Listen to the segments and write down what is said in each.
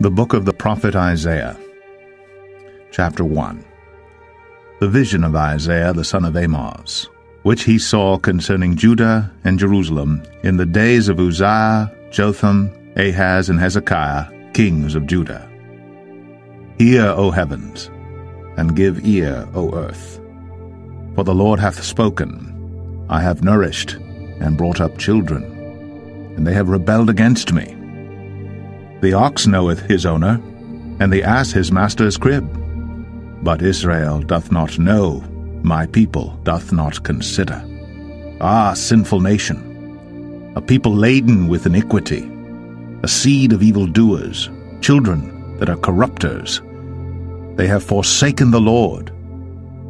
The Book of the Prophet Isaiah, Chapter 1 The vision of Isaiah the son of Amoz, which he saw concerning Judah and Jerusalem in the days of Uzziah, Jotham, Ahaz, and Hezekiah, kings of Judah. Hear, O heavens, and give ear, O earth. For the Lord hath spoken, I have nourished and brought up children, and they have rebelled against me. The ox knoweth his owner, and the ass his master's crib. But Israel doth not know, my people doth not consider. Ah, sinful nation, a people laden with iniquity, a seed of evildoers, children that are corrupters. They have forsaken the Lord.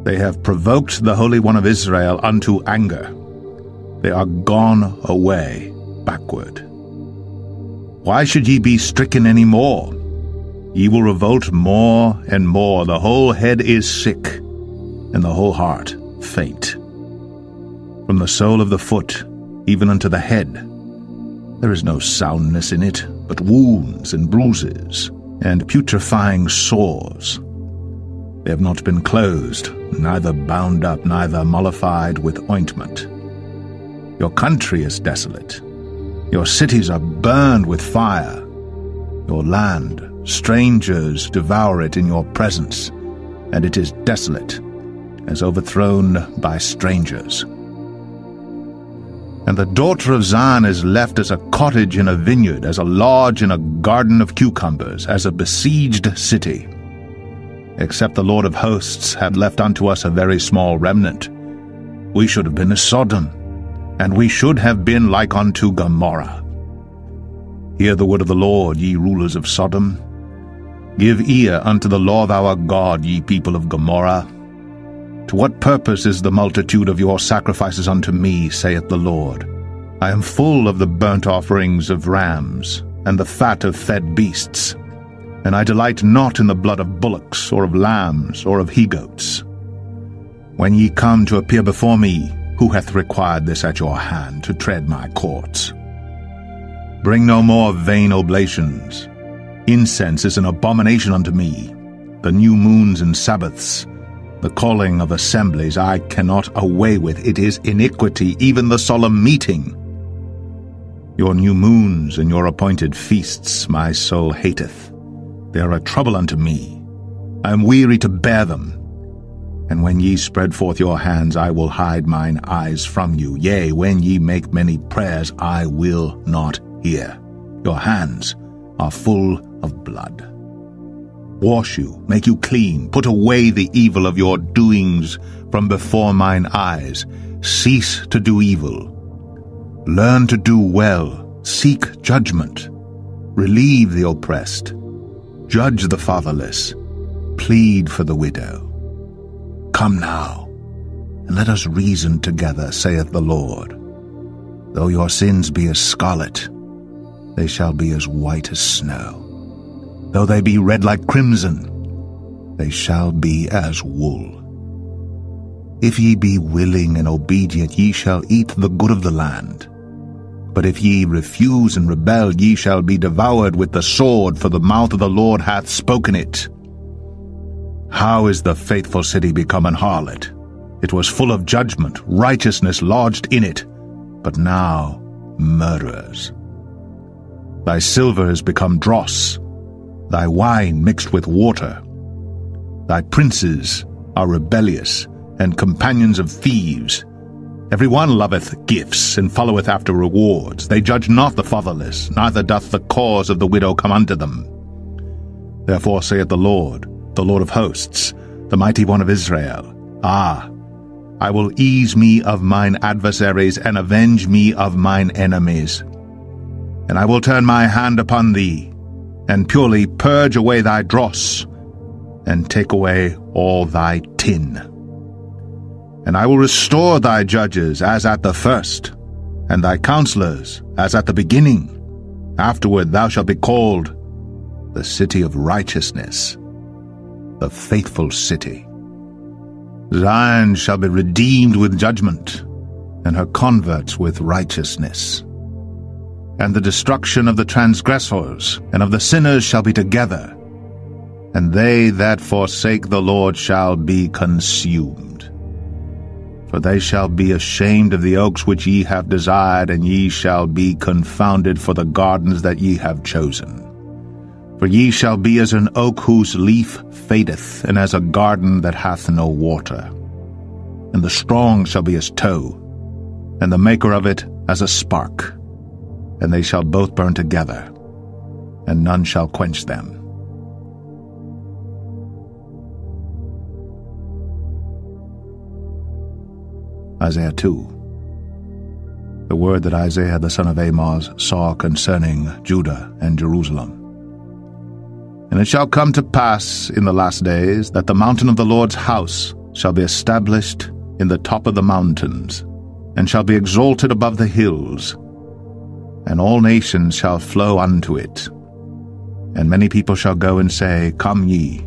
They have provoked the Holy One of Israel unto anger. They are gone away backward. Why should ye be stricken any more? Ye will revolt more and more. The whole head is sick, and the whole heart faint. From the sole of the foot even unto the head, there is no soundness in it, but wounds and bruises, and putrefying sores. They have not been closed, neither bound up, neither mollified with ointment. Your country is desolate. Your cities are burned with fire. Your land, strangers devour it in your presence, and it is desolate, as overthrown by strangers. And the daughter of Zion is left as a cottage in a vineyard, as a lodge in a garden of cucumbers, as a besieged city. Except the Lord of hosts had left unto us a very small remnant, we should have been as Sodom, and we should have been like unto Gomorrah. Hear the word of the Lord, ye rulers of Sodom. Give ear unto the law of our God, ye people of Gomorrah. To what purpose is the multitude of your sacrifices unto me, saith the Lord? I am full of the burnt offerings of rams, and the fat of fed beasts, and I delight not in the blood of bullocks, or of lambs, or of he-goats. When ye come to appear before me, who hath required this at your hand, to tread my courts? Bring no more vain oblations. Incense is an abomination unto me. The new moons and Sabbaths, the calling of assemblies I cannot away with. It is iniquity, even the solemn meeting. Your new moons and your appointed feasts my soul hateth. They are a trouble unto me. I am weary to bear them. And when ye spread forth your hands, I will hide mine eyes from you. Yea, when ye make many prayers, I will not hear. Your hands are full of blood wash you, make you clean, put away the evil of your doings from before mine eyes. Cease to do evil. Learn to do well, seek judgment. Relieve the oppressed. Judge the fatherless. Plead for the widow. Come now, and let us reason together, saith the Lord. Though your sins be as scarlet, they shall be as white as snow. Though they be red like crimson, they shall be as wool. If ye be willing and obedient, ye shall eat the good of the land. But if ye refuse and rebel, ye shall be devoured with the sword, for the mouth of the Lord hath spoken it. How is the faithful city become an harlot? It was full of judgment, righteousness lodged in it, but now murderers. Thy silver is become dross, thy wine mixed with water. Thy princes are rebellious, and companions of thieves. Every one loveth gifts, and followeth after rewards. They judge not the fatherless, neither doth the cause of the widow come unto them. Therefore saith the Lord, the Lord of hosts, the mighty one of Israel, Ah, I will ease me of mine adversaries, and avenge me of mine enemies. And I will turn my hand upon thee, and purely purge away thy dross, and take away all thy tin. And I will restore thy judges as at the first, and thy counselors as at the beginning. Afterward thou shalt be called the city of righteousness, the faithful city. Zion shall be redeemed with judgment, and her converts with righteousness. and the destruction of the transgressors and of the sinners shall be together, and they that forsake the Lord shall be consumed. For they shall be ashamed of the oaks which ye have desired, and ye shall be confounded for the gardens that ye have chosen. For ye shall be as an oak whose leaf fadeth, and as a garden that hath no water. And the strong shall be as tow, and the maker of it as a spark. And they shall both burn together, and none shall quench them. Isaiah 2 The word that Isaiah the son of Amoz saw concerning Judah and Jerusalem. And it shall come to pass in the last days that the mountain of the Lord's house shall be established in the top of the mountains, and shall be exalted above the hills, and all nations shall flow unto it. And many people shall go and say, Come ye,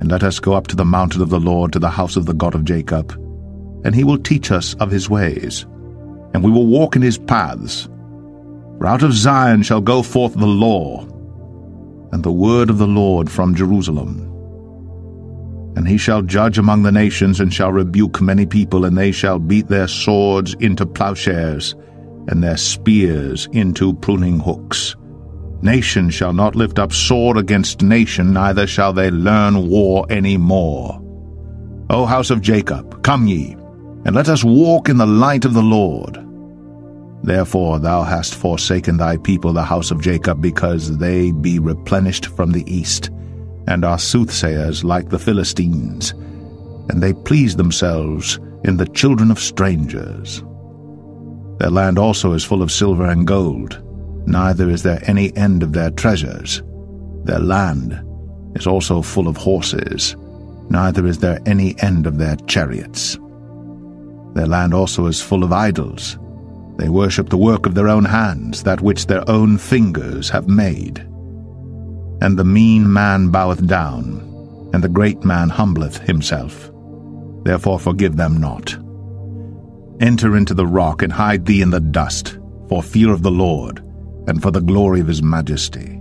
and let us go up to the mountain of the Lord, to the house of the God of Jacob, and he will teach us of his ways, and we will walk in his paths. For out of Zion shall go forth the law, and the word of the Lord from Jerusalem. And he shall judge among the nations, and shall rebuke many people, and they shall beat their swords into plowshares, and their spears into pruning hooks. Nation shall not lift up sword against nation, neither shall they learn war any more. O house of Jacob, come ye, and let us walk in the light of the Lord. Therefore thou hast forsaken thy people, the house of Jacob, because they be replenished from the east, and are soothsayers like the Philistines, and they please themselves in the children of strangers. Their land also is full of silver and gold, neither is there any end of their treasures. Their land is also full of horses, neither is there any end of their chariots. Their land also is full of idols. They worship the work of their own hands, that which their own fingers have made. And the mean man boweth down, and the great man humbleth himself. Therefore forgive them not. Enter into the rock, and hide thee in the dust, for fear of the Lord, and for the glory of his majesty.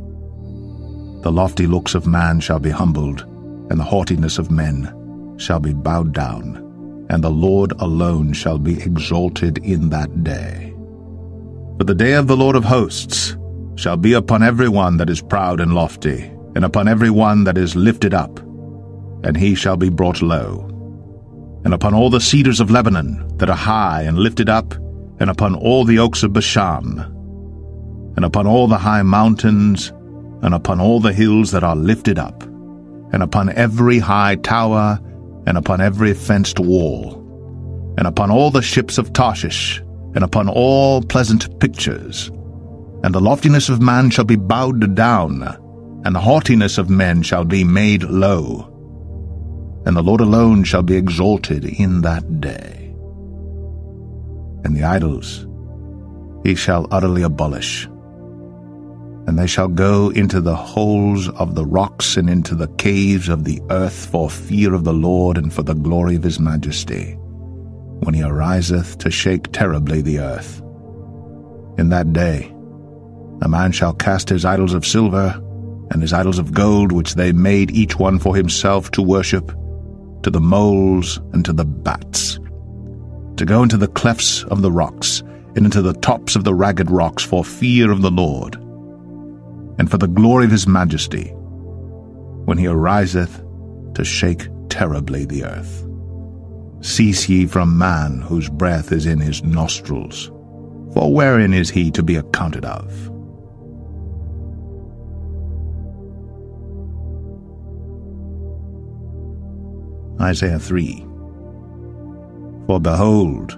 The lofty looks of man shall be humbled, and the haughtiness of men shall be bowed down, and the Lord alone shall be exalted in that day. For the day of the Lord of hosts shall be upon every one that is proud and lofty, and upon every one that is lifted up, and he shall be brought low. And upon all the cedars of Lebanon that are high and lifted up, and upon all the oaks of Bashan, and upon all the high mountains, and upon all the hills that are lifted up, and upon every high tower, and upon every fenced wall, and upon all the ships of Tarshish, and upon all pleasant pictures. And the loftiness of man shall be bowed down, and the haughtiness of men shall be made low. And the Lord alone shall be exalted in that day. And the idols he shall utterly abolish. And they shall go into the holes of the rocks and into the caves of the earth for fear of the Lord and for the glory of his majesty when he ariseth to shake terribly the earth. In that day a man shall cast his idols of silver and his idols of gold, which they made each one for himself to worship, to the moles and to the bats, to go into the clefts of the rocks, and into the tops of the ragged rocks for fear of the Lord, and for the glory of his majesty, when he ariseth to shake terribly the earth. Cease ye from man whose breath is in his nostrils, for wherein is he to be accounted of? Isaiah 3 For behold,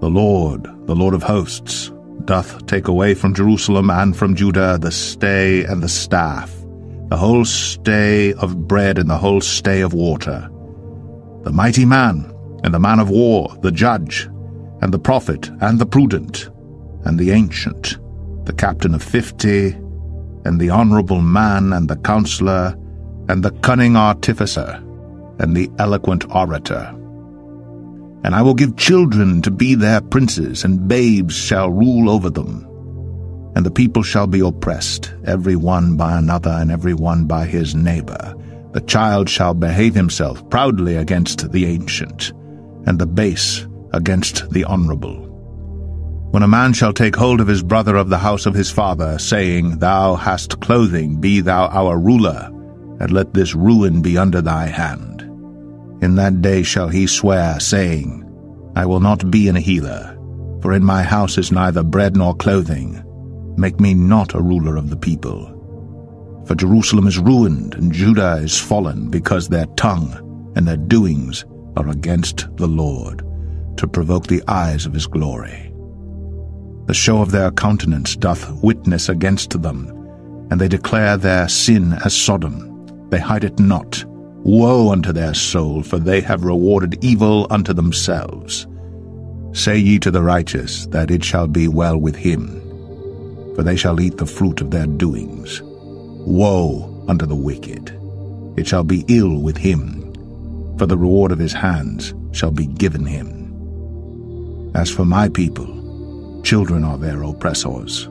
the Lord, the Lord of hosts, doth take away from Jerusalem and from Judah the stay and the staff, the whole stay of bread and the whole stay of water. The mighty man, and the man of war, the judge, and the prophet, and the prudent, and the ancient, the captain of fifty, and the honourable man, and the counsellor, and the cunning artificer, and the eloquent orator. And I will give children to be their princes, and babes shall rule over them. And the people shall be oppressed, every one by another, and every one by his neighbor. The child shall behave himself proudly against the ancient, and the base against the honorable. When a man shall take hold of his brother of the house of his father, saying, Thou hast clothing, be thou our ruler, and let this ruin be under thy hand. In that day shall he swear, saying, I will not be an healer, for in my house is neither bread nor clothing. Make me not a ruler of the people. For Jerusalem is ruined, and Judah is fallen, because their tongue and their doings are against the Lord, to provoke the eyes of his glory. The show of their countenance doth witness against them, and they declare their sin as Sodom. They hide it not. Woe unto their soul, for they have rewarded evil unto themselves. Say ye to the righteous, that it shall be well with him, for they shall eat the fruit of their doings. Woe unto the wicked! It shall be ill with him, for the reward of his hands shall be given him. As for my people, Children are their oppressors,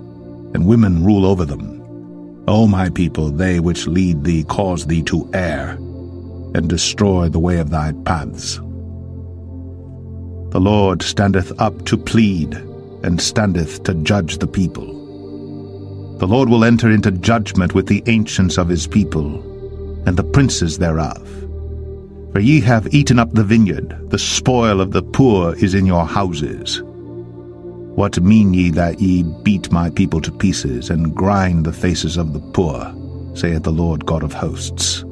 and women rule over them. O my people, they which lead thee cause thee to err, and destroy the way of thy paths. The Lord standeth up to plead, and standeth to judge the people. The Lord will enter into judgment with the ancients of his people, and the princes thereof. For ye have eaten up the vineyard, the spoil of the poor is in your houses. What mean ye that ye beat my people to pieces, and grind the faces of the poor, saith the Lord God of hosts?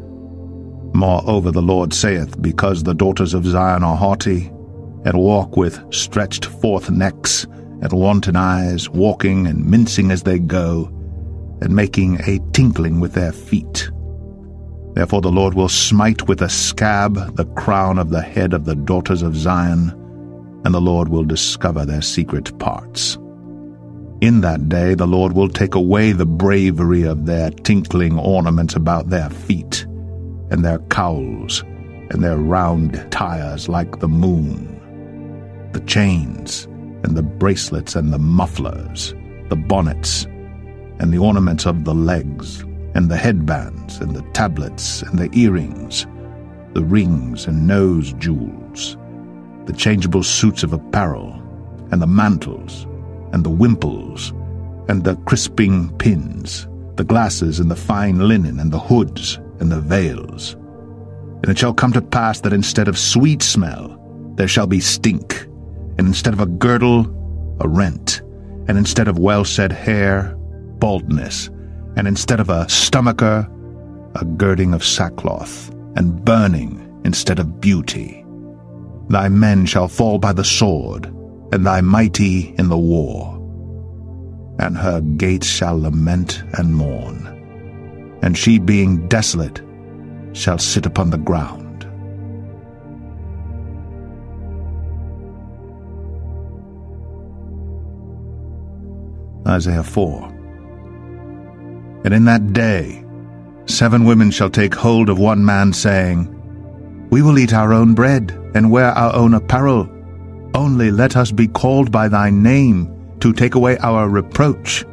Moreover the Lord saith, Because the daughters of Zion are haughty, and walk with stretched forth necks, and wanton eyes, walking and mincing as they go, and making a tinkling with their feet. Therefore the Lord will smite with a scab the crown of the head of the daughters of Zion, and the Lord will discover their secret parts. In that day the Lord will take away the bravery of their tinkling ornaments about their feet, and their cowls, and their round tires like the moon, the chains, and the bracelets, and the mufflers, the bonnets, and the ornaments of the legs, and the headbands, and the tablets, and the earrings, the rings and nose jewels, the changeable suits of apparel, and the mantles, and the wimples, and the crisping pins, the glasses, and the fine linen, and the hoods, and the veils. And it shall come to pass that instead of sweet smell, there shall be stink, and instead of a girdle, a rent, and instead of well set hair, baldness, and instead of a stomacher, a girding of sackcloth, and burning instead of beauty. Thy men shall fall by the sword, and thy mighty in the war. And her gates shall lament and mourn, and she being desolate shall sit upon the ground. Isaiah 4 And in that day seven women shall take hold of one man, saying, We will eat our own bread, and wear our own apparel. Only let us be called by thy name, to take away our reproach.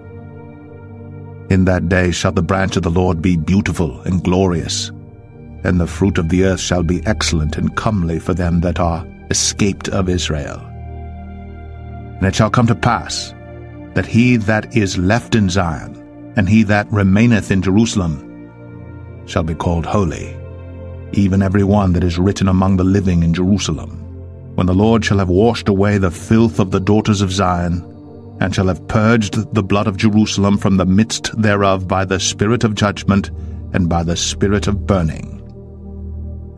In that day shall the branch of the Lord be beautiful and glorious, and the fruit of the earth shall be excellent and comely for them that are escaped of Israel. And it shall come to pass that he that is left in Zion, and he that remaineth in Jerusalem, shall be called holy, even every one that is written among the living in Jerusalem, when the Lord shall have washed away the filth of the daughters of Zion, and shall have purged the blood of Jerusalem from the midst thereof by the spirit of judgment and by the spirit of burning.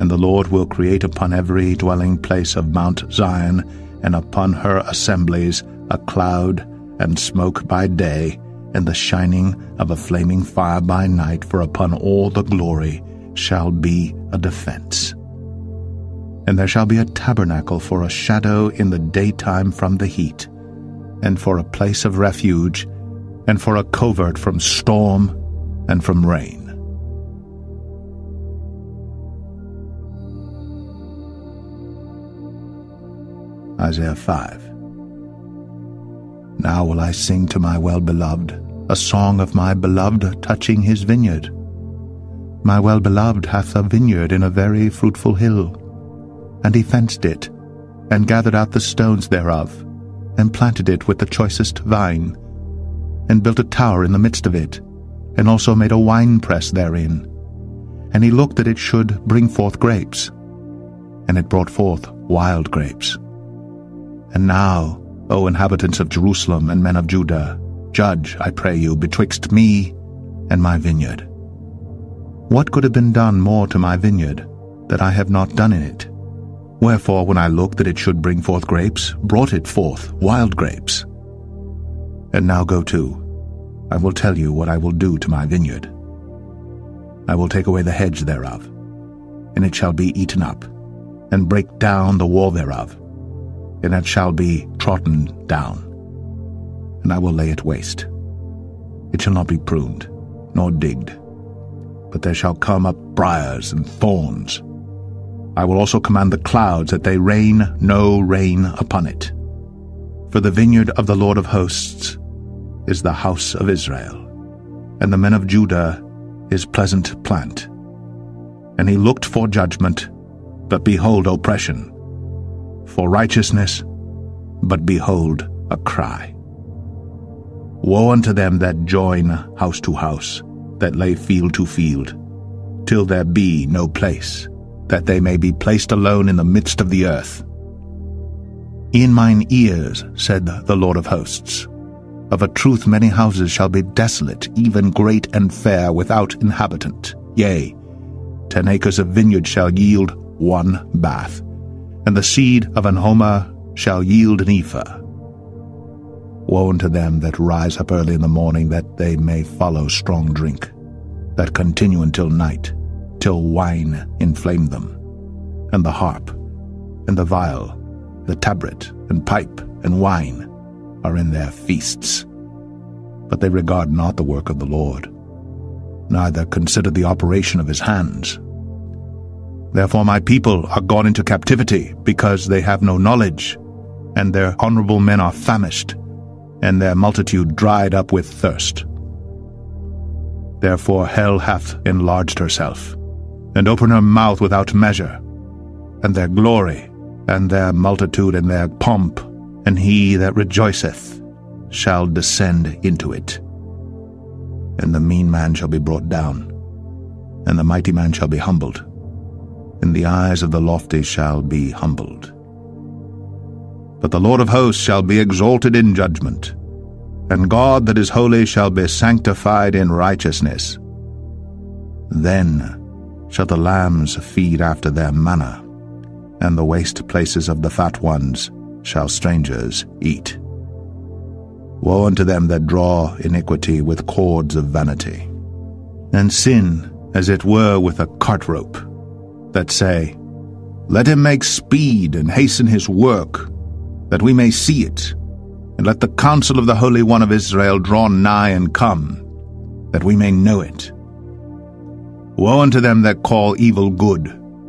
And the Lord will create upon every dwelling place of Mount Zion and upon her assemblies a cloud and smoke by day, and the shining of a flaming fire by night, for upon all the glory shall be a defense. And there shall be a tabernacle for a shadow in the daytime from the heat, and for a place of refuge, and for a covert from storm and from rain. Isaiah 5 Now will I sing to my well-beloved, a song of my beloved touching his vineyard. My well-beloved hath a vineyard in a very fruitful hill, and he fenced it, and gathered out the stones thereof, and planted it with the choicest vine, and built a tower in the midst of it, and also made a winepress therein. And he looked that it should bring forth grapes, and it brought forth wild grapes. And now, O inhabitants of Jerusalem and men of Judah, judge, I pray you, betwixt me and my vineyard. What could have been done more to my vineyard that I have not done in it? Wherefore, when I looked that it should bring forth grapes, brought it forth wild grapes. And now go to, I will tell you what I will do to my vineyard. I will take away the hedge thereof, and it shall be eaten up, and break down the wall thereof, and it shall be trodden down and I will lay it waste. It shall not be pruned, nor digged, but there shall come up briers and thorns. I will also command the clouds that they rain no rain upon it. For the vineyard of the Lord of hosts is the house of Israel, and the men of Judah his pleasant plant. And he looked for judgment, but behold oppression, for righteousness, but behold a cry. Woe unto them that join house to house, that lay field to field, till there be no place, that they may be placed alone in the midst of the earth. In mine ears, said the Lord of hosts, of a truth many houses shall be desolate, even great and fair, without inhabitant. Yea, ten acres of vineyard shall yield one bath, and the seed of an homer shall yield an ephah. Woe unto them that rise up early in the morning, that they may follow strong drink, that continue until night, till wine inflame them, and the harp, and the viol, the tabret, and pipe, and wine are in their feasts. But they regard not the work of the Lord, neither consider the operation of his hands. Therefore my people are gone into captivity, because they have no knowledge, and their honorable men are famished and their multitude dried up with thirst. Therefore hell hath enlarged herself, and open her mouth without measure, and their glory, and their multitude, and their pomp, and he that rejoiceth shall descend into it. And the mean man shall be brought down, and the mighty man shall be humbled, and the eyes of the lofty shall be humbled but the Lord of hosts shall be exalted in judgment, and God that is holy shall be sanctified in righteousness. Then shall the lambs feed after their manner, and the waste places of the fat ones shall strangers eat. Woe unto them that draw iniquity with cords of vanity, and sin as it were with a cart rope, that say, Let him make speed and hasten his work, that we may see it, and let the counsel of the Holy One of Israel draw nigh and come, that we may know it. Woe unto them that call evil good,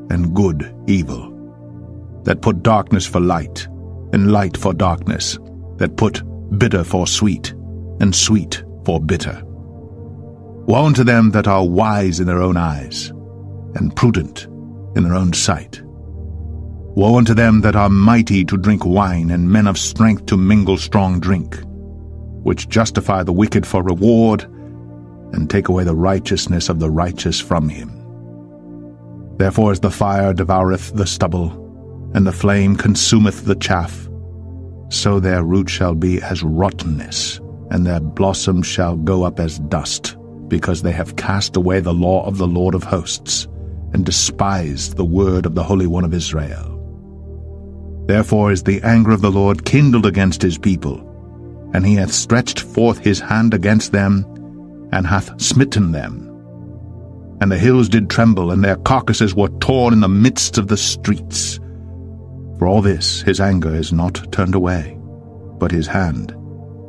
and good evil, that put darkness for light, and light for darkness, that put bitter for sweet, and sweet for bitter. Woe unto them that are wise in their own eyes, and prudent in their own sight Woe unto them that are mighty to drink wine, and men of strength to mingle strong drink, which justify the wicked for reward, and take away the righteousness of the righteous from him. Therefore as the fire devoureth the stubble, and the flame consumeth the chaff, so their root shall be as rottenness, and their blossom shall go up as dust, because they have cast away the law of the Lord of hosts, and despised the word of the Holy One of Israel. Therefore is the anger of the Lord kindled against his people, and he hath stretched forth his hand against them, and hath smitten them. And the hills did tremble, and their carcasses were torn in the midst of the streets. For all this his anger is not turned away, but his hand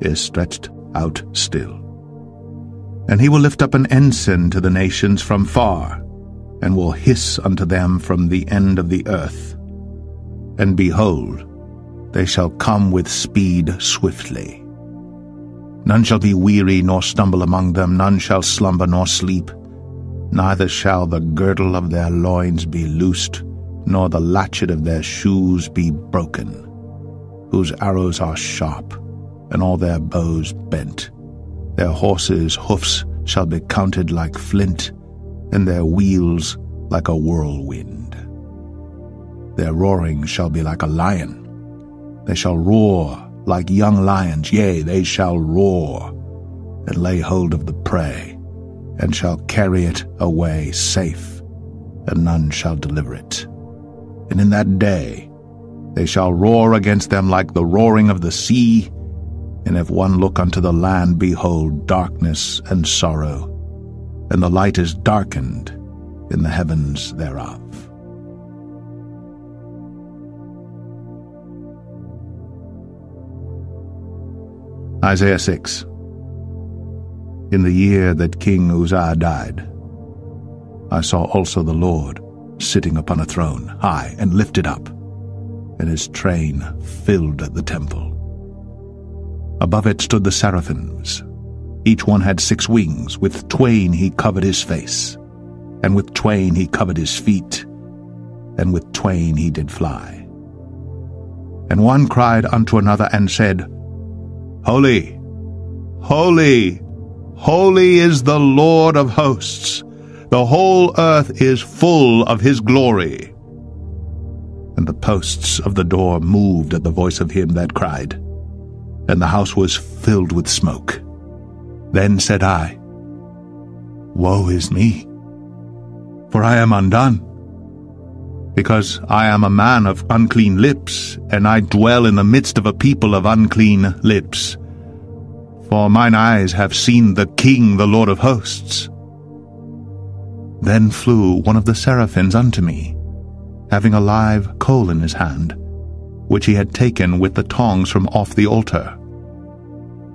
is stretched out still. And he will lift up an ensign to the nations from far, and will hiss unto them from the end of the earth. And behold, they shall come with speed swiftly. None shall be weary nor stumble among them, none shall slumber nor sleep. Neither shall the girdle of their loins be loosed, nor the latchet of their shoes be broken, whose arrows are sharp, and all their bows bent. Their horses' hoofs shall be counted like flint, and their wheels like a whirlwind. Their roaring shall be like a lion. They shall roar like young lions, yea, they shall roar, and lay hold of the prey, and shall carry it away safe, and none shall deliver it. And in that day they shall roar against them like the roaring of the sea, and if one look unto the land, behold darkness and sorrow, and the light is darkened in the heavens thereof. Isaiah 6 In the year that King Uzziah died, I saw also the Lord sitting upon a throne, high and lifted up, and his train filled the temple. Above it stood the seraphims. Each one had six wings. With twain he covered his face, and with twain he covered his feet, and with twain he did fly. And one cried unto another and said, Holy, holy, holy is the Lord of hosts. The whole earth is full of his glory. And the posts of the door moved at the voice of him that cried, and the house was filled with smoke. Then said I, Woe is me, for I am undone, because I am a man of unclean lips, and I dwell in the midst of a people of unclean lips. For mine eyes have seen the King, the Lord of hosts. Then flew one of the seraphims unto me, having a live coal in his hand, which he had taken with the tongs from off the altar.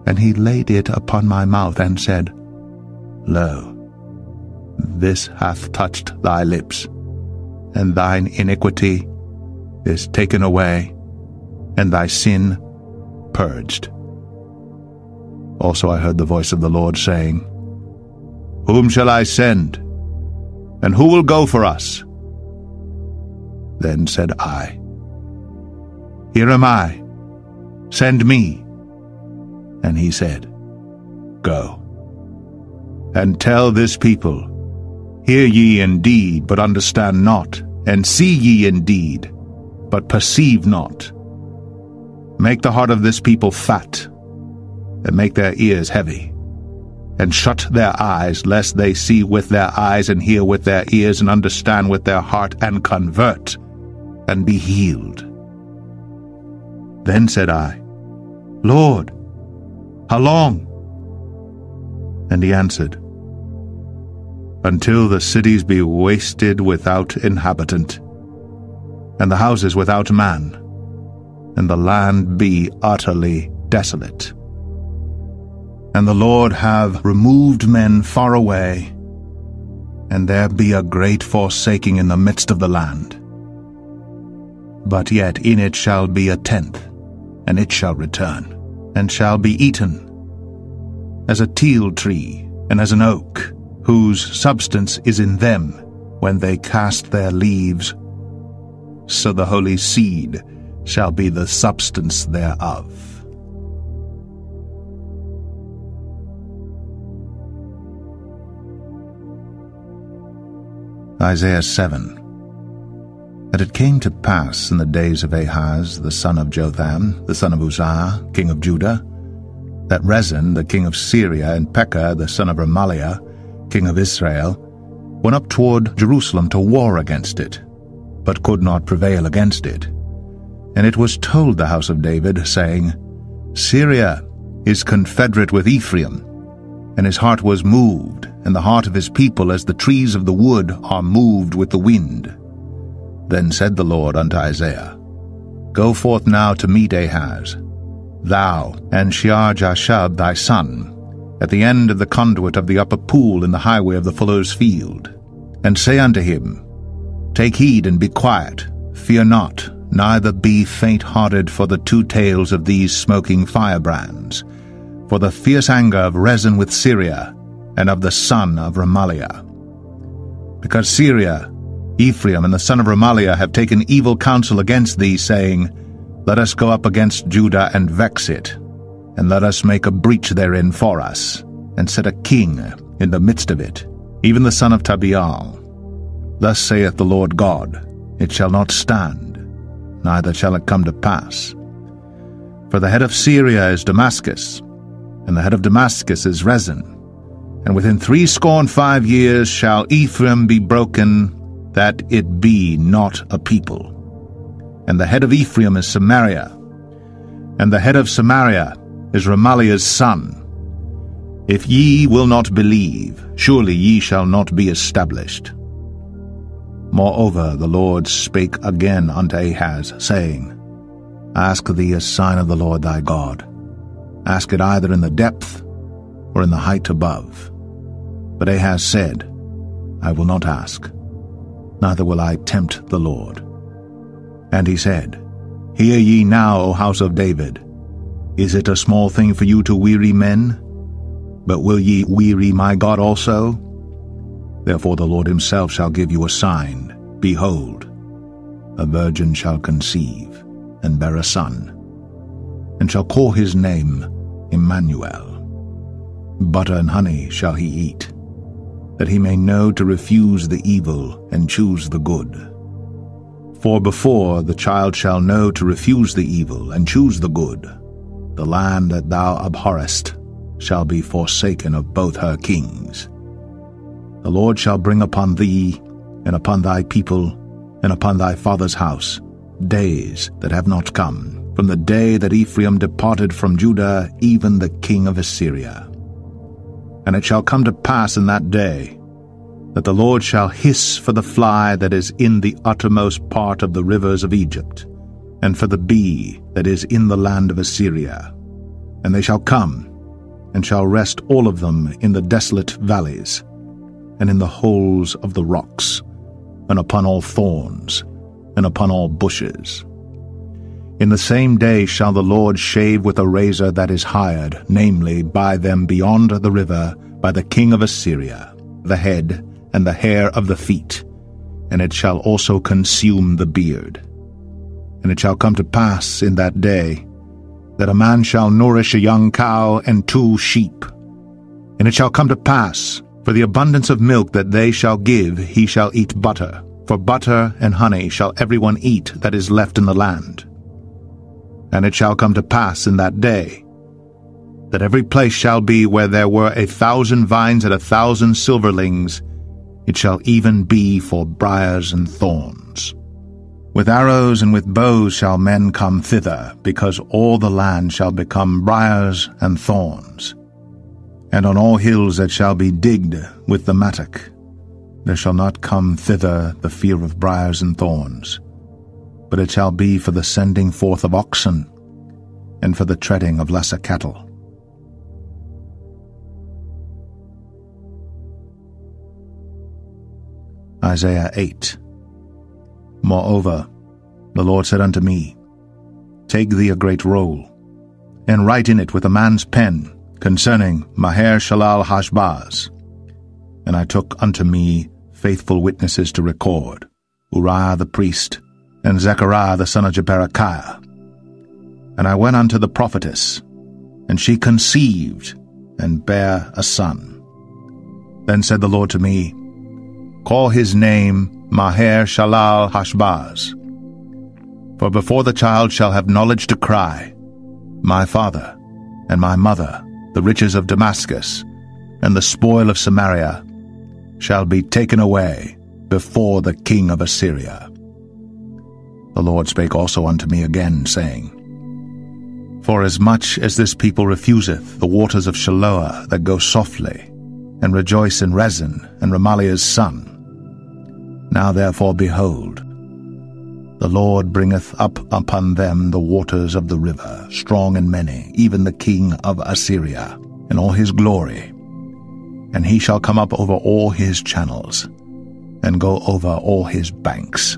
And he laid it upon my mouth, and said, Lo, this hath touched thy lips, and thine iniquity is taken away, and thy sin purged. Also I heard the voice of the Lord saying, Whom shall I send? And who will go for us? Then said I, Here am I, send me. And he said, Go, and tell this people, Hear ye indeed, but understand not, and see ye indeed, but perceive not. Make the heart of this people fat, and make their ears heavy, and shut their eyes, lest they see with their eyes, and hear with their ears, and understand with their heart, and convert, and be healed. Then said I, Lord, how long? And he answered, Until the cities be wasted without inhabitant, and the houses without man, and the land be utterly desolate. And the Lord have removed men far away, and there be a great forsaking in the midst of the land. But yet in it shall be a tenth, and it shall return, and shall be eaten, as a teil tree, and as an oak, whose substance is in them when they cast their leaves. So the holy seed shall be the substance thereof. Isaiah 7 And it came to pass in the days of Ahaz, the son of Jotham, the son of Uzziah, king of Judah, that Rezin, the king of Syria, and Pekah, the son of Remaliah, king of Israel, went up toward Jerusalem to war against it, but could not prevail against it. And it was told the house of David, saying, Syria is confederate with Ephraim, and his heart was moved, and the heart of his people as the trees of the wood are moved with the wind. Then said the Lord unto Isaiah, Go forth now to meet Ahaz, thou and Shear-jashub thy son, at the end of the conduit of the upper pool in the highway of the fuller's field, and say unto him, Take heed and be quiet, fear not, neither be faint-hearted for the two tails of these smoking firebrands, for the fierce anger of Rezin with Syria, and of the son of Remaliah. Because Syria, Ephraim, and the son of Remaliah have taken evil counsel against thee, saying, Let us go up against Judah and vex it, and let us make a breach therein for us, and set a king in the midst of it, even the son of Tabeal. Thus saith the Lord God, It shall not stand, neither shall it come to pass. For the head of Syria is Damascus, and the head of Damascus is Rezin. And within threescore and five years shall Ephraim be broken, that it be not a people. And the head of Ephraim is Samaria, and the head of Samaria is Remaliah's son. If ye will not believe, surely ye shall not be established. Moreover, the Lord spake again unto Ahaz, saying, Ask thee a sign of the Lord thy God. Ask it either in the depth or in the height above. But Ahaz said, I will not ask, neither will I tempt the Lord. And he said, Hear ye now, O house of David. Is it a small thing for you to weary men? But will ye weary my God also? Therefore the Lord himself shall give you a sign. Behold, a virgin shall conceive, and bear a son, and shall call his name Emmanuel. Butter and honey shall he eat, that he may know to refuse the evil and choose the good. For before the child shall know to refuse the evil and choose the good, the land that thou abhorrest shall be forsaken of both her kings. The Lord shall bring upon thee, and upon thy people, and upon thy father's house, days that have not come, from the day that Ephraim departed from Judah, even the king of Assyria. And it shall come to pass in that day, that the Lord shall hiss for the fly that is in the uttermost part of the rivers of Egypt, and for the bee that is in the land of Assyria. And they shall come, and shall rest all of them in the desolate valleys, and in the holes of the rocks, and upon all thorns, and upon all bushes. In the same day shall the Lord shave with a razor that is hired, namely, by them beyond the river, by the king of Assyria, the head and the hair of the feet, and it shall also consume the beard. And it shall come to pass in that day that a man shall nourish a young cow and two sheep. And it shall come to pass, for the abundance of milk that they shall give, he shall eat butter. For butter and honey shall every one eat that is left in the land. And it shall come to pass in that day that every place shall be where there were a thousand vines and a thousand silverlings, it shall even be for briers and thorns. With arrows and with bows shall men come thither, because all the land shall become briers and thorns. And on all hills that shall be digged with the mattock, there shall not come thither the fear of briers and thorns but it shall be for the sending forth of oxen, and for the treading of lesser cattle. Isaiah 8 Moreover, the Lord said unto me, Take thee a great roll, and write in it with a man's pen concerning Maher Shalal Hashbaz. And I took unto me faithful witnesses to record, Uriah the priest, and Zechariah the son of Jeberechiah. And I went unto the prophetess, and she conceived, and bare a son. Then said the Lord to me, Call his name Maher Shalal Hashbaz. For before the child shall have knowledge to cry, My father, and my mother, the riches of Damascus, and the spoil of Samaria, shall be taken away before the king of Assyria. The Lord spake also unto me again, saying, Forasmuch as much as this people refuseth the waters of Shiloah that go softly, and rejoice in Rezin and Remaliah's son. Now therefore, behold, the Lord bringeth up upon them the waters of the river, strong and many, even the king of Assyria, in all his glory. And he shall come up over all his channels, and go over all his banks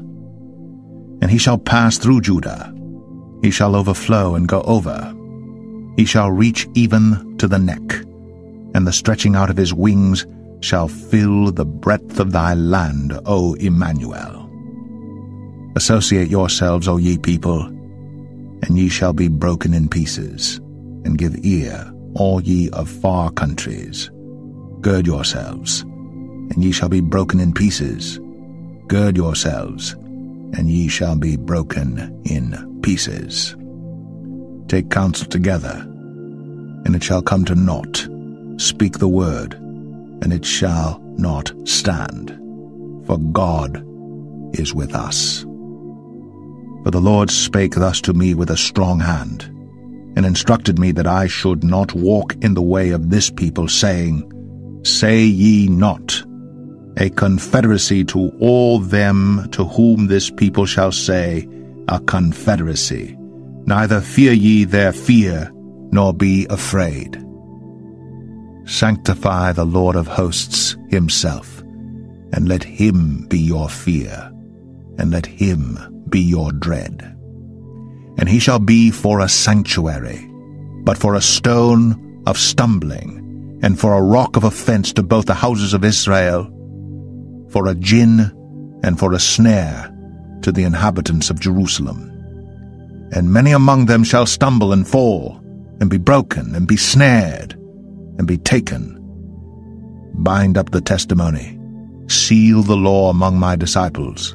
and he shall pass through Judah. He shall overflow and go over. He shall reach even to the neck, and the stretching out of his wings shall fill the breadth of thy land, O Immanuel. Associate yourselves, O ye people, and ye shall be broken in pieces, and give ear, all ye of far countries. Gird yourselves, and ye shall be broken in pieces. Gird yourselves, and ye shall be broken in pieces. Take counsel together, and it shall come to naught. Speak the word, and it shall not stand. For God is with us. For the Lord spake thus to me with a strong hand, and instructed me that I should not walk in the way of this people, saying, Say ye not, a confederacy to all them to whom this people shall say, a confederacy. Neither fear ye their fear, nor be afraid. Sanctify the Lord of hosts himself, and let him be your fear, and let him be your dread. And he shall be for a sanctuary, but for a stone of stumbling, and for a rock of offense to both the houses of Israel, for a gin and for a snare to the inhabitants of Jerusalem. And many among them shall stumble and fall, and be broken, and be snared, and be taken. Bind up the testimony, seal the law among my disciples.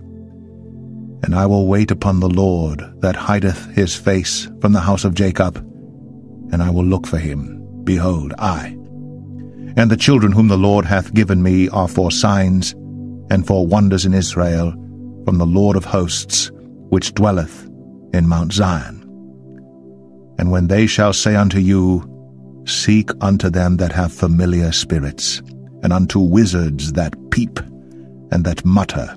And I will wait upon the Lord that hideth his face from the house of Jacob, and I will look for him. Behold, I. And the children whom the Lord hath given me are for signs and for wonders in Israel from the Lord of hosts, which dwelleth in Mount Zion. And when they shall say unto you, Seek unto them that have familiar spirits, and unto wizards that peep, and that mutter.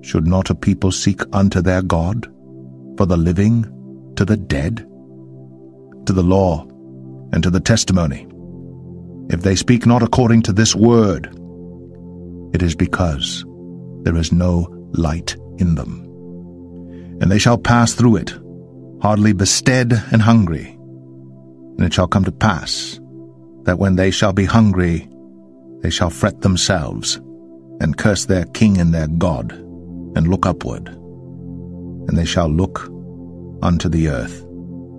Should not a people seek unto their God? For the living, to the dead? To the law, and to the testimony. If they speak not according to this word, it is because there is no light in them. And they shall pass through it, hardly bestead and hungry, and it shall come to pass that when they shall be hungry, they shall fret themselves, and curse their king and their God, and look upward. And they shall look unto the earth,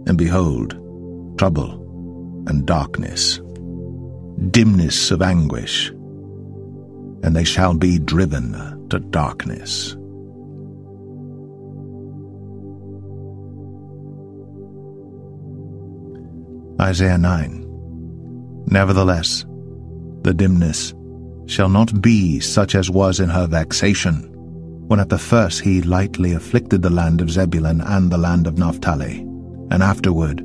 and behold, trouble and darkness, dimness of anguish, and they shall be driven to darkness. Isaiah 9 Nevertheless, the dimness shall not be such as was in her vexation, when at the first he lightly afflicted the land of Zebulun and the land of Naphtali, and afterward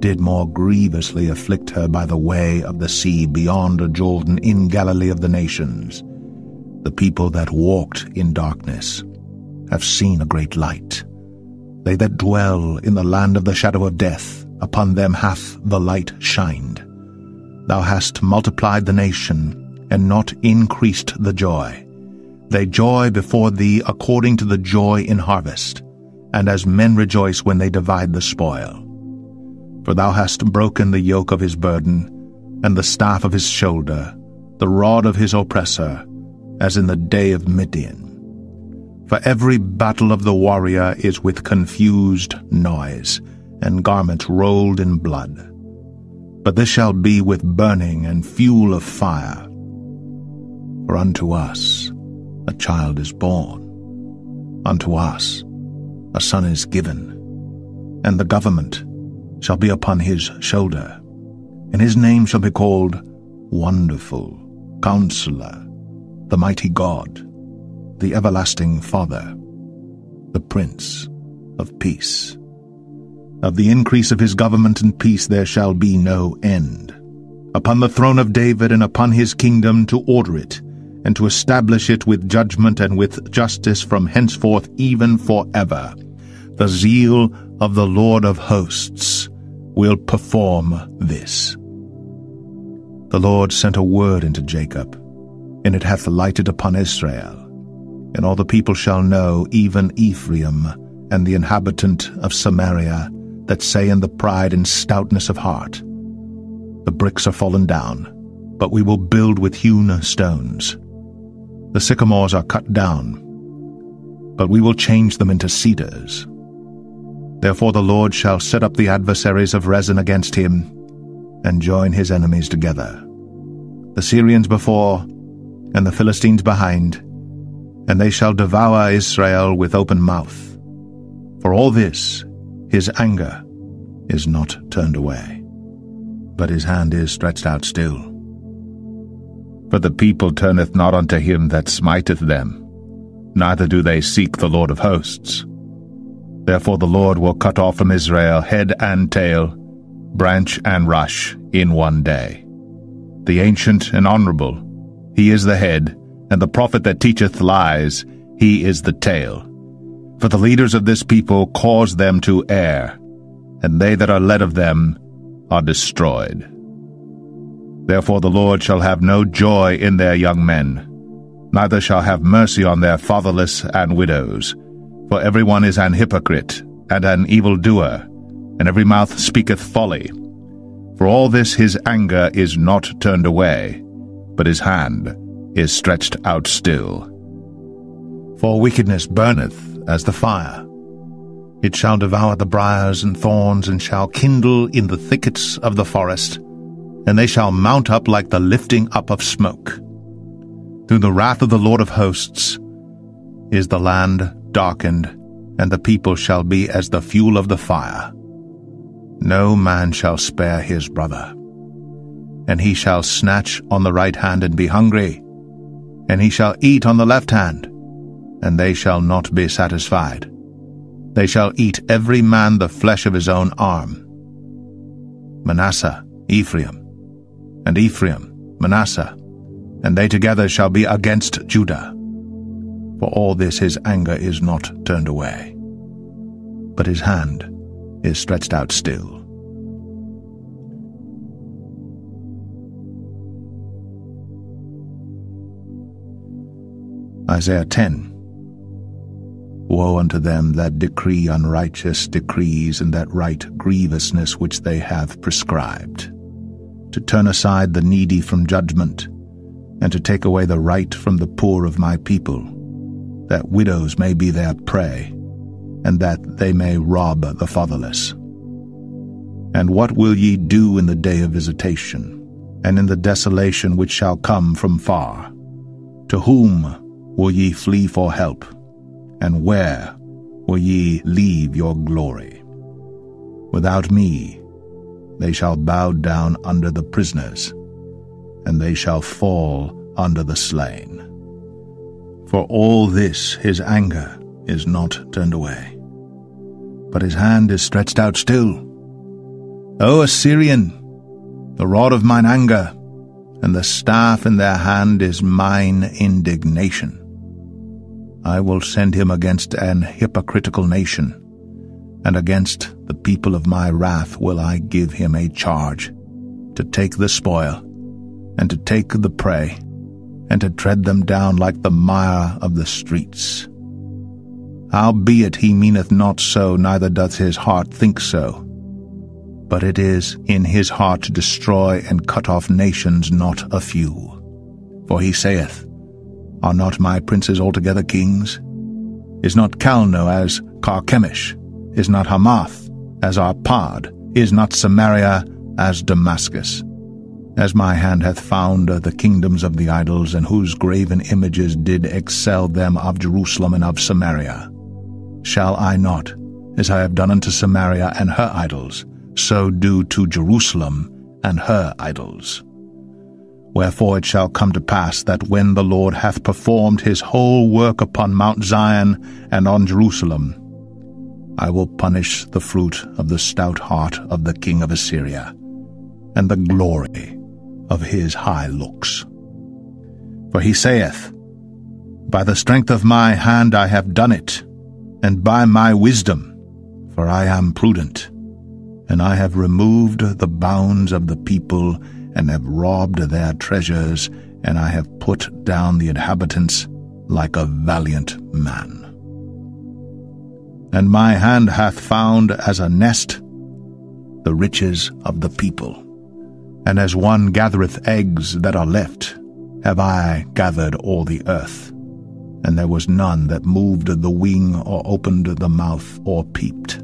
did more grievously afflict her by the way of the sea beyond a Jordan in Galilee of the nations. The people that walked in darkness have seen a great light. They that dwell in the land of the shadow of death, upon them hath the light shined. Thou hast multiplied the nation, and not increased the joy. They joy before thee according to the joy in harvest, and as men rejoice when they divide the spoil. For thou hast broken the yoke of his burden, and the staff of his shoulder, the rod of his oppressor, as in the day of Midian. For every battle of the warrior is with confused noise, and garments rolled in blood. But this shall be with burning and fuel of fire. For unto us a child is born, unto us a son is given, and the government shall be upon his shoulder, and his name shall be called Wonderful, Counselor, the Mighty God, the Everlasting Father, the Prince of Peace. Of the increase of his government and peace there shall be no end. Upon the throne of David and upon his kingdom to order it, and to establish it with judgment and with justice from henceforth even forever. The zeal of the Lord of hosts will perform this. The Lord sent a word into Jacob, and it hath lighted upon Israel. And all the people shall know, even Ephraim and the inhabitant of Samaria, that say in the pride and stoutness of heart, The bricks are fallen down, but we will build with hewn stones. The sycamores are cut down, but we will change them into cedars. Therefore the Lord shall set up the adversaries of Rezin against him, and join his enemies together. The Syrians before, and the Philistines behind, and they shall devour Israel with open mouth. For all this, his anger is not turned away, but his hand is stretched out still. For the people turneth not unto him that smiteth them, neither do they seek the Lord of hosts. Therefore the Lord will cut off from Israel head and tail, branch and rush in one day. The ancient and honorable, he is the head, and the prophet that teacheth lies, he is the tail. For the leaders of this people cause them to err, and they that are led of them are destroyed. Therefore the Lord shall have no joy in their young men, neither shall have mercy on their fatherless and widows. For every one is an hypocrite, and an evildoer, and every mouth speaketh folly. For all this his anger is not turned away, but his hand is stretched out still. For wickedness burneth as the fire. It shall devour the briars and thorns, and shall kindle in the thickets of the forest, and they shall mount up like the lifting up of smoke. Through the wrath of the Lord of hosts is the land darkened, and the people shall be as the fuel of the fire. No man shall spare his brother. And he shall snatch on the right hand and be hungry, and he shall eat on the left hand, and they shall not be satisfied. They shall eat every man the flesh of his own arm. Manasseh, Ephraim, and Ephraim, Manasseh, and they together shall be against Judah. For all this his anger is not turned away, but his hand is stretched out still. Isaiah 10 Woe unto them that decree unrighteous decrees and that write grievousness which they have prescribed, to turn aside the needy from judgment, and to take away the right from the poor of my people, that widows may be their prey, and that they may rob the fatherless. And what will ye do in the day of visitation, and in the desolation which shall come from far? To whom will ye flee for help? And where will ye leave your glory? Without me they shall bow down under the prisoners, and they shall fall under the slain. For all this his anger is not turned away, but his hand is stretched out still. O Assyrian, the rod of mine anger, and the staff in their hand is mine indignation. I will send him against an hypocritical nation, and against the people of my wrath will I give him a charge, to take the spoil, and to take the prey, and to tread them down like the mire of the streets. Howbeit he meaneth not so, neither doth his heart think so. But it is in his heart to destroy and cut off nations not a few. For he saith, are not my princes altogether kings? Is not Calno as Carchemish? Is not Hamath as Arpad? Is not Samaria as Damascus? As my hand hath found the kingdoms of the idols, and whose graven images did excel them of Jerusalem and of Samaria. Shall I not, as I have done unto Samaria and her idols, so do to Jerusalem and her idols? Wherefore it shall come to pass that when the Lord hath performed his whole work upon Mount Zion and on Jerusalem, I will punish the fruit of the stout heart of the king of Assyria, and the glory of his high looks. For he saith, By the strength of my hand I have done it, and by my wisdom, for I am prudent, and I have removed the bounds of the people and have robbed their treasures, and I have put down the inhabitants like a valiant man. And my hand hath found as a nest the riches of the people. And as one gathereth eggs that are left, have I gathered all the earth. And there was none that moved the wing, or opened the mouth, or peeped.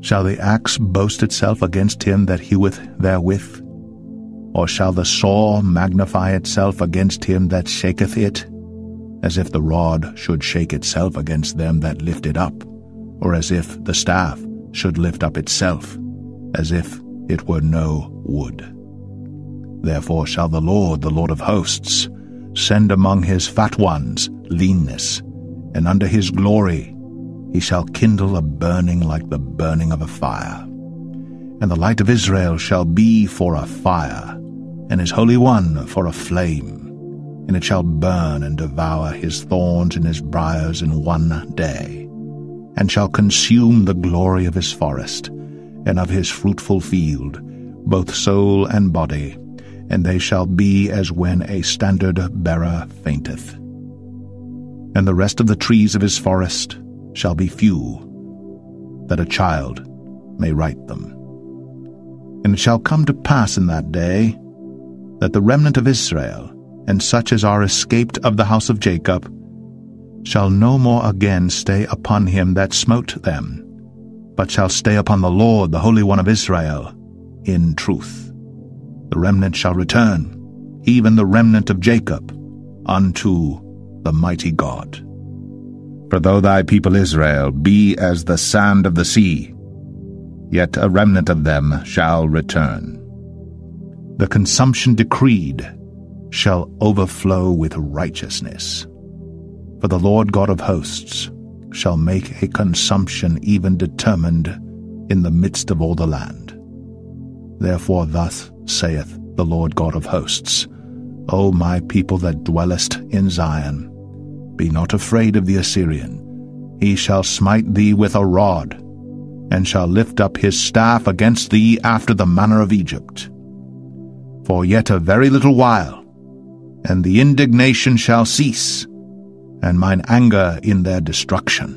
Shall the axe boast itself against him that heweth therewith? Or shall the saw magnify itself against him that shaketh it? As if the rod should shake itself against them that lift it up, or as if the staff should lift up itself, as if it were no wood. Therefore shall the Lord, the Lord of hosts, send among his fat ones leanness, and under his glory he shall kindle a burning like the burning of a fire. And the light of Israel shall be for a fire, and his Holy One for a flame. And it shall burn and devour his thorns and his briers in one day, and shall consume the glory of his forest, and of his fruitful field, both soul and body, and they shall be as when a standard bearer fainteth. And the rest of the trees of his forest shall be few, that a child may write them. And it shall come to pass in that day that the remnant of Israel, and such as are escaped of the house of Jacob, shall no more again stay upon him that smote them, but shall stay upon the Lord, the Holy One of Israel, in truth. The remnant shall return, even the remnant of Jacob, unto the mighty God. For though thy people Israel be as the sand of the sea, yet a remnant of them shall return. The consumption decreed shall overflow with righteousness. For the Lord God of hosts shall make a consumption even determined in the midst of all the land. Therefore thus saith the Lord God of hosts, O my people that dwellest in Zion, be not afraid of the Assyrian. He shall smite thee with a rod, and shall lift up his staff against thee after the manner of Egypt. For yet a very little while, and the indignation shall cease, and mine anger in their destruction.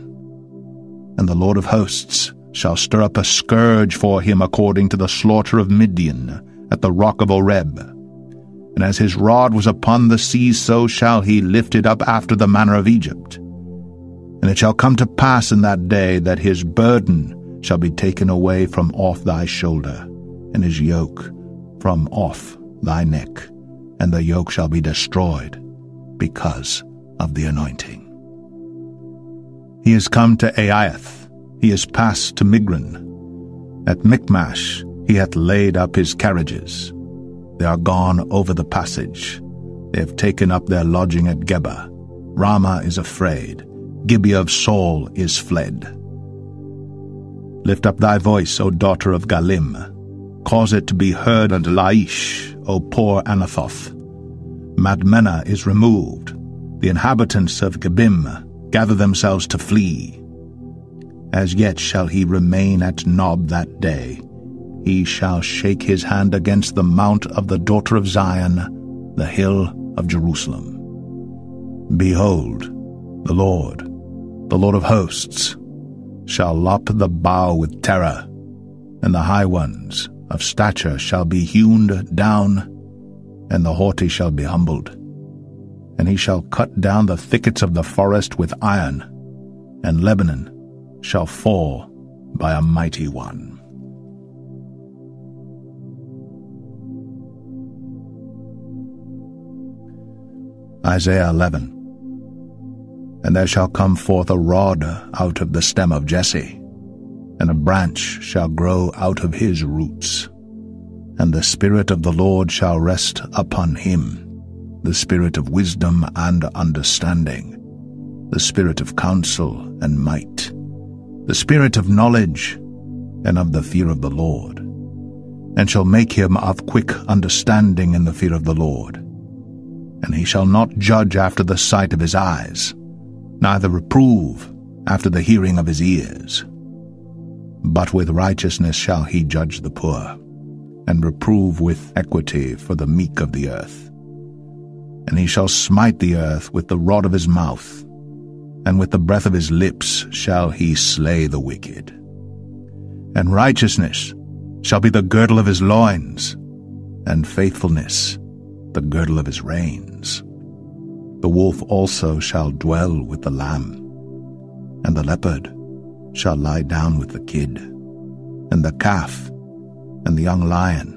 And the Lord of hosts shall stir up a scourge for him according to the slaughter of Midian at the rock of Oreb and as his rod was upon the sea, so shall he lift it up after the manner of Egypt. And it shall come to pass in that day that his burden shall be taken away from off thy shoulder, and his yoke from off thy neck, and the yoke shall be destroyed because of the anointing. He is come to Aiath, he is passed to Migron. At Michmash he hath laid up his carriages. They are gone over the passage. They have taken up their lodging at Geba. Ramah is afraid. Gibeah of Saul is fled. Lift up thy voice, O daughter of Gallim. Cause it to be heard unto Laish, O poor Anathoth. Madmenah is removed. The inhabitants of Gebim gather themselves to flee. As yet shall he remain at Nob that day, he shall shake his hand against the mount of the daughter of Zion, the hill of Jerusalem. Behold, the Lord, the Lord of hosts, shall lop the bough with terror, and the high ones of stature shall be hewn down, and the haughty shall be humbled. And he shall cut down the thickets of the forest with iron, and Lebanon shall fall by a mighty one. Isaiah 11 And there shall come forth a rod out of the stem of Jesse, and a branch shall grow out of his roots. And the Spirit of the Lord shall rest upon him, the Spirit of wisdom and understanding, the Spirit of counsel and might, the Spirit of knowledge and of the fear of the Lord, and shall make him of quick understanding in the fear of the Lord and he shall not judge after the sight of his eyes, neither reprove after the hearing of his ears. But with righteousness shall he judge the poor, and reprove with equity for the meek of the earth. And he shall smite the earth with the rod of his mouth, and with the breath of his lips shall he slay the wicked. And righteousness shall be the girdle of his loins, and faithfulness the girdle of his reins. The wolf also shall dwell with the lamb, and the leopard shall lie down with the kid, and the calf, and the young lion,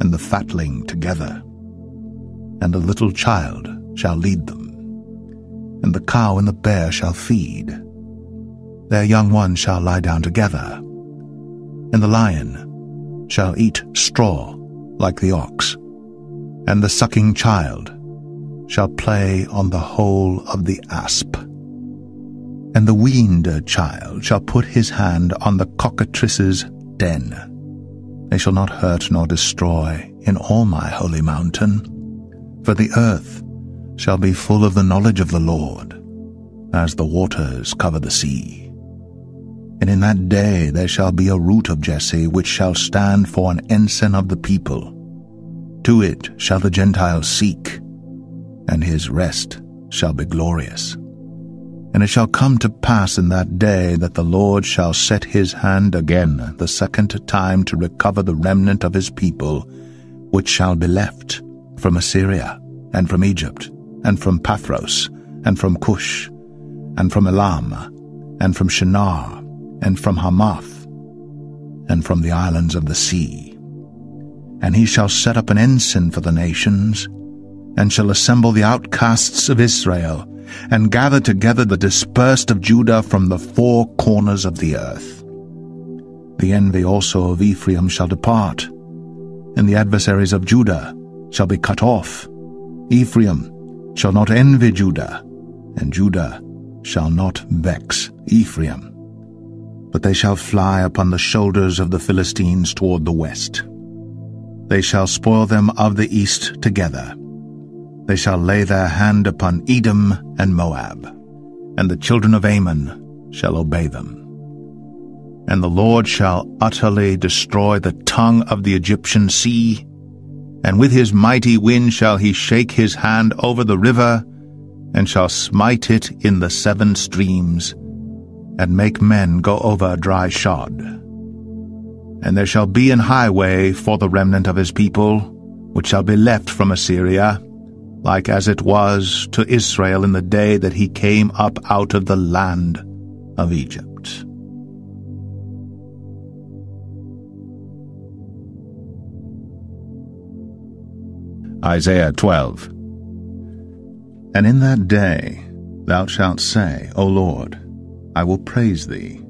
and the fatling together, and a little child shall lead them, and the cow and the bear shall feed. Their young ones shall lie down together, and the lion shall eat straw like the ox, and the sucking child shall play on the hole of the asp. And the weaned child shall put his hand on the cockatrice's den. They shall not hurt nor destroy in all my holy mountain, for the earth shall be full of the knowledge of the Lord, as the waters cover the sea. And in that day there shall be a root of Jesse, which shall stand for an ensign of the people. To it shall the Gentiles seek, and his rest shall be glorious. And it shall come to pass in that day that the Lord shall set his hand again the second time to recover the remnant of his people, which shall be left from Assyria, and from Egypt, and from Pathros, and from Cush, and from Elam, and from Shinar, and from Hamath, and from the islands of the sea. And he shall set up an ensign for the nations, and shall assemble the outcasts of Israel, and gather together the dispersed of Judah from the four corners of the earth. The envy also of Ephraim shall depart, and the adversaries of Judah shall be cut off. Ephraim shall not envy Judah, and Judah shall not vex Ephraim. But they shall fly upon the shoulders of the Philistines toward the west. They shall spoil them of the east together they shall lay their hand upon Edom and Moab, and the children of Ammon shall obey them. And the Lord shall utterly destroy the tongue of the Egyptian sea, and with his mighty wind shall he shake his hand over the river, and shall smite it in the seven streams, and make men go over dry shod. And there shall be an highway for the remnant of his people, which shall be left from Assyria, like as it was to Israel in the day that he came up out of the land of Egypt. Isaiah 12 And in that day thou shalt say, O Lord, I will praise thee.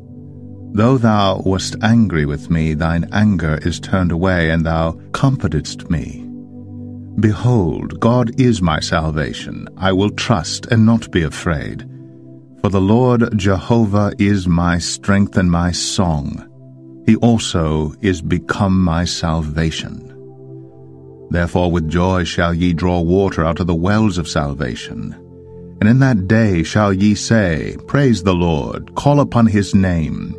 Though thou wast angry with me, thine anger is turned away, and thou comfortedst me. Behold, God is my salvation. I will trust and not be afraid. For the Lord Jehovah is my strength and my song. He also is become my salvation. Therefore with joy shall ye draw water out of the wells of salvation. And in that day shall ye say, Praise the Lord, call upon his name,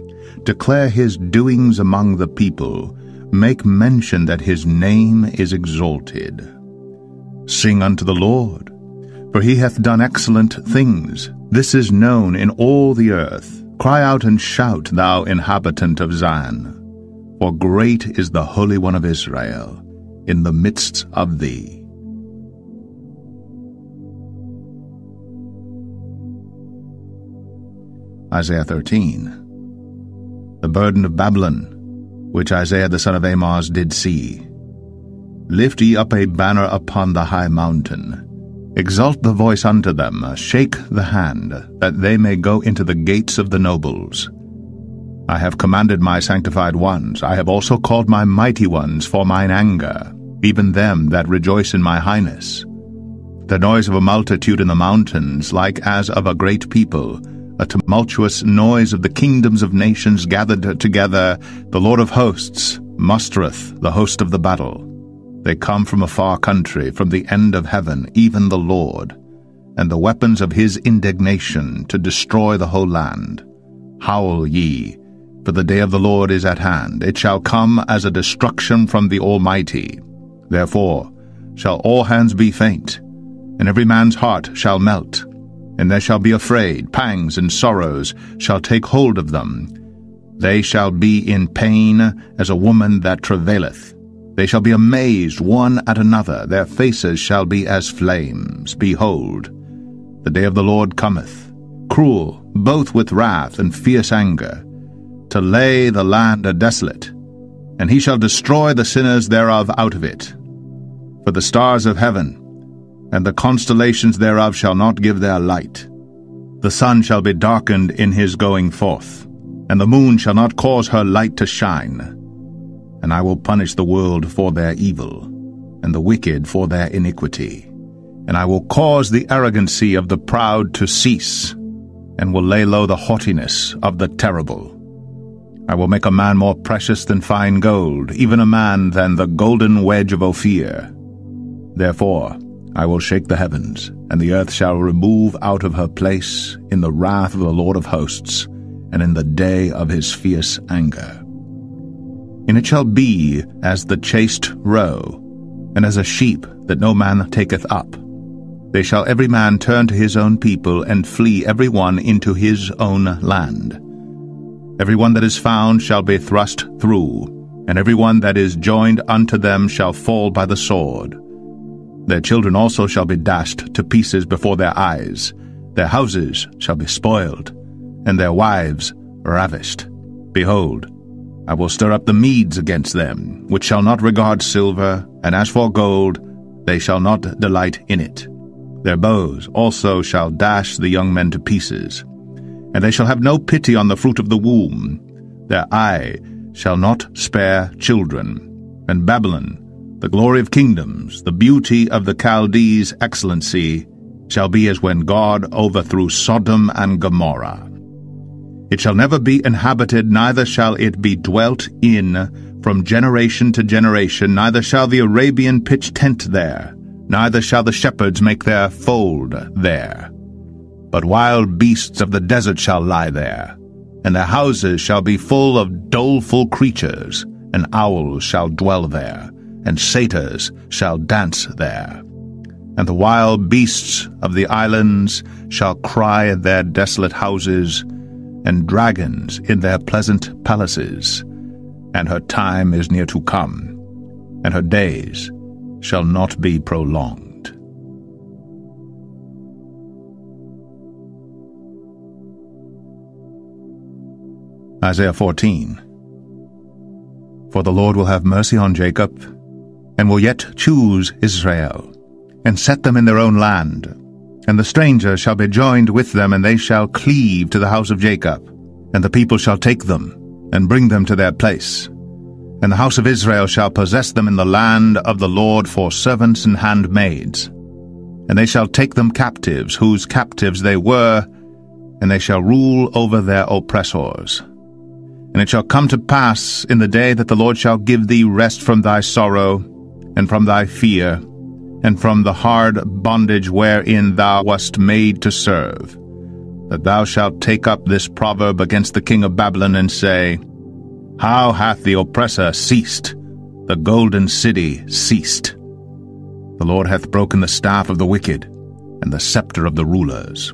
declare his doings among the people, make mention that his name is exalted. Sing unto the Lord, for he hath done excellent things. This is known in all the earth. Cry out and shout, thou inhabitant of Zion. For great is the Holy One of Israel in the midst of thee. Isaiah 13 The burden of Babylon, which Isaiah the son of Amoz did see, Lift ye up a banner upon the high mountain. Exalt the voice unto them, shake the hand, that they may go into the gates of the nobles. I have commanded my sanctified ones, I have also called my mighty ones for mine anger, even them that rejoice in my highness. The noise of a multitude in the mountains, like as of a great people, a tumultuous noise of the kingdoms of nations gathered together, the Lord of hosts mustereth the host of the battle. They come from a far country, from the end of heaven, even the Lord, and the weapons of his indignation to destroy the whole land. Howl ye, for the day of the Lord is at hand. It shall come as a destruction from the Almighty. Therefore shall all hands be faint, and every man's heart shall melt, and they shall be afraid, pangs and sorrows shall take hold of them. They shall be in pain as a woman that travaileth. They shall be amazed one at another, their faces shall be as flames. Behold, the day of the Lord cometh, cruel, both with wrath and fierce anger, to lay the land a desolate, and he shall destroy the sinners thereof out of it. For the stars of heaven and the constellations thereof shall not give their light. The sun shall be darkened in his going forth and the moon shall not cause her light to shine. And I will punish the world for their evil, and the wicked for their iniquity. And I will cause the arrogancy of the proud to cease, and will lay low the haughtiness of the terrible. I will make a man more precious than fine gold, even a man than the golden wedge of Ophir. Therefore I will shake the heavens, and the earth shall remove out of her place in the wrath of the Lord of hosts, and in the day of his fierce anger. And it shall be as the chased roe, and as a sheep that no man taketh up. They shall every man turn to his own people, and flee every one into his own land. Every one that is found shall be thrust through, and every one that is joined unto them shall fall by the sword. Their children also shall be dashed to pieces before their eyes, their houses shall be spoiled, and their wives ravished. Behold, I will stir up the Medes against them, which shall not regard silver, and as for gold, they shall not delight in it. Their bows also shall dash the young men to pieces. And they shall have no pity on the fruit of the womb. Their eye shall not spare children. And Babylon, the glory of kingdoms, the beauty of the Chaldees' excellency, shall be as when God overthrew Sodom and Gomorrah. It shall never be inhabited, neither shall it be dwelt in from generation to generation, neither shall the Arabian pitch tent there, neither shall the shepherds make their fold there. But wild beasts of the desert shall lie there, and their houses shall be full of doleful creatures, and owls shall dwell there, and satyrs shall dance there. And the wild beasts of the islands shall cry at their desolate houses, and dragons in their pleasant palaces. And her time is near to come, and her days shall not be prolonged. Isaiah 14 For the Lord will have mercy on Jacob, and will yet choose Israel, and set them in their own land, and the stranger shall be joined with them, and they shall cleave to the house of Jacob. And the people shall take them, and bring them to their place. And the house of Israel shall possess them in the land of the Lord for servants and handmaids. And they shall take them captives, whose captives they were, and they shall rule over their oppressors. And it shall come to pass in the day that the Lord shall give thee rest from thy sorrow, and from thy fear, and from the hard bondage wherein thou wast made to serve, that thou shalt take up this proverb against the king of Babylon, and say, How hath the oppressor ceased? The golden city ceased. The Lord hath broken the staff of the wicked, and the scepter of the rulers.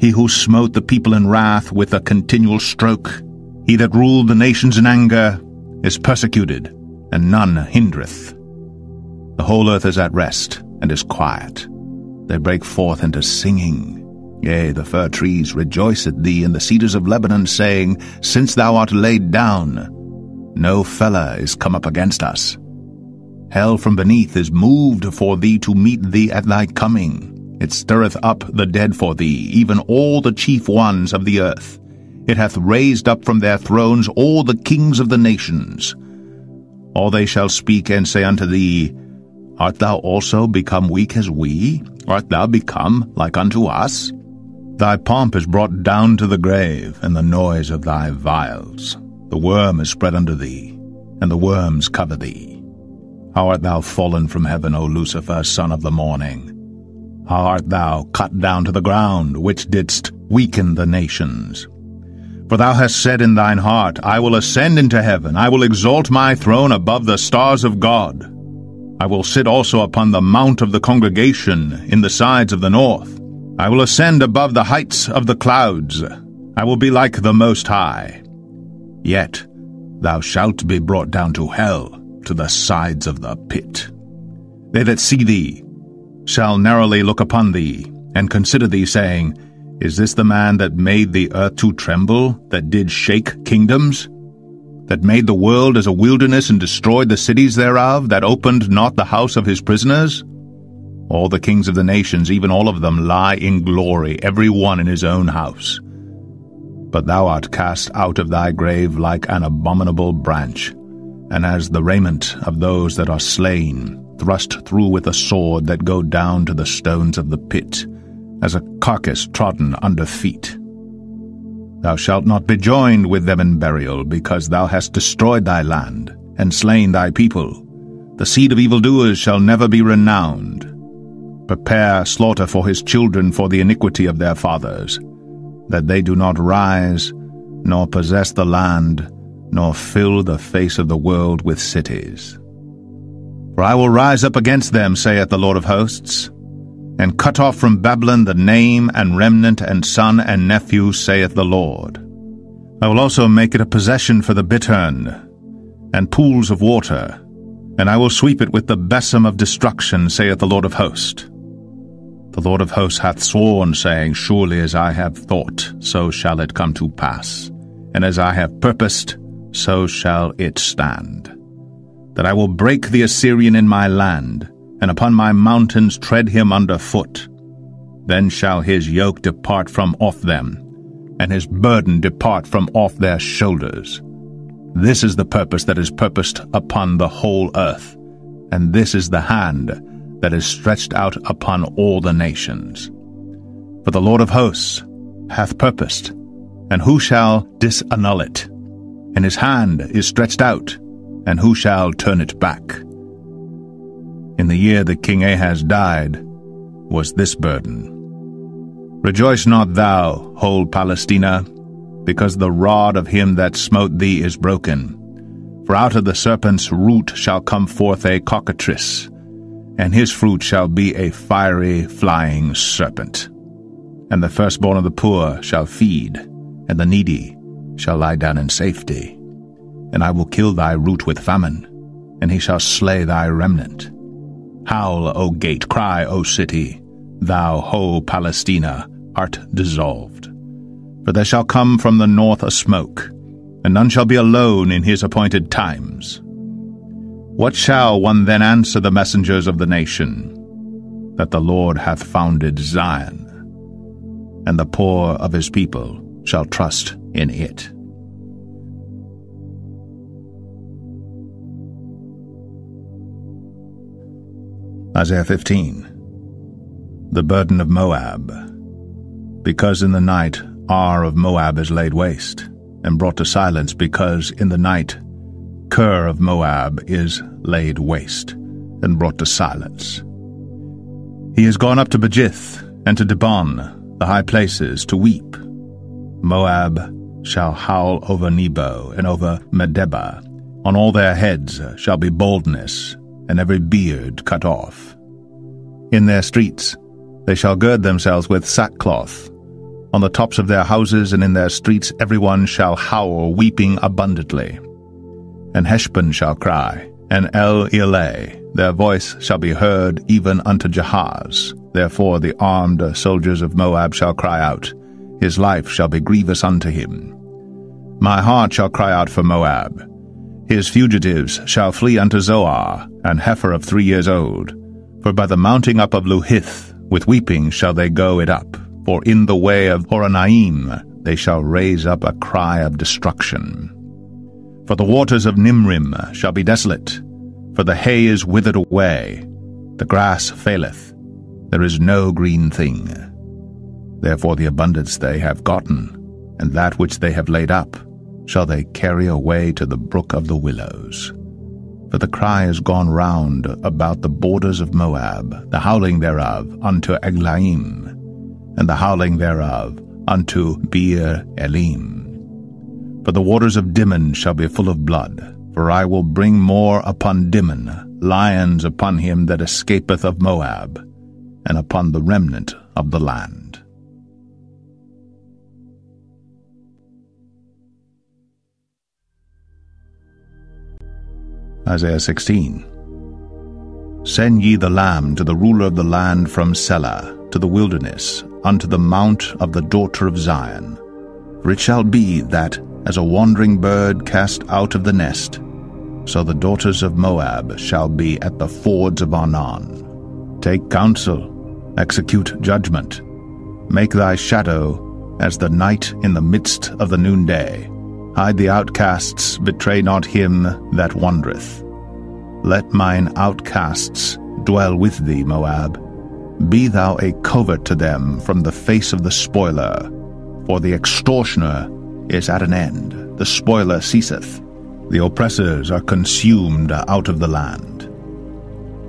He who smote the people in wrath with a continual stroke, he that ruled the nations in anger, is persecuted, and none hindereth. The whole earth is at rest, and is quiet. They break forth into singing. Yea, the fir trees rejoice at thee, and the cedars of Lebanon, saying, Since thou art laid down, no feller is come up against us. Hell from beneath is moved for thee to meet thee at thy coming. It stirreth up the dead for thee, even all the chief ones of the earth. It hath raised up from their thrones all the kings of the nations. All they shall speak and say unto thee, Art thou also become weak as we? Art thou become like unto us? Thy pomp is brought down to the grave, and the noise of thy viols. The worm is spread under thee, and the worms cover thee. How art thou fallen from heaven, O Lucifer, son of the morning? How art thou cut down to the ground, which didst weaken the nations? For thou hast said in thine heart, I will ascend into heaven, I will exalt my throne above the stars of God. I will sit also upon the mount of the congregation in the sides of the north. I will ascend above the heights of the clouds. I will be like the Most High. Yet thou shalt be brought down to hell, to the sides of the pit. They that see thee shall narrowly look upon thee, and consider thee, saying, Is this the man that made the earth to tremble, that did shake kingdoms? That made the world as a wilderness and destroyed the cities thereof, that opened not the house of his prisoners? All the kings of the nations, even all of them, lie in glory, every one in his own house. But thou art cast out of thy grave like an abominable branch, and as the raiment of those that are slain, thrust through with a sword that go down to the stones of the pit, as a carcass trodden under feet. Thou shalt not be joined with them in burial, because thou hast destroyed thy land, and slain thy people. The seed of evildoers shall never be renowned. Prepare slaughter for his children for the iniquity of their fathers, that they do not rise, nor possess the land, nor fill the face of the world with cities. For I will rise up against them, saith the Lord of hosts, and cut off from Babylon the name and remnant and son and nephew, saith the Lord. I will also make it a possession for the bittern, and pools of water, and I will sweep it with the besom of destruction, saith the Lord of hosts. The Lord of hosts hath sworn, saying, Surely as I have thought, so shall it come to pass, and as I have purposed, so shall it stand that I will break the Assyrian in my land, and upon my mountains tread him under foot. Then shall his yoke depart from off them, and his burden depart from off their shoulders. This is the purpose that is purposed upon the whole earth, and this is the hand that is stretched out upon all the nations. For the Lord of hosts hath purposed, and who shall disannul it? And his hand is stretched out, and who shall turn it back? In the year that King Ahaz died, was this burden. Rejoice not thou, whole Palestina, because the rod of him that smote thee is broken. For out of the serpent's root shall come forth a cockatrice, and his fruit shall be a fiery flying serpent. And the firstborn of the poor shall feed, and the needy shall lie down in safety and I will kill thy root with famine, and he shall slay thy remnant. Howl, O gate, cry, O city, thou, whole Palestina, art dissolved. For there shall come from the north a smoke, and none shall be alone in his appointed times. What shall one then answer the messengers of the nation? That the Lord hath founded Zion, and the poor of his people shall trust in it. Isaiah 15 The burden of Moab. Because in the night Ar of Moab is laid waste, and brought to silence, because in the night Kir of Moab is laid waste, and brought to silence. He is gone up to Bajith, and to Dibon, the high places, to weep. Moab shall howl over Nebo, and over Medeba. On all their heads shall be baldness, and every beard cut off. In their streets they shall gird themselves with sackcloth. On the tops of their houses and in their streets every one shall howl, weeping abundantly. And Heshbon shall cry, and Elealeh, their voice shall be heard even unto Jahaz. Therefore the armed soldiers of Moab shall cry out, his life shall be grievous unto him. My heart shall cry out for Moab, his fugitives shall flee unto Zoar, an heifer of three years old. For by the mounting up of Luhith, with weeping shall they go it up. For in the way of Horonaim they shall raise up a cry of destruction. For the waters of Nimrim shall be desolate, for the hay is withered away, the grass faileth, there is no green thing. Therefore the abundance they have gotten, and that which they have laid up, shall they carry away to the brook of the willows. For the cry is gone round about the borders of Moab, the howling thereof unto Eglaim, and the howling thereof unto Beer Elim. For the waters of Dimon shall be full of blood, for I will bring more upon Dimon, lions upon him that escapeth of Moab, and upon the remnant of the land. Isaiah 16. Send ye the lamb to the ruler of the land from Sela, to the wilderness, unto the mount of the daughter of Zion. For it shall be that, as a wandering bird cast out of the nest, so the daughters of Moab shall be at the fords of Arnon. Take counsel, execute judgment, make thy shadow as the night in the midst of the noonday. Hide the outcasts, betray not him that wandereth. Let mine outcasts dwell with thee, Moab. Be thou a covert to them from the face of the spoiler, for the extortioner is at an end, the spoiler ceaseth. The oppressors are consumed out of the land.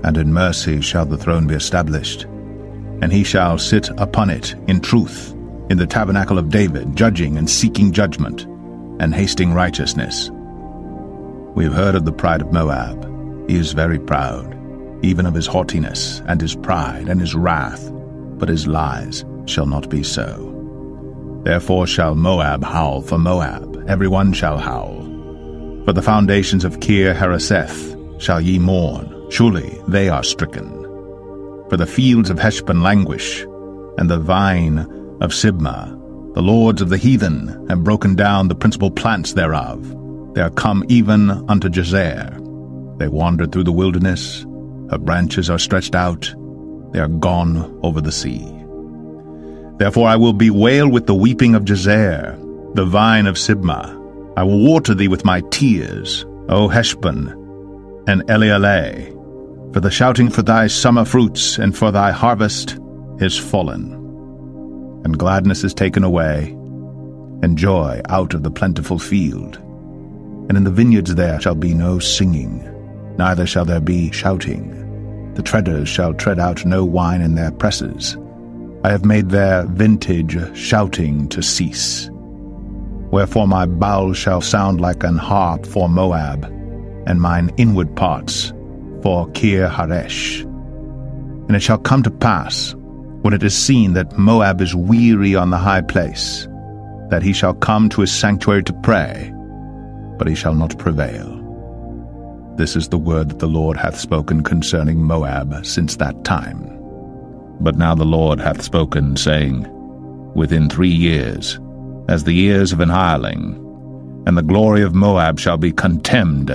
And in mercy shall the throne be established, and he shall sit upon it in truth, in the tabernacle of David, judging and seeking judgment, and hasting righteousness. We have heard of the pride of Moab. He is very proud, even of his haughtiness, and his pride, and his wrath, but his lies shall not be so. Therefore shall Moab howl for Moab, every one shall howl. For the foundations of Kir Hareseth shall ye mourn, surely they are stricken. For the fields of Heshbon languish, and the vine of Sibmah. The lords of the heathen have broken down the principal plants thereof. They are come even unto Jazer. They wandered through the wilderness, her branches are stretched out, they are gone over the sea. Therefore I will bewail with the weeping of Jazer, the vine of Sibmah. I will water thee with my tears, O Heshbon and Elealeh. For the shouting for thy summer fruits and for thy harvest is fallen. And gladness is taken away, and joy out of the plentiful field. And in the vineyards there shall be no singing, neither shall there be shouting. The treaders shall tread out no wine in their presses I have made their vintage shouting to cease. Wherefore my bowels shall sound like an harp for Moab, and mine inward parts for Kir Haresh. And it shall come to pass, when it is seen that Moab is weary on the high place, that he shall come to his sanctuary to pray, but he shall not prevail. This is the word that the Lord hath spoken concerning Moab since that time. But now the Lord hath spoken, saying, Within three years, as the years of an hireling, and the glory of Moab shall be contemned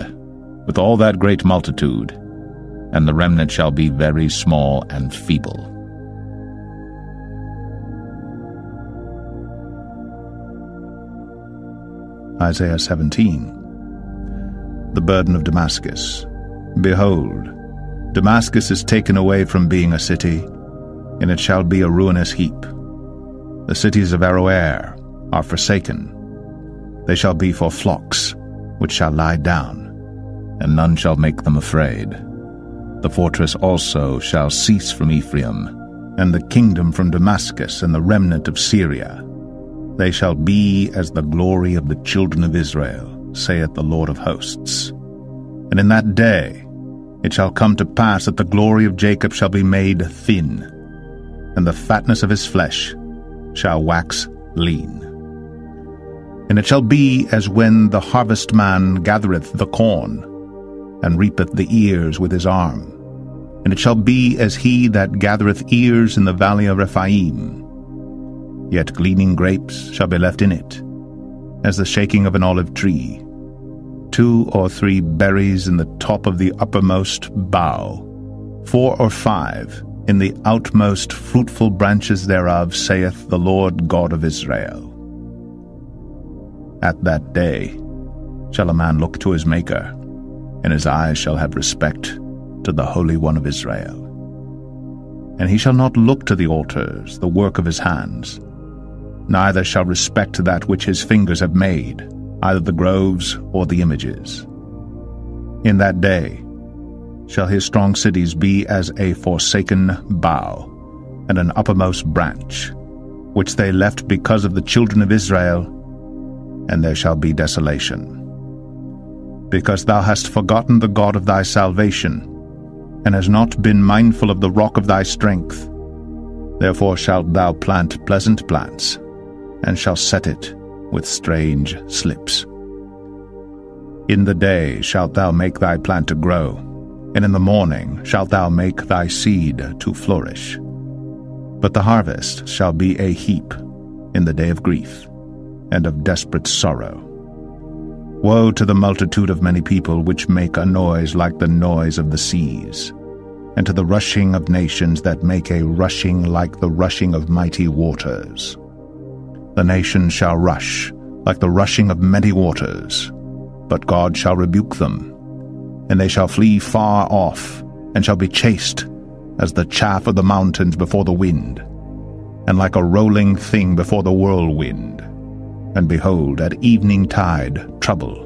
with all that great multitude, and the remnant shall be very small and feeble. Isaiah 17 The burden of Damascus. Behold, Damascus is taken away from being a city, and it shall be a ruinous heap. The cities of Aroer are forsaken. They shall be for flocks, which shall lie down, and none shall make them afraid. The fortress also shall cease from Ephraim, and the kingdom from Damascus, and the remnant of Syria. They shall be as the glory of the children of Israel, saith the Lord of hosts. And in that day it shall come to pass that the glory of Jacob shall be made thin, and the fatness of his flesh shall wax lean. And it shall be as when the harvestman gathereth the corn, and reapeth the ears with his arm. And it shall be as he that gathereth ears in the valley of Rephaim. Yet gleaning grapes shall be left in it, as the shaking of an olive tree. Two or three berries in the top of the uppermost bough, four or five in the outmost fruitful branches thereof, saith the Lord God of Israel. At that day shall a man look to his Maker, and his eyes shall have respect to the Holy One of Israel. And he shall not look to the altars, the work of his hands, neither shall respect that which his fingers have made, either the groves or the images. In that day shall his strong cities be as a forsaken bough, and an uppermost branch, which they left because of the children of Israel, and there shall be desolation. Because thou hast forgotten the God of thy salvation, and hast not been mindful of the rock of thy strength, therefore shalt thou plant pleasant plants, and shall set it with strange slips. In the day shalt thou make thy plant to grow, and in the morning shalt thou make thy seed to flourish. But the harvest shall be a heap in the day of grief and of desperate sorrow. Woe to the multitude of many people which make a noise like the noise of the seas, and to the rushing of nations that make a rushing like the rushing of mighty waters. The nations shall rush like the rushing of many waters, but God shall rebuke them, and they shall flee far off, and shall be chased as the chaff of the mountains before the wind, and like a rolling thing before the whirlwind. And behold, at evening tide trouble,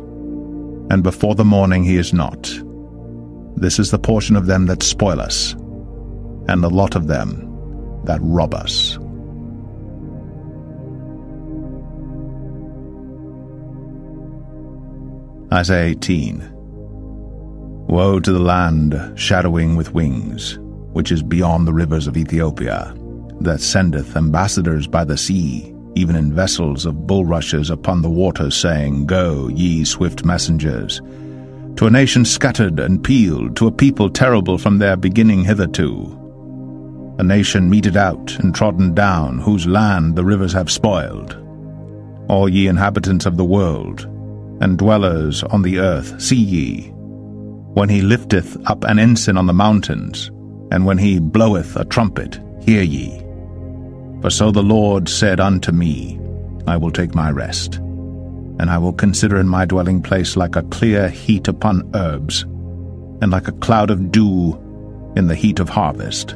and before the morning he is not. This is the portion of them that spoil us, and the lot of them that rob us. Isaiah 18 Woe to the land shadowing with wings, which is beyond the rivers of Ethiopia, that sendeth ambassadors by the sea, even in vessels of bulrushes upon the waters, saying, Go, ye swift messengers, to a nation scattered and peeled, to a people terrible from their beginning hitherto. A nation meted out and trodden down, whose land the rivers have spoiled. All ye inhabitants of the world, and dwellers on the earth, see ye, when he lifteth up an ensign on the mountains, and when he bloweth a trumpet, hear ye. For so the Lord said unto me, I will take my rest, and I will consider in my dwelling place like a clear heat upon herbs, and like a cloud of dew in the heat of harvest.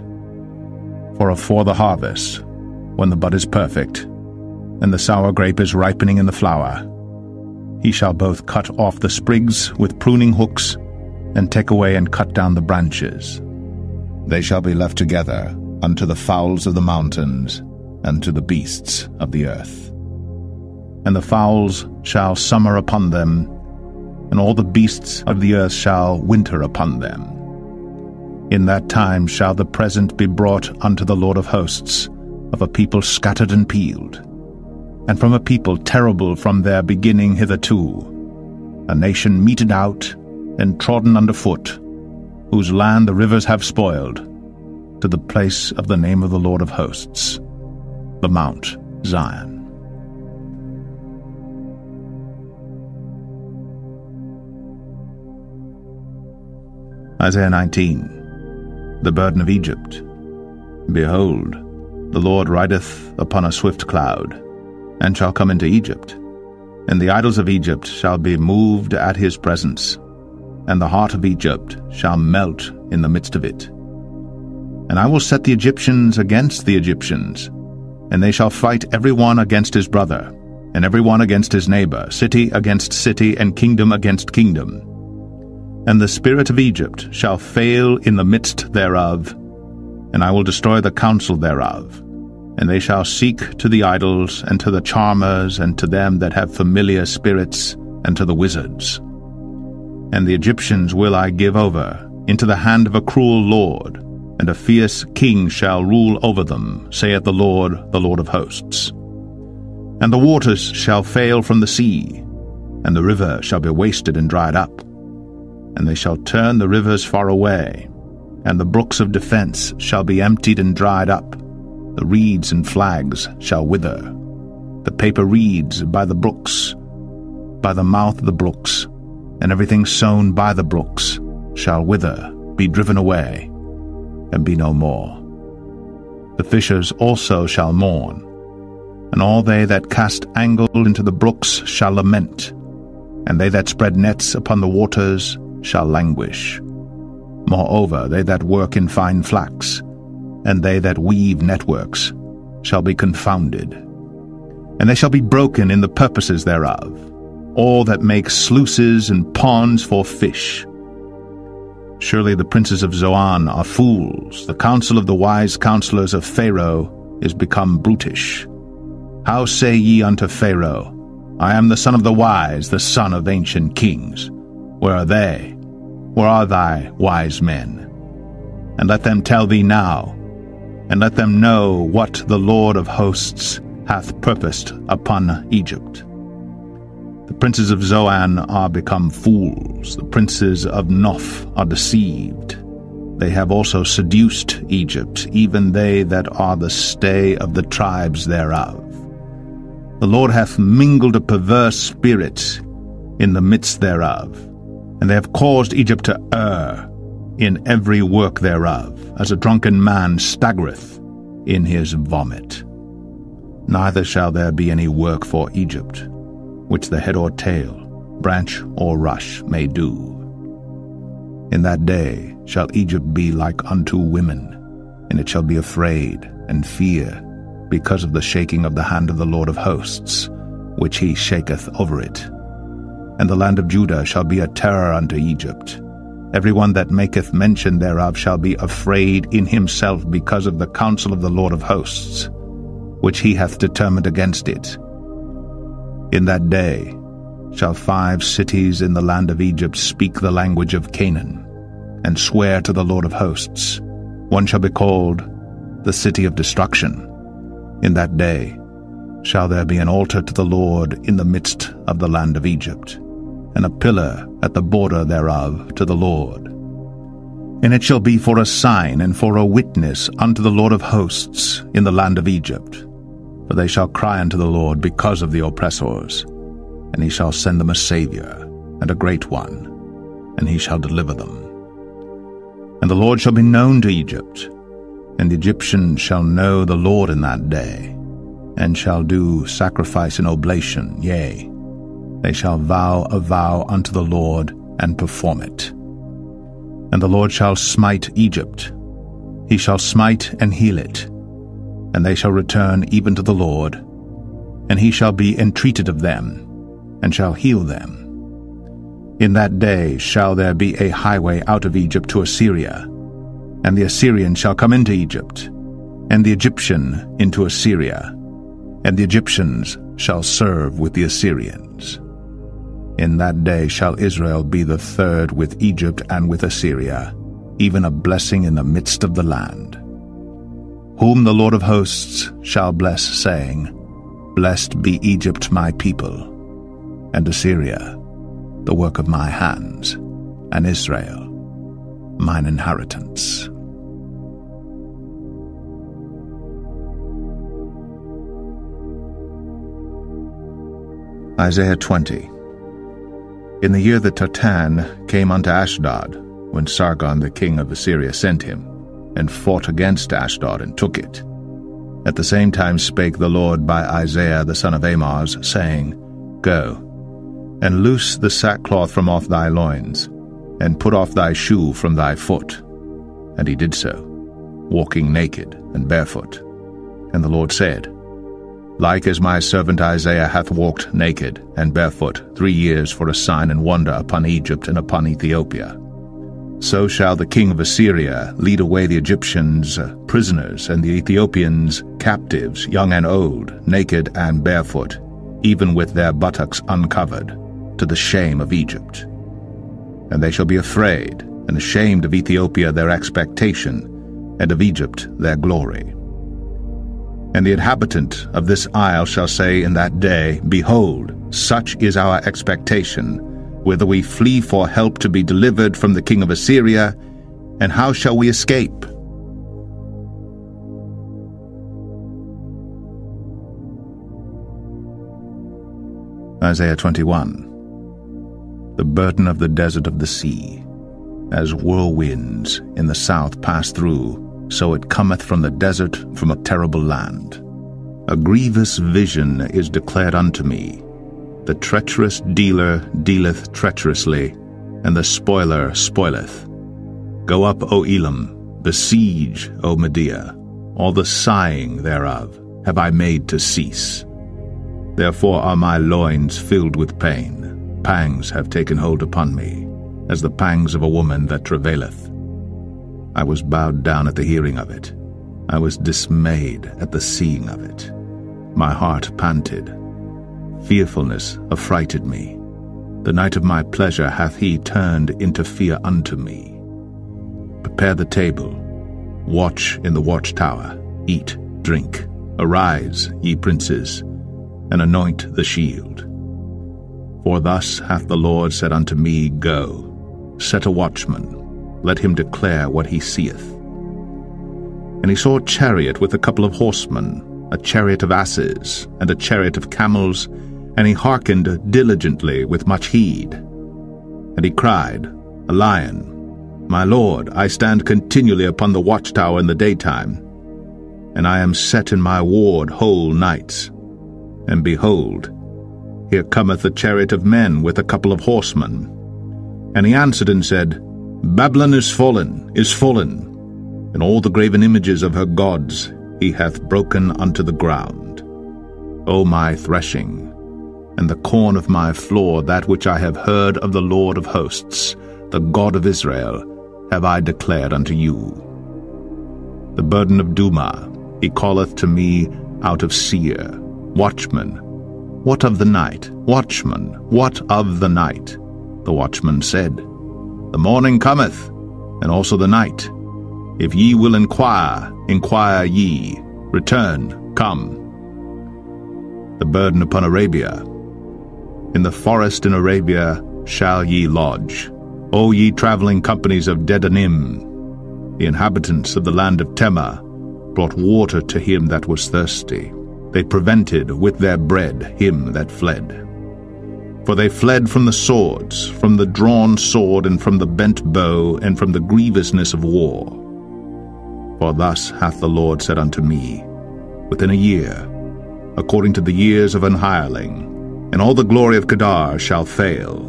For afore the harvest, when the bud is perfect, and the sour grape is ripening in the flower, he shall both cut off the sprigs with pruning hooks, and take away and cut down the branches. They shall be left together unto the fowls of the mountains, and to the beasts of the earth. And the fowls shall summer upon them, and all the beasts of the earth shall winter upon them. In that time shall the present be brought unto the Lord of hosts, of a people scattered and peeled and from a people terrible from their beginning hitherto, a nation meted out and trodden under foot, whose land the rivers have spoiled, to the place of the name of the Lord of hosts, the Mount Zion. Isaiah 19 The burden of Egypt. Behold, the Lord rideth upon a swift cloud, and shall come into Egypt. And the idols of Egypt shall be moved at his presence, and the heart of Egypt shall melt in the midst of it. And I will set the Egyptians against the Egyptians, and they shall fight every one against his brother, and every one against his neighbor, city against city, and kingdom against kingdom. And the spirit of Egypt shall fail in the midst thereof, and I will destroy the counsel thereof and they shall seek to the idols, and to the charmers, and to them that have familiar spirits, and to the wizards. And the Egyptians will I give over into the hand of a cruel lord, and a fierce king shall rule over them, saith the Lord, the Lord of hosts. And the waters shall fail from the sea, and the river shall be wasted and dried up. And they shall turn the rivers far away, and the brooks of defence shall be emptied and dried up the reeds and flags shall wither. The paper reeds by the brooks, by the mouth of the brooks, and everything sown by the brooks shall wither, be driven away, and be no more. The fishers also shall mourn, and all they that cast angle into the brooks shall lament, and they that spread nets upon the waters shall languish. Moreover, they that work in fine flax, and they that weave networks shall be confounded. And they shall be broken in the purposes thereof, all that make sluices and ponds for fish. Surely the princes of Zoan are fools, the counsel of the wise counselors of Pharaoh is become brutish. How say ye unto Pharaoh, I am the son of the wise, the son of ancient kings? Where are they? Where are thy wise men? And let them tell thee now, and let them know what the Lord of hosts hath purposed upon Egypt. The princes of Zoan are become fools, the princes of Noph are deceived. They have also seduced Egypt, even they that are the stay of the tribes thereof. The Lord hath mingled a perverse spirit in the midst thereof, and they have caused Egypt to err in every work thereof, as a drunken man staggereth in his vomit. Neither shall there be any work for Egypt, which the head or tail, branch or rush may do. In that day shall Egypt be like unto women, and it shall be afraid and fear because of the shaking of the hand of the Lord of hosts, which he shaketh over it. And the land of Judah shall be a terror unto Egypt. Every one that maketh mention thereof shall be afraid in himself because of the counsel of the Lord of hosts, which he hath determined against it. In that day shall five cities in the land of Egypt speak the language of Canaan, and swear to the Lord of hosts. One shall be called the city of destruction, in that day shall there be an altar to the Lord in the midst of the land of Egypt, and a pillar at the border thereof to the Lord. And it shall be for a sign and for a witness unto the Lord of hosts in the land of Egypt. For they shall cry unto the Lord because of the oppressors, and he shall send them a Saviour, and a great one, and he shall deliver them. And the Lord shall be known to Egypt, and the Egyptians shall know the Lord in that day, and shall do sacrifice and oblation, yea, they shall vow a vow unto the Lord, and perform it. And the Lord shall smite Egypt, he shall smite and heal it, and they shall return even to the Lord, and he shall be entreated of them, and shall heal them. In that day shall there be a highway out of Egypt to Assyria, and the Assyrian shall come into Egypt, and the Egyptian into Assyria, and the Egyptians shall serve with the Assyrians. In that day shall Israel be the third with Egypt and with Assyria, even a blessing in the midst of the land. Whom the Lord of hosts shall bless, saying, Blessed be Egypt my people, and Assyria, the work of my hands, and Israel, mine inheritance. Isaiah 20 In the year that Tartan came unto Ashdod, when Sargon the king of Assyria sent him, and fought against Ashdod and took it. At the same time spake the Lord by Isaiah the son of Amoz, saying, Go, and loose the sackcloth from off thy loins, and put off thy shoe from thy foot. And he did so, walking naked and barefoot. And the Lord said, like as my servant Isaiah hath walked naked and barefoot three years for a sign and wonder upon Egypt and upon Ethiopia. So shall the king of Assyria lead away the Egyptians uh, prisoners and the Ethiopians captives, young and old, naked and barefoot, even with their buttocks uncovered, to the shame of Egypt. And they shall be afraid and ashamed of Ethiopia their expectation, and of Egypt their glory. And the inhabitant of this isle shall say in that day, Behold, such is our expectation, whither we flee for help to be delivered from the king of Assyria, and how shall we escape? Isaiah 21 The burden of the desert of the sea, as whirlwinds in the south pass through, so it cometh from the desert, from a terrible land. A grievous vision is declared unto me. The treacherous dealer dealeth treacherously, and the spoiler spoileth. Go up, O Elam, besiege, O Media. All the sighing thereof have I made to cease. Therefore are my loins filled with pain. Pangs have taken hold upon me, as the pangs of a woman that travaileth. I was bowed down at the hearing of it. I was dismayed at the seeing of it. My heart panted. Fearfulness affrighted me. The night of my pleasure hath he turned into fear unto me. Prepare the table. Watch in the watchtower. Eat, drink. Arise, ye princes, and anoint the shield. For thus hath the Lord said unto me, Go, set a watchman, let him declare what he seeth. And he saw a chariot with a couple of horsemen, a chariot of asses, and a chariot of camels, and he hearkened diligently with much heed. And he cried, A lion, My lord, I stand continually upon the watchtower in the daytime, and I am set in my ward whole nights. And behold, here cometh a chariot of men with a couple of horsemen. And he answered and said, Babylon is fallen, is fallen, and all the graven images of her gods he hath broken unto the ground. O my threshing, and the corn of my floor, that which I have heard of the Lord of hosts, the God of Israel, have I declared unto you. The burden of Dumah he calleth to me out of Seir, watchman, what of the night? Watchman, what of the night? The watchman said, The morning cometh, and also the night. If ye will inquire, inquire ye. Return, come. The burden upon Arabia. In the forest in Arabia shall ye lodge. O ye travelling companies of Dedanim, the inhabitants of the land of Tema, brought water to him that was thirsty. They prevented with their bread him that fled. For they fled from the swords, from the drawn sword, and from the bent bow, and from the grievousness of war. For thus hath the Lord said unto me, Within a year, according to the years of an hireling, and all the glory of Kedar shall fail,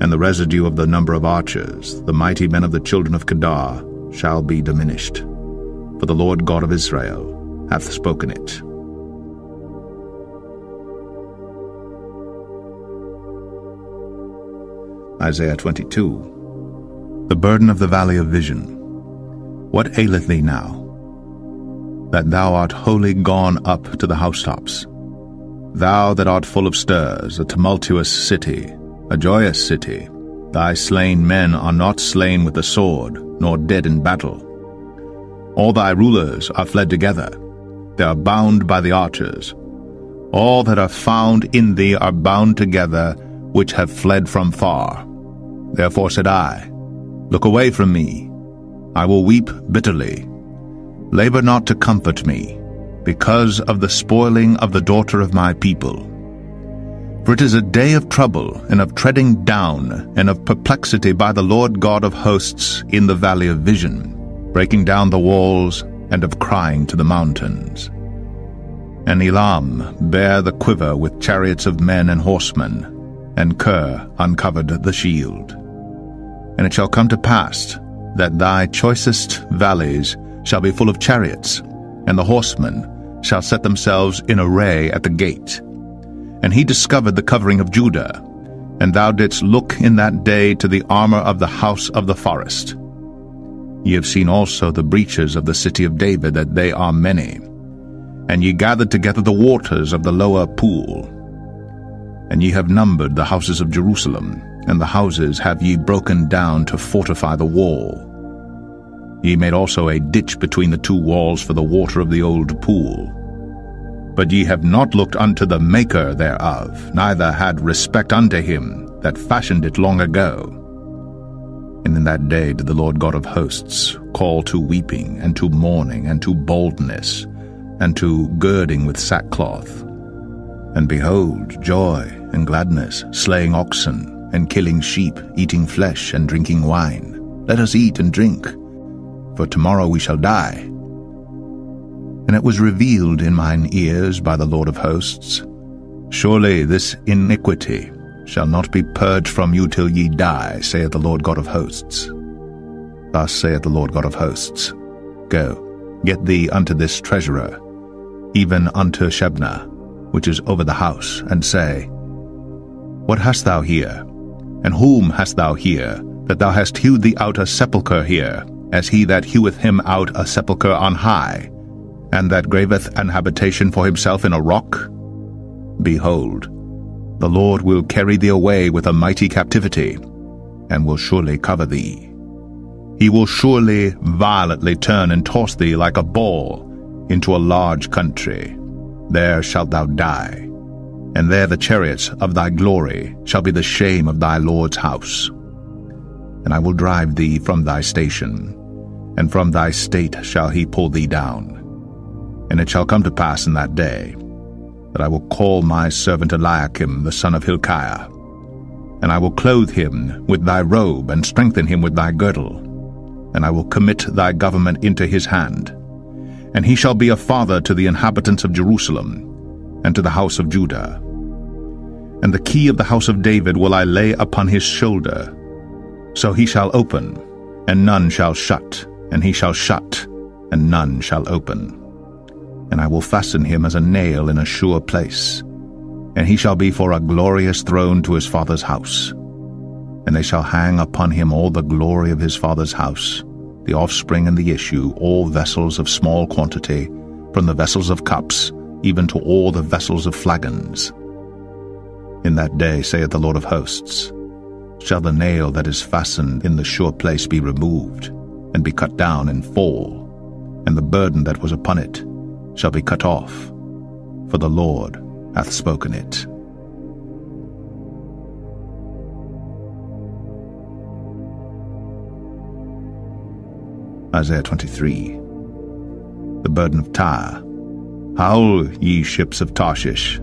and the residue of the number of archers, the mighty men of the children of Kedar, shall be diminished. For the Lord God of Israel hath spoken it. Isaiah 22. The burden of the valley of vision. What aileth thee now? That thou art wholly gone up to the housetops. Thou that art full of stirs, a tumultuous city, a joyous city, thy slain men are not slain with the sword, nor dead in battle. All thy rulers are fled together, they are bound by the archers. All that are found in thee are bound together, which have fled from far. Therefore said I, Look away from me. I will weep bitterly. Labor not to comfort me, because of the spoiling of the daughter of my people. For it is a day of trouble, and of treading down, and of perplexity by the Lord God of hosts in the valley of vision, breaking down the walls, and of crying to the mountains. And Elam bare the quiver with chariots of men and horsemen, and Kir uncovered the shield. And it shall come to pass that thy choicest valleys shall be full of chariots, and the horsemen shall set themselves in array at the gate. And he discovered the covering of Judah, and thou didst look in that day to the armor of the house of the forest. Ye have seen also the breaches of the city of David, that they are many. And ye gathered together the waters of the lower pool, and ye have numbered the houses of Jerusalem, and the houses have ye broken down to fortify the wall. Ye made also a ditch between the two walls for the water of the old pool. But ye have not looked unto the Maker thereof, neither had respect unto him that fashioned it long ago. And in that day did the Lord God of hosts call to weeping, and to mourning, and to boldness, and to girding with sackcloth, and behold, joy and gladness, slaying oxen, and killing sheep, eating flesh, and drinking wine. Let us eat and drink, for tomorrow we shall die. And it was revealed in mine ears by the Lord of hosts, Surely this iniquity shall not be purged from you till ye die, saith the Lord God of hosts. Thus saith the Lord God of hosts, Go, get thee unto this treasurer, even unto Shebna, which is over the house, and say, What hast thou here? And whom hast thou here, that thou hast hewed thee out a sepulchre here, as he that heweth him out a sepulchre on high, and that graveth an habitation for himself in a rock? Behold, the Lord will carry thee away with a mighty captivity, and will surely cover thee. He will surely violently turn and toss thee like a ball into a large country there shalt thou die, and there the chariots of thy glory shall be the shame of thy Lord's house. And I will drive thee from thy station, and from thy state shall he pull thee down. And it shall come to pass in that day that I will call my servant Eliakim the son of Hilkiah, and I will clothe him with thy robe, and strengthen him with thy girdle, and I will commit thy government into his hand. And he shall be a father to the inhabitants of Jerusalem, and to the house of Judah. And the key of the house of David will I lay upon his shoulder. So he shall open, and none shall shut, and he shall shut, and none shall open. And I will fasten him as a nail in a sure place, and he shall be for a glorious throne to his father's house. And they shall hang upon him all the glory of his father's house, the offspring and the issue, all vessels of small quantity, from the vessels of cups, even to all the vessels of flagons. In that day, saith the Lord of hosts, shall the nail that is fastened in the sure place be removed, and be cut down and fall, and the burden that was upon it shall be cut off, for the Lord hath spoken it. Isaiah 23 The burden of Tyre. Howl, ye ships of Tarshish,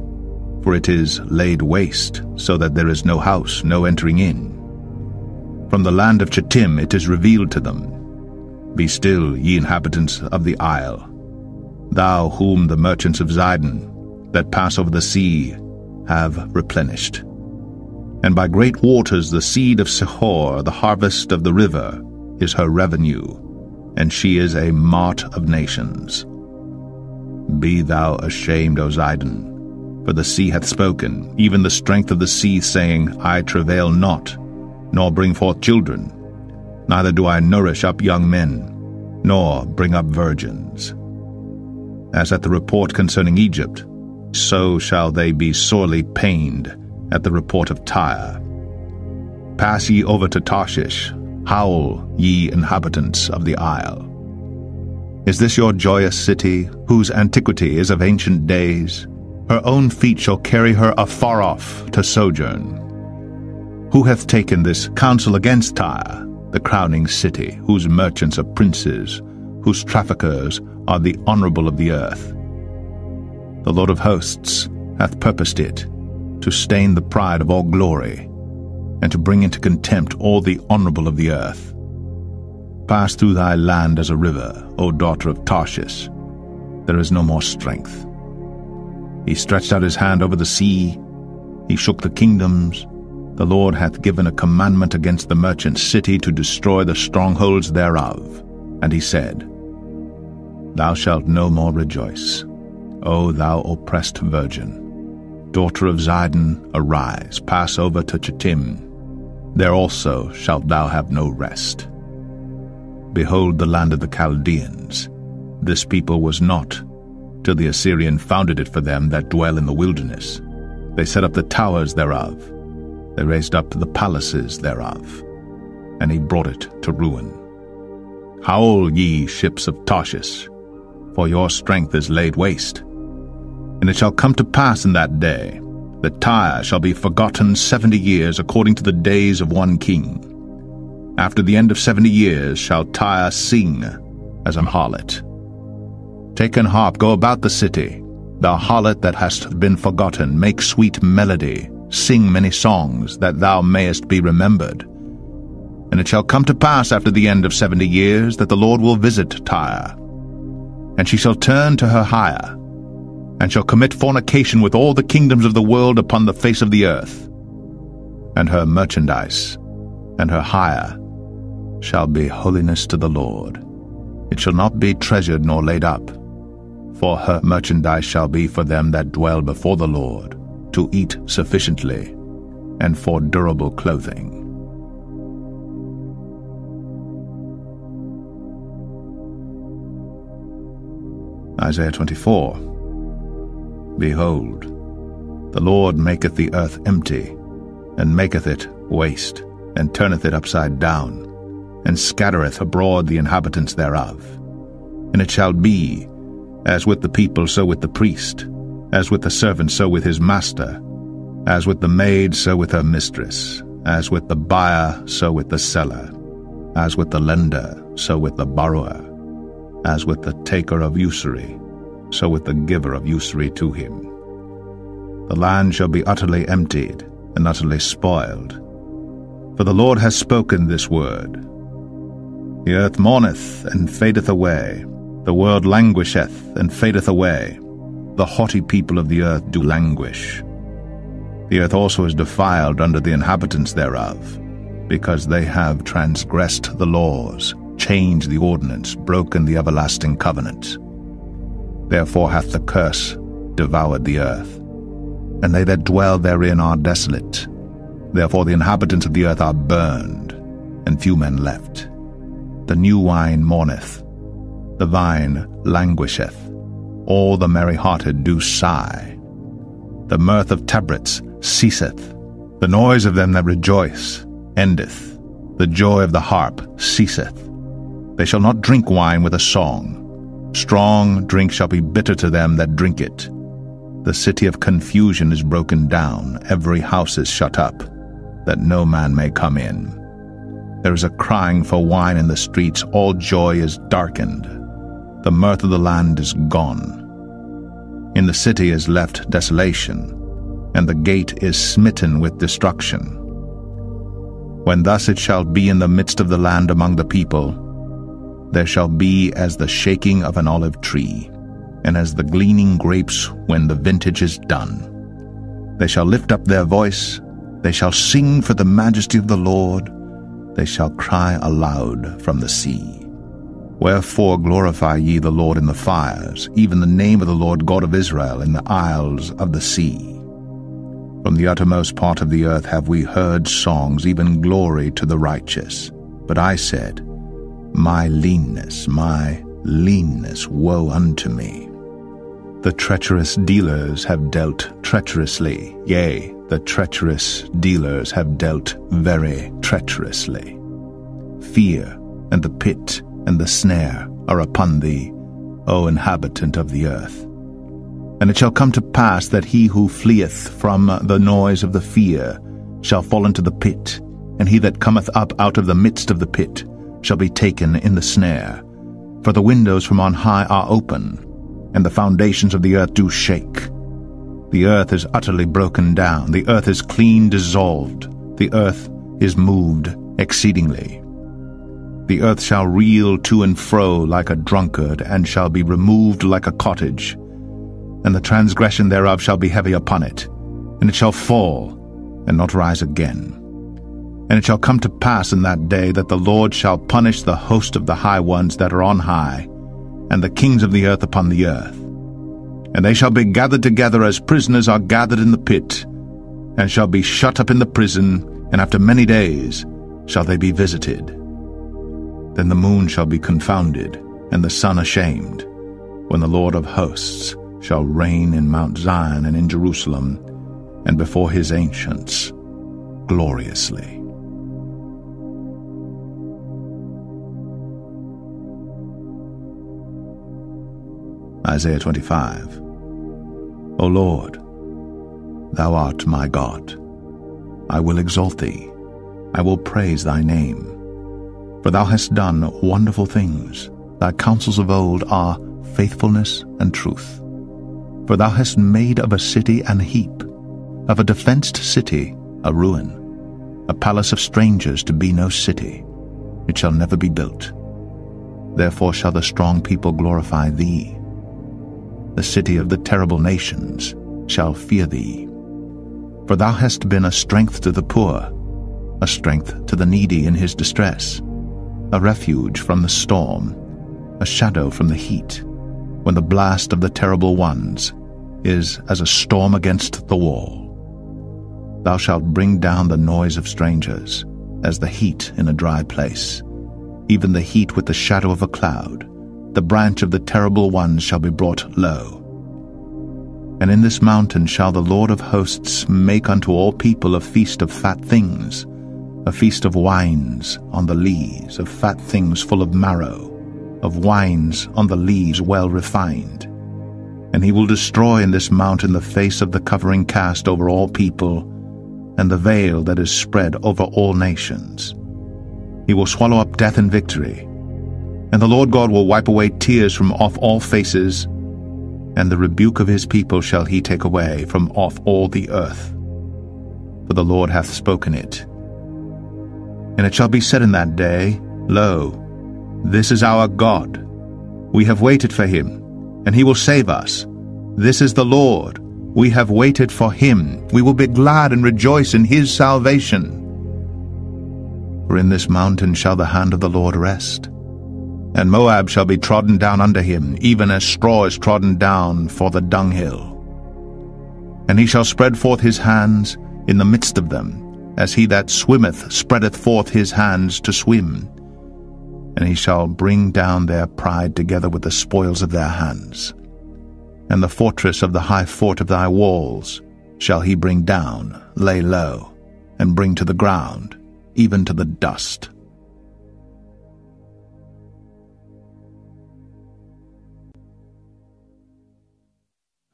for it is laid waste, so that there is no house, no entering in. From the land of Chittim it is revealed to them. Be still, ye inhabitants of the isle, thou whom the merchants of Zidon, that pass over the sea, have replenished. And by great waters the seed of Sihor, the harvest of the river, is her revenue, and she is a mart of nations. Be thou ashamed, O Zidon, for the sea hath spoken, even the strength of the sea, saying, I travail not, nor bring forth children, neither do I nourish up young men, nor bring up virgins. As at the report concerning Egypt, so shall they be sorely pained at the report of Tyre. Pass ye over to Tarshish, howl, ye inhabitants of the isle. Is this your joyous city, whose antiquity is of ancient days? Her own feet shall carry her afar off to sojourn. Who hath taken this counsel against Tyre, the crowning city, whose merchants are princes, whose traffickers are the honourable of the earth? The Lord of hosts hath purposed it, to stain the pride of all glory, and to bring into contempt all the honourable of the earth. Pass through thy land as a river, O daughter of Tarshish. There is no more strength. He stretched out his hand over the sea. He shook the kingdoms. The Lord hath given a commandment against the merchant city to destroy the strongholds thereof. And he said, Thou shalt no more rejoice, O thou oppressed virgin. Daughter of Zidon, arise, pass over to Chittim. There also shalt thou have no rest. Behold the land of the Chaldeans. This people was not, till the Assyrian founded it for them that dwell in the wilderness. They set up the towers thereof. They raised up the palaces thereof. And he brought it to ruin. Howl, ye ships of Tarshish, for your strength is laid waste. And it shall come to pass in that day that Tyre shall be forgotten seventy years according to the days of one king. After the end of seventy years shall Tyre sing as an harlot. Take an harp, go about the city, thou harlot that hast been forgotten, make sweet melody, sing many songs, that thou mayest be remembered. And it shall come to pass after the end of seventy years that the Lord will visit Tyre, and she shall turn to her hire, and shall commit fornication with all the kingdoms of the world upon the face of the earth. And her merchandise and her hire shall be holiness to the Lord. It shall not be treasured nor laid up, for her merchandise shall be for them that dwell before the Lord, to eat sufficiently, and for durable clothing. Isaiah 24 Behold, the Lord maketh the earth empty, and maketh it waste, and turneth it upside down, and scattereth abroad the inhabitants thereof. And it shall be, as with the people so with the priest, As with the servant, so with his master. As with the maid, so with her mistress. As with the buyer, so with the seller. As with the lender, so with the borrower. As with the taker of usury, so with the giver of usury to him. The land shall be utterly emptied and utterly spoiled. For the Lord has spoken this word. The earth mourneth and fadeth away, the world languisheth and fadeth away, the haughty people of the earth do languish. The earth also is defiled under the inhabitants thereof, because they have transgressed the laws, changed the ordinance, broken the everlasting covenant. Therefore hath the curse devoured the earth, and they that dwell therein are desolate. Therefore the inhabitants of the earth are burned, and few men left. The new wine mourneth, the vine languisheth, all the merry-hearted do sigh. The mirth of tabrets ceaseth, the noise of them that rejoice endeth, the joy of the harp ceaseth. They shall not drink wine with a song. Strong drink shall be bitter to them that drink it. The city of confusion is broken down, every house is shut up, that no man may come in. There is a crying for wine in the streets, all joy is darkened. The mirth of the land is gone. In the city is left desolation, and the gate is smitten with destruction. When thus it shall be in the midst of the land among the people, there shall be as the shaking of an olive tree, and as the gleaning grapes when the vintage is done. They shall lift up their voice, they shall sing for the majesty of the Lord, they shall cry aloud from the sea. Wherefore glorify ye the Lord in the fires, even the name of the Lord God of Israel in the isles of the sea. From the uttermost part of the earth have we heard songs, even glory to the righteous. But I said, My leanness, my leanness, woe unto me. The treacherous dealers have dealt treacherously, yea, the treacherous dealers have dealt very treacherously. Fear and the pit and the snare are upon thee, O inhabitant of the earth. And it shall come to pass that he who fleeth from the noise of the fear shall fall into the pit, and he that cometh up out of the midst of the pit shall be taken in the snare. For the windows from on high are open, and the foundations of the earth do shake. The earth is utterly broken down, the earth is clean dissolved, the earth is moved exceedingly. The earth shall reel to and fro like a drunkard, and shall be removed like a cottage. And the transgression thereof shall be heavy upon it, and it shall fall, and not rise again. And it shall come to pass in that day that the Lord shall punish the host of the high ones that are on high, and the kings of the earth upon the earth. And they shall be gathered together as prisoners are gathered in the pit, and shall be shut up in the prison, and after many days shall they be visited. Then the moon shall be confounded, and the sun ashamed, when the Lord of hosts shall reign in Mount Zion and in Jerusalem, and before his ancients, gloriously. Isaiah 25 O Lord, thou art my God. I will exalt thee. I will praise thy name for thou hast done wonderful things. Thy counsels of old are faithfulness and truth. For thou hast made of a city an heap, of a defenced city a ruin, a palace of strangers to be no city. It shall never be built. Therefore shall the strong people glorify thee. The city of the terrible nations shall fear thee. For thou hast been a strength to the poor, a strength to the needy in his distress a refuge from the storm, a shadow from the heat, when the blast of the terrible ones is as a storm against the wall. Thou shalt bring down the noise of strangers, as the heat in a dry place, even the heat with the shadow of a cloud. The branch of the terrible ones shall be brought low. And in this mountain shall the Lord of hosts make unto all people a feast of fat things, a feast of wines on the lees, of fat things full of marrow, of wines on the lees well refined. And he will destroy in this mountain the face of the covering cast over all people, and the veil that is spread over all nations. He will swallow up death in victory. And the Lord God will wipe away tears from off all faces, and the rebuke of his people shall he take away from off all the earth. For the Lord hath spoken it. And it shall be said in that day, Lo, this is our God. We have waited for him, and he will save us. This is the Lord. We have waited for him. We will be glad and rejoice in his salvation. For in this mountain shall the hand of the Lord rest. And Moab shall be trodden down under him, even as straw is trodden down for the dunghill. And he shall spread forth his hands in the midst of them, as he that swimmeth spreadeth forth his hands to swim. And he shall bring down their pride together with the spoils of their hands. And the fortress of the high fort of thy walls shall he bring down, lay low, and bring to the ground, even to the dust.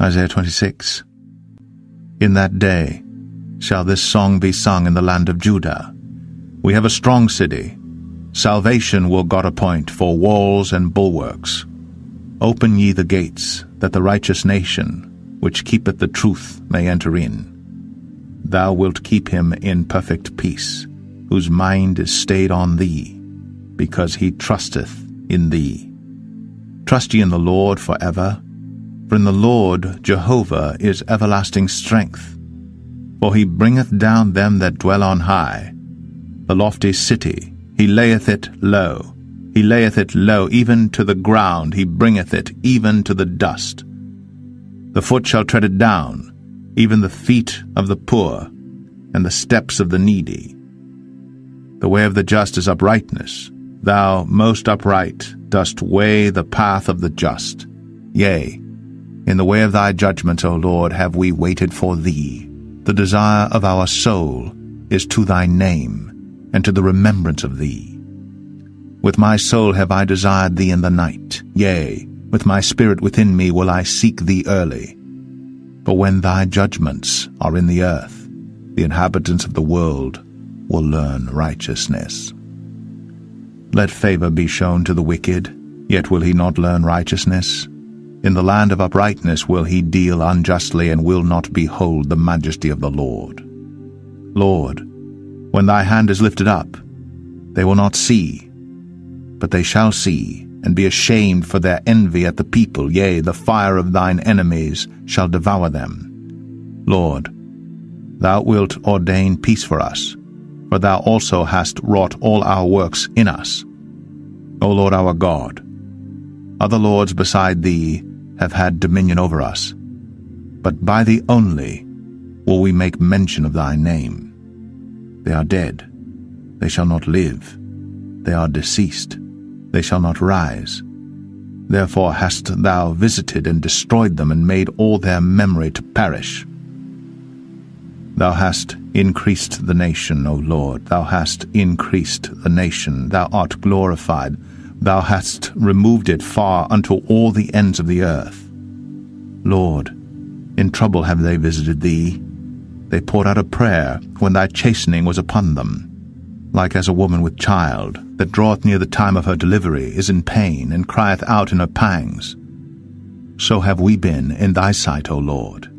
Isaiah 26 In that day shall this song be sung in the land of Judah. We have a strong city. Salvation will God appoint for walls and bulwarks. Open ye the gates, that the righteous nation, which keepeth the truth, may enter in. Thou wilt keep him in perfect peace, whose mind is stayed on thee, because he trusteth in thee. Trust ye in the Lord for ever, for in the Lord Jehovah is everlasting strength. For he bringeth down them that dwell on high. The lofty city, he layeth it low. He layeth it low, even to the ground, he bringeth it even to the dust. The foot shall tread it down, even the feet of the poor, and the steps of the needy. The way of the just is uprightness. Thou, most upright, dost weigh the path of the just. Yea, in the way of thy judgments, O Lord, have we waited for thee. The desire of our soul is to thy name, and to the remembrance of thee. With my soul have I desired thee in the night, yea, with my spirit within me will I seek thee early. For when thy judgments are in the earth, the inhabitants of the world will learn righteousness. Let favor be shown to the wicked, yet will he not learn righteousness. In the land of uprightness will he deal unjustly, and will not behold the majesty of the Lord. Lord, when thy hand is lifted up, they will not see, but they shall see, and be ashamed for their envy at the people, yea, the fire of thine enemies shall devour them. Lord, thou wilt ordain peace for us, for thou also hast wrought all our works in us. O Lord our God, other lords beside thee have had dominion over us, but by thee only will we make mention of thy name. They are dead, they shall not live, they are deceased, they shall not rise. Therefore hast thou visited and destroyed them, and made all their memory to perish. Thou hast increased the nation, O Lord, thou hast increased the nation, thou art glorified, thou hast removed it far unto all the ends of the earth. Lord, in trouble have they visited thee. They poured out a prayer when thy chastening was upon them. Like as a woman with child, that draweth near the time of her delivery, is in pain, and crieth out in her pangs. So have we been in thy sight, O Lord.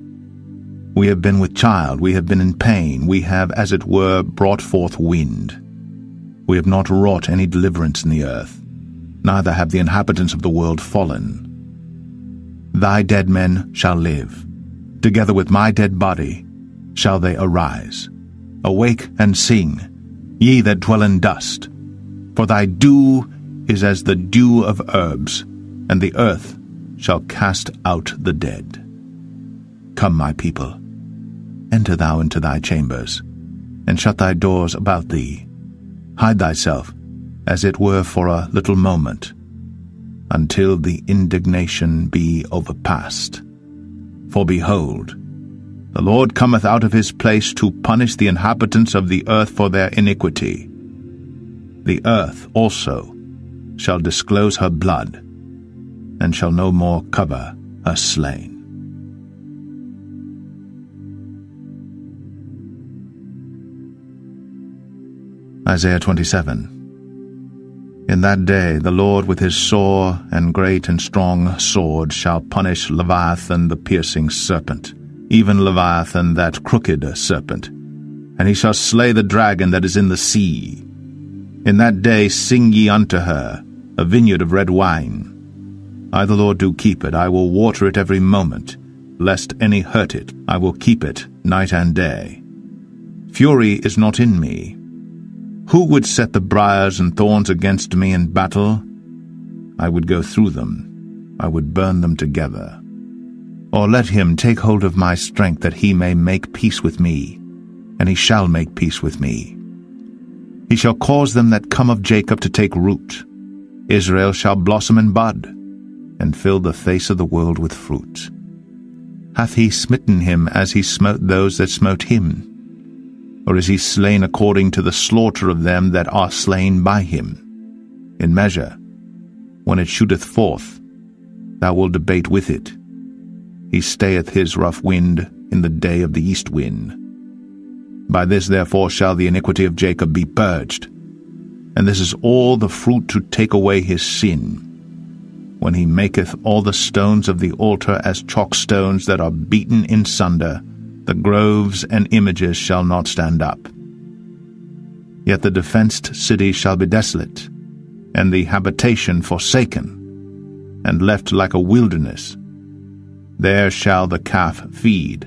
We have been with child, we have been in pain, we have, as it were, brought forth wind. We have not wrought any deliverance in the earth, neither have the inhabitants of the world fallen. Thy dead men shall live, together with my dead body shall they arise. Awake and sing, ye that dwell in dust, for thy dew is as the dew of herbs, and the earth shall cast out the dead. Come, my people, enter thou into thy chambers, and shut thy doors about thee. Hide thyself, as it were for a little moment, until the indignation be overpast. For behold, the Lord cometh out of his place to punish the inhabitants of the earth for their iniquity. The earth also shall disclose her blood, and shall no more cover are slain. Isaiah 27 In that day the Lord with his sore and great and strong sword shall punish Leviathan the piercing serpent, even Leviathan that crooked serpent, and he shall slay the dragon that is in the sea. In that day sing ye unto her, a vineyard of red wine. I the Lord do keep it, I will water it every moment, lest any hurt it, I will keep it night and day. Fury is not in me, who would set the briars and thorns against me in battle? I would go through them. I would burn them together. Or let him take hold of my strength that he may make peace with me, and he shall make peace with me. He shall cause them that come of Jacob to take root. Israel shall blossom and bud, and fill the face of the world with fruit. Hath he smitten him as he smote those that smote him? Or is he slain according to the slaughter of them that are slain by him? In measure, when it shooteth forth, thou wilt debate with it. He stayeth his rough wind in the day of the east wind. By this therefore shall the iniquity of Jacob be purged, and this is all the fruit to take away his sin, when he maketh all the stones of the altar as chalk stones that are beaten in sunder, the groves and images shall not stand up. Yet the defenced city shall be desolate, and the habitation forsaken, and left like a wilderness. There shall the calf feed,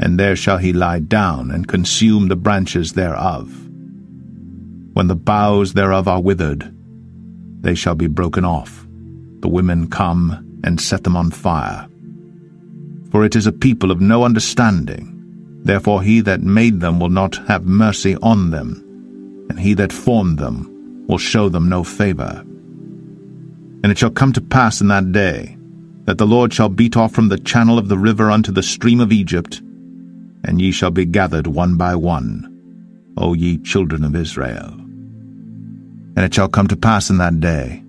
and there shall he lie down and consume the branches thereof. When the boughs thereof are withered, they shall be broken off. The women come and set them on fire for it is a people of no understanding. Therefore he that made them will not have mercy on them, and he that formed them will show them no favour. And it shall come to pass in that day, that the Lord shall beat off from the channel of the river unto the stream of Egypt, and ye shall be gathered one by one, O ye children of Israel. And it shall come to pass in that day,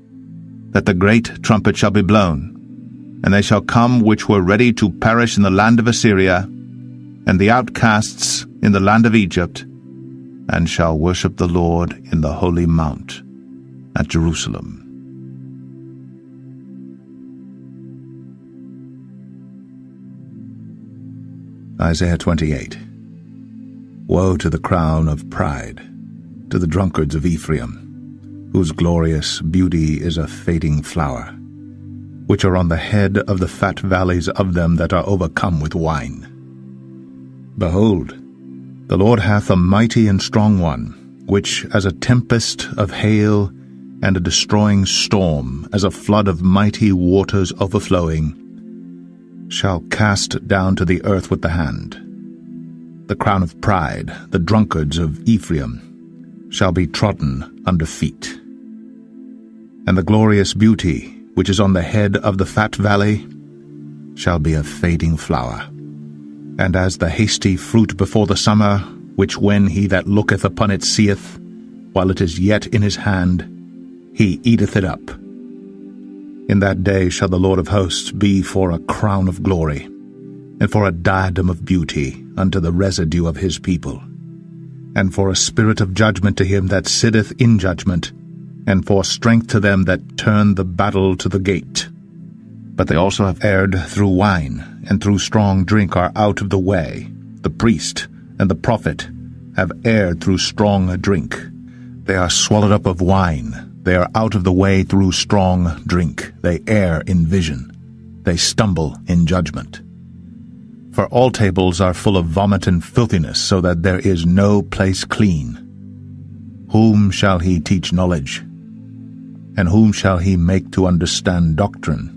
that the great trumpet shall be blown, and they shall come which were ready to perish in the land of Assyria, and the outcasts in the land of Egypt, and shall worship the Lord in the holy mount at Jerusalem. Isaiah 28 Woe to the crown of pride, to the drunkards of Ephraim, whose glorious beauty is a fading flower which are on the head of the fat valleys of them that are overcome with wine. Behold, the Lord hath a mighty and strong one, which as a tempest of hail and a destroying storm, as a flood of mighty waters overflowing, shall cast down to the earth with the hand. The crown of pride, the drunkards of Ephraim, shall be trodden under feet. And the glorious beauty which is on the head of the fat valley, shall be a fading flower. And as the hasty fruit before the summer, which when he that looketh upon it seeth, while it is yet in his hand, he eateth it up. In that day shall the Lord of hosts be for a crown of glory, and for a diadem of beauty unto the residue of his people, and for a spirit of judgment to him that sitteth in judgment, and for strength to them that turn the battle to the gate. But they also have erred through wine, and through strong drink are out of the way. The priest and the prophet have erred through strong drink. They are swallowed up of wine. They are out of the way through strong drink. They err in vision. They stumble in judgment. For all tables are full of vomit and filthiness, so that there is no place clean. Whom shall he teach knowledge? And whom shall he make to understand doctrine?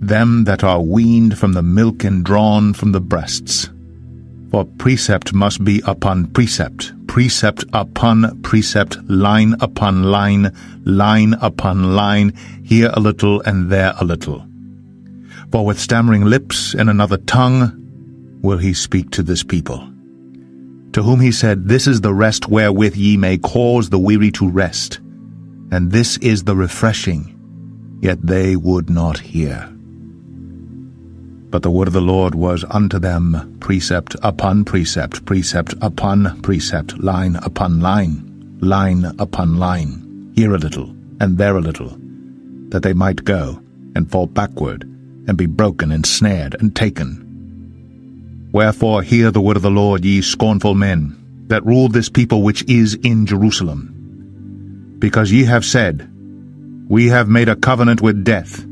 Them that are weaned from the milk and drawn from the breasts. For precept must be upon precept, precept upon precept, line upon line, line upon line, here a little and there a little. For with stammering lips and another tongue will he speak to this people. To whom he said, This is the rest wherewith ye may cause the weary to rest and this is the refreshing, yet they would not hear. But the word of the Lord was unto them precept upon precept, precept upon precept, line upon line, line upon line, here a little, and there a little, that they might go, and fall backward, and be broken, and snared, and taken. Wherefore hear the word of the Lord, ye scornful men, that rule this people which is in Jerusalem. Because ye have said, We have made a covenant with death,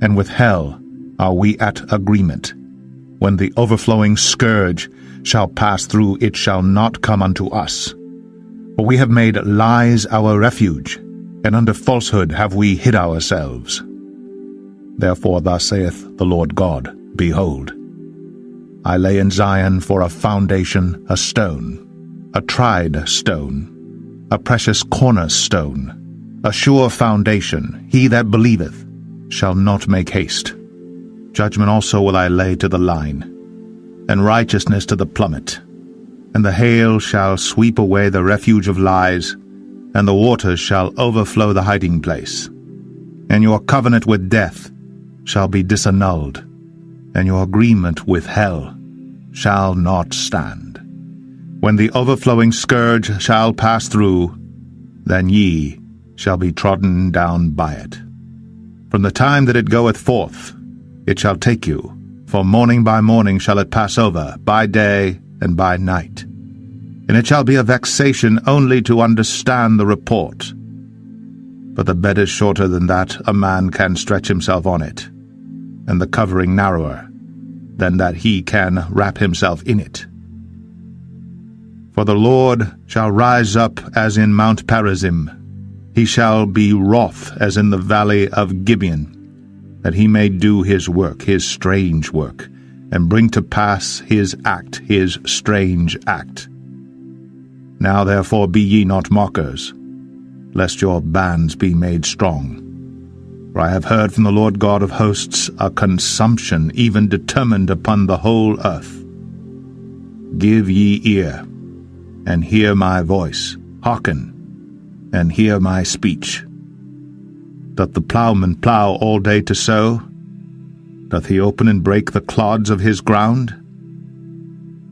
and with hell are we at agreement. When the overflowing scourge shall pass through, it shall not come unto us. For we have made lies our refuge, and under falsehood have we hid ourselves. Therefore thus saith the Lord God, Behold, I lay in Zion for a foundation a stone, a tried stone, a precious cornerstone, a sure foundation. He that believeth shall not make haste. Judgment also will I lay to the line, and righteousness to the plummet. And the hail shall sweep away the refuge of lies, and the waters shall overflow the hiding place. And your covenant with death shall be disannulled, and your agreement with hell shall not stand. When the overflowing scourge shall pass through, then ye shall be trodden down by it. From the time that it goeth forth, it shall take you, for morning by morning shall it pass over, by day and by night. And it shall be a vexation only to understand the report. But the bed is shorter than that a man can stretch himself on it, and the covering narrower than that he can wrap himself in it. For the Lord shall rise up as in Mount Perazim, he shall be wroth as in the valley of Gibeon, that he may do his work, his strange work, and bring to pass his act, his strange act. Now therefore be ye not mockers, lest your bands be made strong. For I have heard from the Lord God of hosts a consumption even determined upon the whole earth. Give ye ear, and hear my voice, hearken, and hear my speech. Doth the ploughman plough all day to sow? Doth he open and break the clods of his ground?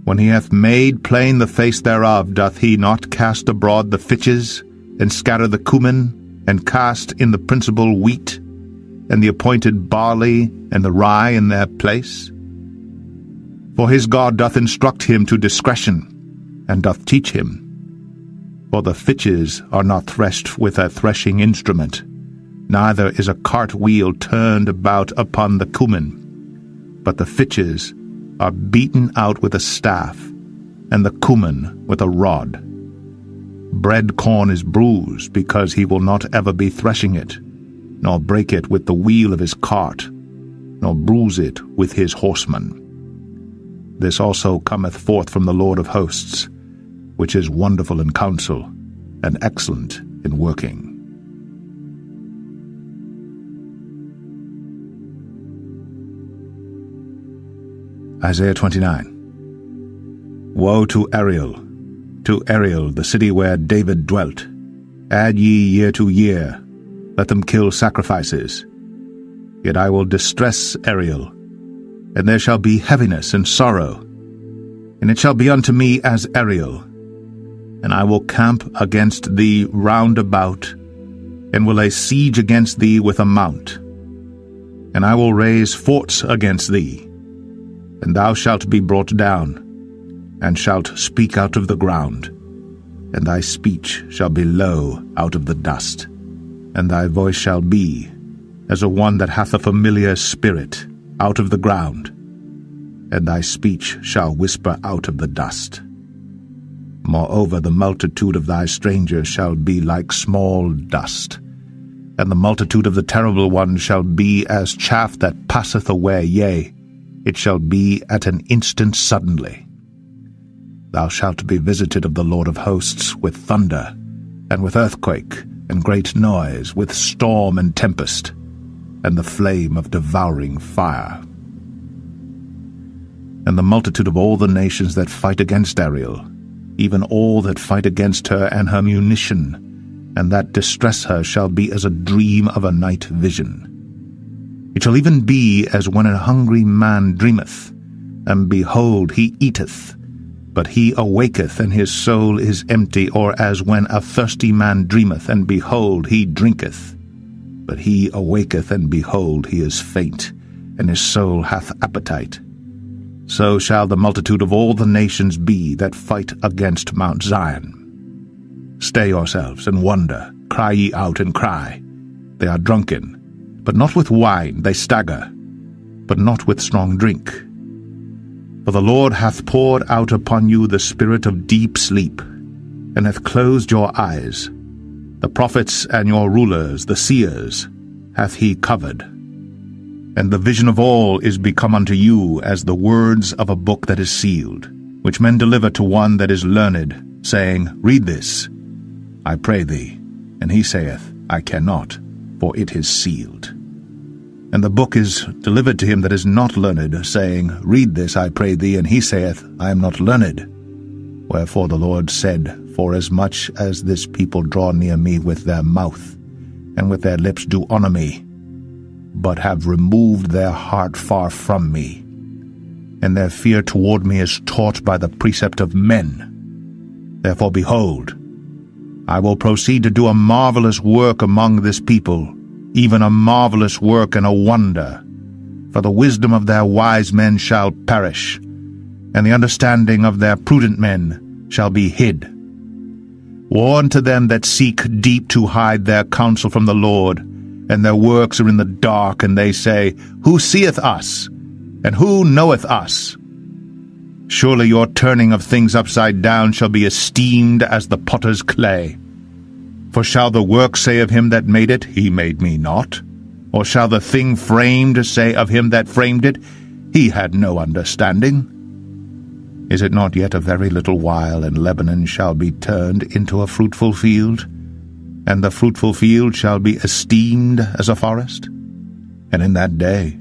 When he hath made plain the face thereof, doth he not cast abroad the fitches, and scatter the cumin, and cast in the principal wheat, and the appointed barley and the rye in their place? For his God doth instruct him to discretion, and doth teach him. For the fitches are not threshed with a threshing instrument, neither is a cart wheel turned about upon the cumin, but the fitches are beaten out with a staff, and the cumin with a rod. Bread corn is bruised, because he will not ever be threshing it, nor break it with the wheel of his cart, nor bruise it with his horsemen. This also cometh forth from the Lord of hosts, which is wonderful in counsel, and excellent in working. Isaiah 29 Woe to Ariel, to Ariel, the city where David dwelt! Add ye year to year, let them kill sacrifices. Yet I will distress Ariel, and there shall be heaviness and sorrow. And it shall be unto me as Ariel, and I will camp against thee round about, and will lay siege against thee with a mount. And I will raise forts against thee, and thou shalt be brought down, and shalt speak out of the ground, and thy speech shall be low out of the dust, and thy voice shall be as a one that hath a familiar spirit out of the ground, and thy speech shall whisper out of the dust. Moreover, the multitude of thy strangers shall be like small dust, and the multitude of the terrible ones shall be as chaff that passeth away, yea, it shall be at an instant suddenly. Thou shalt be visited of the Lord of hosts with thunder, and with earthquake, and great noise, with storm and tempest, and the flame of devouring fire. And the multitude of all the nations that fight against Ariel, even all that fight against her and her munition, and that distress her shall be as a dream of a night vision It shall even be as when a hungry man dreameth, and behold, he eateth, but he awaketh, and his soul is empty, or as when a thirsty man dreameth, and behold, he drinketh, but he awaketh, and behold, he is faint, and his soul hath appetite. So shall the multitude of all the nations be that fight against Mount Zion. Stay yourselves and wonder, cry ye out and cry. They are drunken, but not with wine, they stagger, but not with strong drink. For the Lord hath poured out upon you the spirit of deep sleep, and hath closed your eyes. The prophets and your rulers, the seers, hath he covered. And the vision of all is become unto you as the words of a book that is sealed, which men deliver to one that is learned, saying, Read this. I pray thee. And he saith, I cannot, for it is sealed. And the book is delivered to him that is not learned, saying, Read this, I pray thee. And he saith, I am not learned. Wherefore the Lord said, Forasmuch as this people draw near me with their mouth, and with their lips do honour me, but have removed their heart far from me, and their fear toward me is taught by the precept of men. Therefore, behold, I will proceed to do a marvelous work among this people, even a marvelous work and a wonder. For the wisdom of their wise men shall perish, and the understanding of their prudent men shall be hid. Warn to them that seek deep to hide their counsel from the Lord, and their works are in the dark, and they say, Who seeth us? And who knoweth us? Surely your turning of things upside down shall be esteemed as the potter's clay. For shall the work say of him that made it, He made me not? Or shall the thing framed say of him that framed it, He had no understanding? Is it not yet a very little while, and Lebanon shall be turned into a fruitful field? And the fruitful field shall be esteemed as a forest? And in that day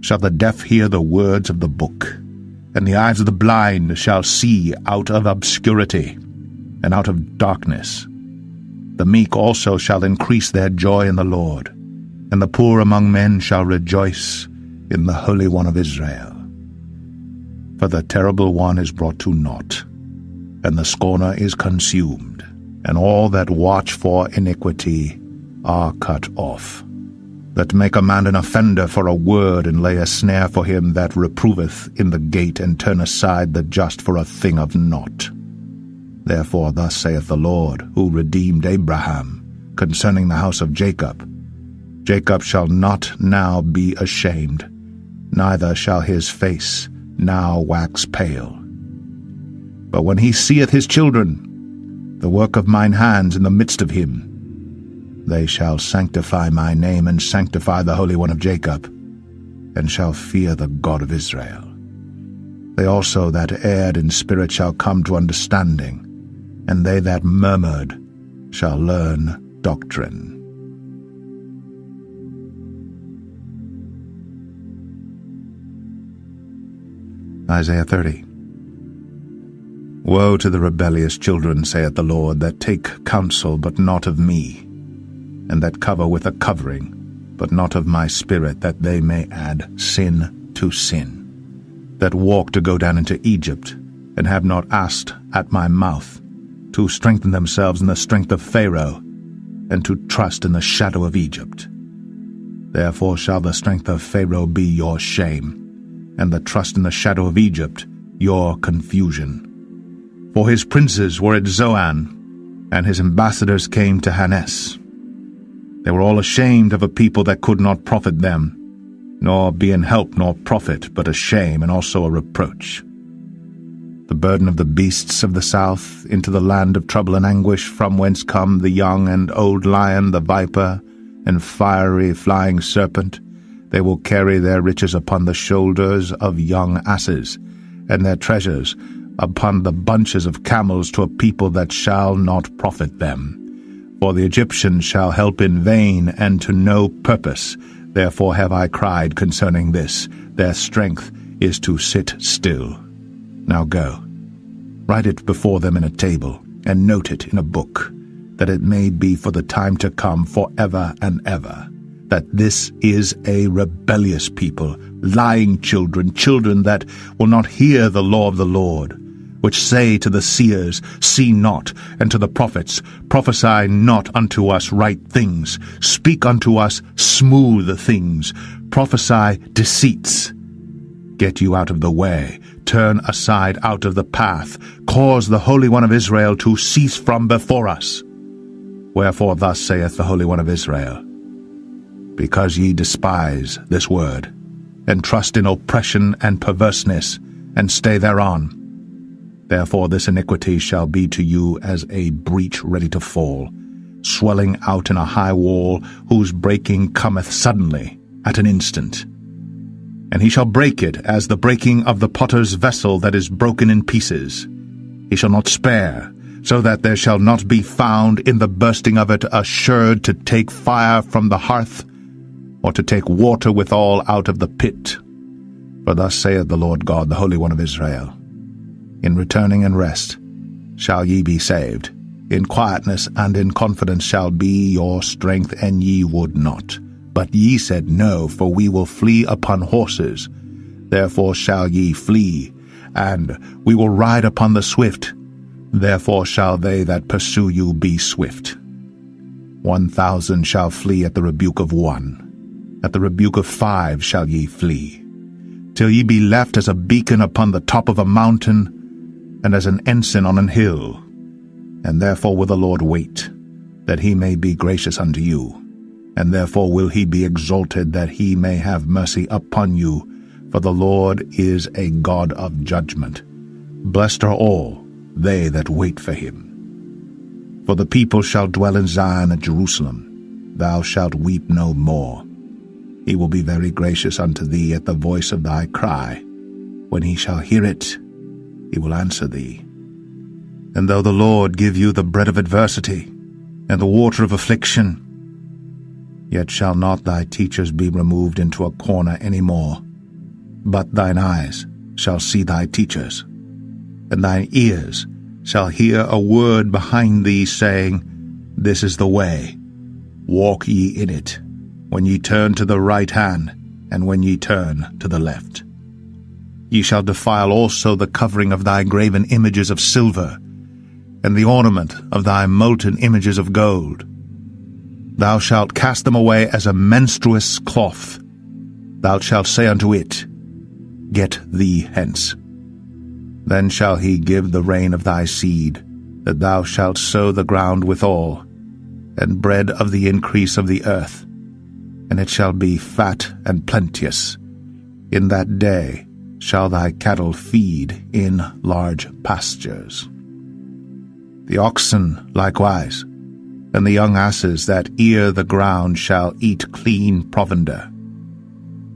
shall the deaf hear the words of the book, and the eyes of the blind shall see out of obscurity, and out of darkness the meek also shall increase their joy in the Lord, and the poor among men shall rejoice in the Holy One of Israel. For the terrible one is brought to naught, and the scorner is consumed, and all that watch for iniquity are cut off. That make a man an offender for a word, and lay a snare for him that reproveth in the gate, and turn aside the just for a thing of naught. Therefore thus saith the Lord, who redeemed Abraham, concerning the house of Jacob, Jacob shall not now be ashamed, neither shall his face now wax pale. But when he seeth his children, the work of mine hands in the midst of him, they shall sanctify my name and sanctify the Holy One of Jacob, and shall fear the God of Israel. They also that erred in spirit shall come to understanding, and they that murmured shall learn doctrine. Isaiah 30 Woe to the rebellious children, saith the Lord, that take counsel, but not of me, and that cover with a covering, but not of my spirit, that they may add sin to sin, that walk to go down into Egypt, and have not asked at my mouth, to strengthen themselves in the strength of Pharaoh, and to trust in the shadow of Egypt. Therefore shall the strength of Pharaoh be your shame, and the trust in the shadow of Egypt your confusion. For his princes were at Zoan, and his ambassadors came to Hanes. They were all ashamed of a people that could not profit them, nor be in help nor profit, but a shame and also a reproach the burden of the beasts of the south, into the land of trouble and anguish, from whence come the young and old lion, the viper, and fiery flying serpent. They will carry their riches upon the shoulders of young asses, and their treasures upon the bunches of camels to a people that shall not profit them. For the Egyptians shall help in vain and to no purpose. Therefore have I cried concerning this, their strength is to sit still. Now go. Write it before them in a table, and note it in a book, that it may be for the time to come for ever and ever, that this is a rebellious people, lying children, children that will not hear the law of the Lord, which say to the seers, See not, and to the prophets, Prophesy not unto us right things, speak unto us smooth things, prophesy deceits. Get you out of the way, turn aside out of the path, cause the Holy One of Israel to cease from before us. Wherefore thus saith the Holy One of Israel, because ye despise this word, and trust in oppression and perverseness, and stay thereon. Therefore this iniquity shall be to you as a breach ready to fall, swelling out in a high wall, whose breaking cometh suddenly, at an instant. And he shall break it as the breaking of the potter's vessel that is broken in pieces. He shall not spare, so that there shall not be found in the bursting of it a sherd to take fire from the hearth, or to take water withal out of the pit. For thus saith the Lord God, the Holy One of Israel, In returning and rest shall ye be saved. In quietness and in confidence shall be your strength, and ye would not. But ye said, No, for we will flee upon horses. Therefore shall ye flee, and we will ride upon the swift. Therefore shall they that pursue you be swift. One thousand shall flee at the rebuke of one at the rebuke of five shall ye flee, till ye be left as a beacon upon the top of a mountain, and as an ensign on an hill. And therefore will the Lord wait, that he may be gracious unto you, and therefore will he be exalted, that he may have mercy upon you, for the Lord is a God of judgment. Blessed are all they that wait for him. For the people shall dwell in Zion at Jerusalem. Thou shalt weep no more. He will be very gracious unto thee at the voice of thy cry. When he shall hear it, he will answer thee. And though the Lord give you the bread of adversity, and the water of affliction, yet shall not thy teachers be removed into a corner any more, but thine eyes shall see thy teachers, and thine ears shall hear a word behind thee saying, This is the way, walk ye in it when ye turn to the right hand, and when ye turn to the left. Ye shall defile also the covering of thy graven images of silver, and the ornament of thy molten images of gold. Thou shalt cast them away as a menstruous cloth. Thou shalt say unto it, Get thee hence. Then shall he give the rain of thy seed, that thou shalt sow the ground withal, and bread of the increase of the earth and it shall be fat and plenteous. In that day shall thy cattle feed in large pastures. The oxen likewise, and the young asses that ear the ground shall eat clean provender,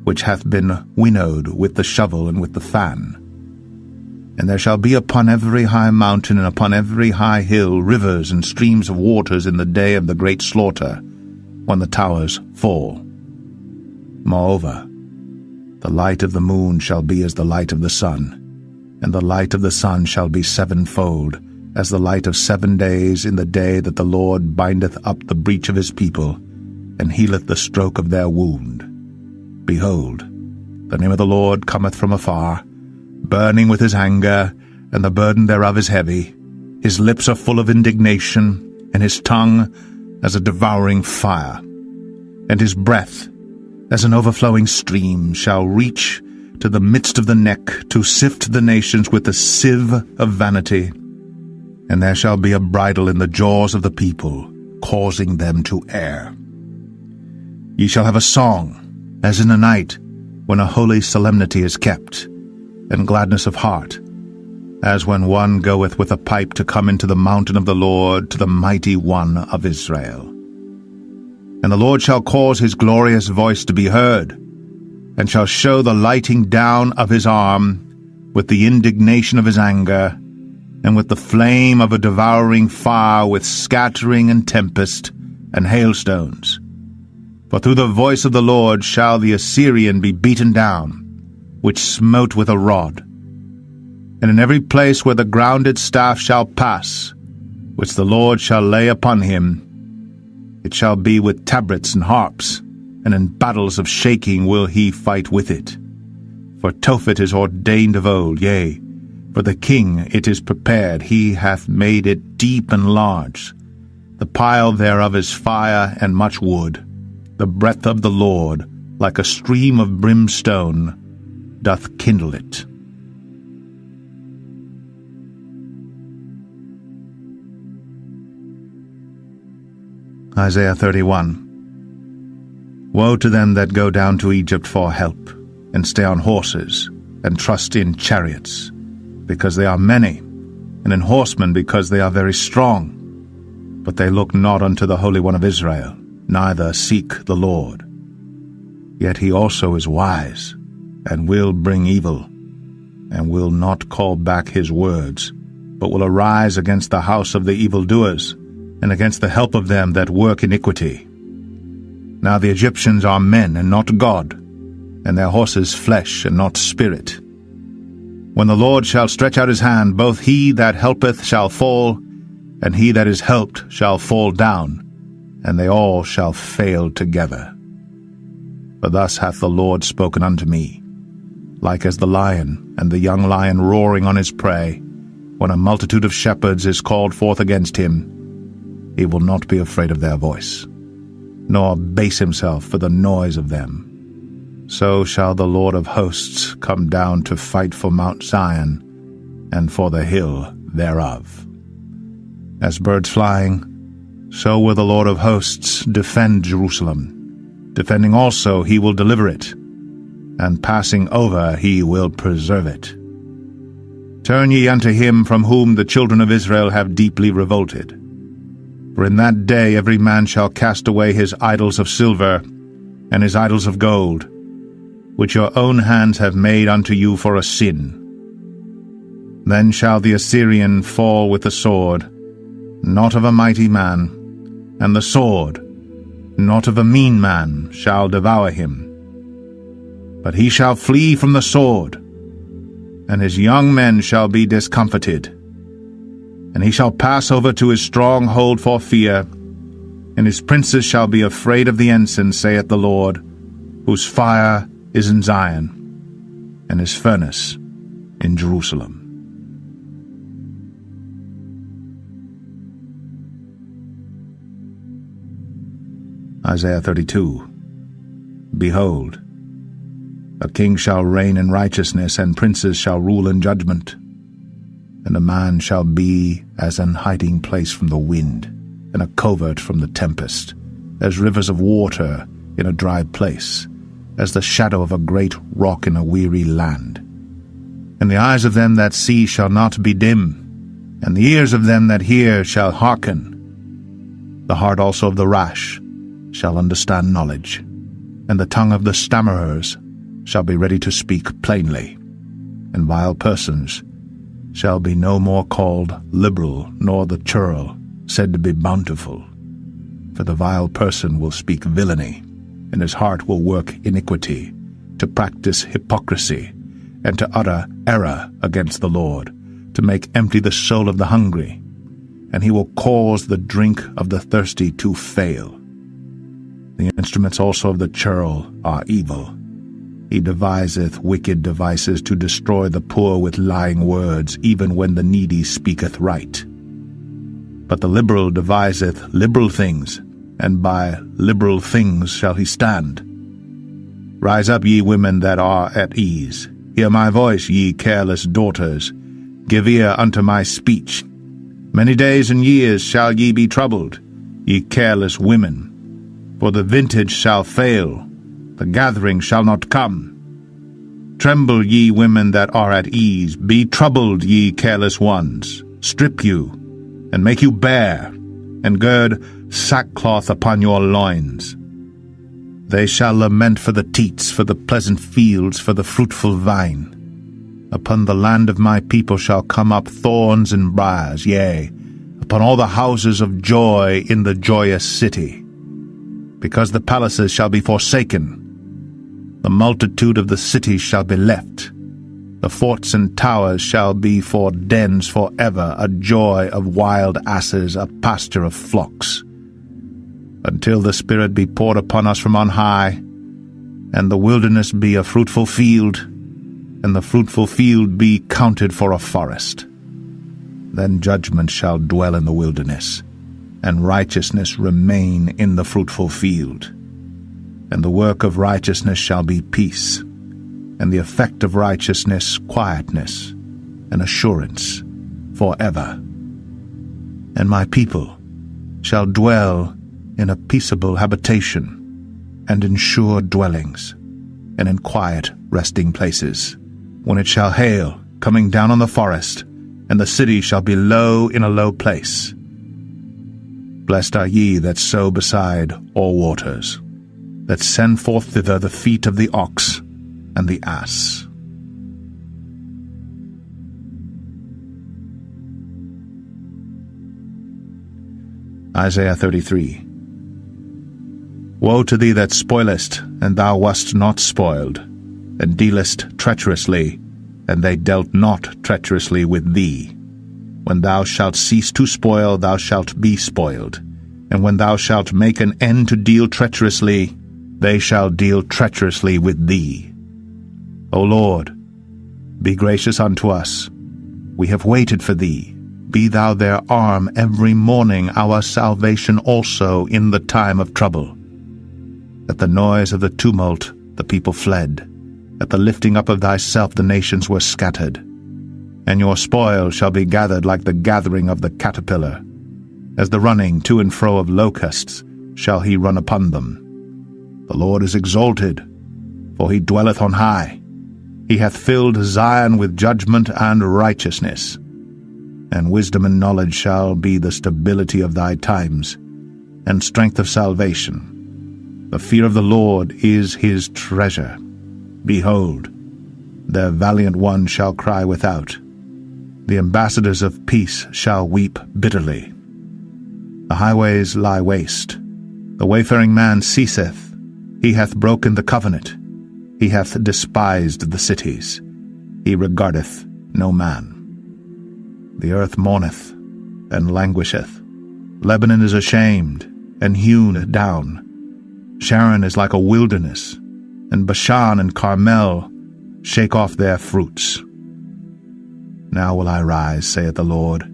which hath been winnowed with the shovel and with the fan. And there shall be upon every high mountain and upon every high hill rivers and streams of waters in the day of the great slaughter, when the towers fall. Moreover, the light of the moon shall be as the light of the sun, and the light of the sun shall be sevenfold, as the light of seven days in the day that the Lord bindeth up the breach of his people, and healeth the stroke of their wound. Behold, the name of the Lord cometh from afar, burning with his anger, and the burden thereof is heavy. His lips are full of indignation, and his tongue as a devouring fire, and his breath as an overflowing stream shall reach to the midst of the neck to sift the nations with the sieve of vanity. And there shall be a bridle in the jaws of the people, causing them to err. Ye shall have a song, as in a night, when a holy solemnity is kept, and gladness of heart, as when one goeth with a pipe to come into the mountain of the Lord, to the mighty one of Israel. And the Lord shall cause his glorious voice to be heard, and shall show the lighting down of his arm, with the indignation of his anger, and with the flame of a devouring fire, with scattering and tempest, and hailstones. For through the voice of the Lord shall the Assyrian be beaten down, which smote with a rod. And in every place where the grounded staff shall pass, which the Lord shall lay upon him, it shall be with tabrets and harps, and in battles of shaking will he fight with it. For Tophet is ordained of old, yea, for the king it is prepared, he hath made it deep and large. The pile thereof is fire and much wood. The breath of the Lord, like a stream of brimstone, doth kindle it. Isaiah 31 Woe to them that go down to Egypt for help, and stay on horses, and trust in chariots, because they are many, and in horsemen because they are very strong. But they look not unto the Holy One of Israel, neither seek the Lord. Yet he also is wise, and will bring evil, and will not call back his words, but will arise against the house of the evildoers, and against the help of them that work iniquity. Now the Egyptians are men and not God, and their horses flesh and not spirit. When the Lord shall stretch out his hand, both he that helpeth shall fall, and he that is helped shall fall down, and they all shall fail together. For thus hath the Lord spoken unto me, like as the lion and the young lion roaring on his prey, when a multitude of shepherds is called forth against him, he will not be afraid of their voice, nor base himself for the noise of them. So shall the Lord of hosts come down to fight for Mount Zion, and for the hill thereof. As birds flying, so will the Lord of hosts defend Jerusalem. Defending also he will deliver it, and passing over he will preserve it. Turn ye unto him from whom the children of Israel have deeply revolted. For in that day every man shall cast away his idols of silver, and his idols of gold, which your own hands have made unto you for a sin. Then shall the Assyrian fall with the sword, not of a mighty man, and the sword, not of a mean man, shall devour him. But he shall flee from the sword, and his young men shall be discomfited and he shall pass over to his stronghold for fear, and his princes shall be afraid of the ensign, saith the Lord, whose fire is in Zion, and his furnace in Jerusalem. Isaiah 32 Behold, a king shall reign in righteousness, and princes shall rule in judgment and a man shall be as an hiding place from the wind, and a covert from the tempest, as rivers of water in a dry place, as the shadow of a great rock in a weary land. And the eyes of them that see shall not be dim, and the ears of them that hear shall hearken. The heart also of the rash shall understand knowledge, and the tongue of the stammerers shall be ready to speak plainly, and vile persons shall be no more called liberal, nor the churl said to be bountiful. For the vile person will speak villainy, and his heart will work iniquity, to practice hypocrisy, and to utter error against the Lord, to make empty the soul of the hungry, and he will cause the drink of the thirsty to fail. The instruments also of the churl are evil, he deviseth wicked devices to destroy the poor with lying words, even when the needy speaketh right. But the liberal deviseth liberal things, and by liberal things shall he stand. Rise up, ye women that are at ease. Hear my voice, ye careless daughters. Give ear unto my speech. Many days and years shall ye be troubled, ye careless women. For the vintage shall fail, the gathering shall not come. Tremble, ye women that are at ease, be troubled, ye careless ones. Strip you, and make you bare, and gird sackcloth upon your loins. They shall lament for the teats, for the pleasant fields, for the fruitful vine. Upon the land of my people shall come up thorns and briars, yea, upon all the houses of joy in the joyous city. Because the palaces shall be forsaken, the multitude of the cities shall be left. The forts and towers shall be for dens for ever, a joy of wild asses, a pasture of flocks. until the Spirit be poured upon us from on high, and the wilderness be a fruitful field, and the fruitful field be counted for a forest. Then judgment shall dwell in the wilderness, and righteousness remain in the fruitful field. And the work of righteousness shall be peace, and the effect of righteousness quietness and assurance for ever. And my people shall dwell in a peaceable habitation, and in sure dwellings, and in quiet resting places. When it shall hail, coming down on the forest, and the city shall be low in a low place. Blessed are ye that sow beside all waters, that send forth thither the feet of the ox and the ass. Isaiah 33 Woe to thee that spoilest, and thou wast not spoiled, and dealest treacherously, and they dealt not treacherously with thee. When thou shalt cease to spoil, thou shalt be spoiled. And when thou shalt make an end to deal treacherously, they shall deal treacherously with thee. O Lord, be gracious unto us. We have waited for thee. Be thou their arm every morning, our salvation also in the time of trouble. At the noise of the tumult the people fled. At the lifting up of thyself the nations were scattered. And your spoil shall be gathered like the gathering of the caterpillar. As the running to and fro of locusts shall he run upon them. The Lord is exalted, for he dwelleth on high. He hath filled Zion with judgment and righteousness. And wisdom and knowledge shall be the stability of thy times, and strength of salvation. The fear of the Lord is his treasure. Behold, their valiant one shall cry without. The ambassadors of peace shall weep bitterly. The highways lie waste. The wayfaring man ceaseth. He hath broken the covenant. He hath despised the cities. He regardeth no man. The earth mourneth and languisheth. Lebanon is ashamed and hewn down. Sharon is like a wilderness and Bashan and Carmel shake off their fruits. Now will I rise, saith the Lord.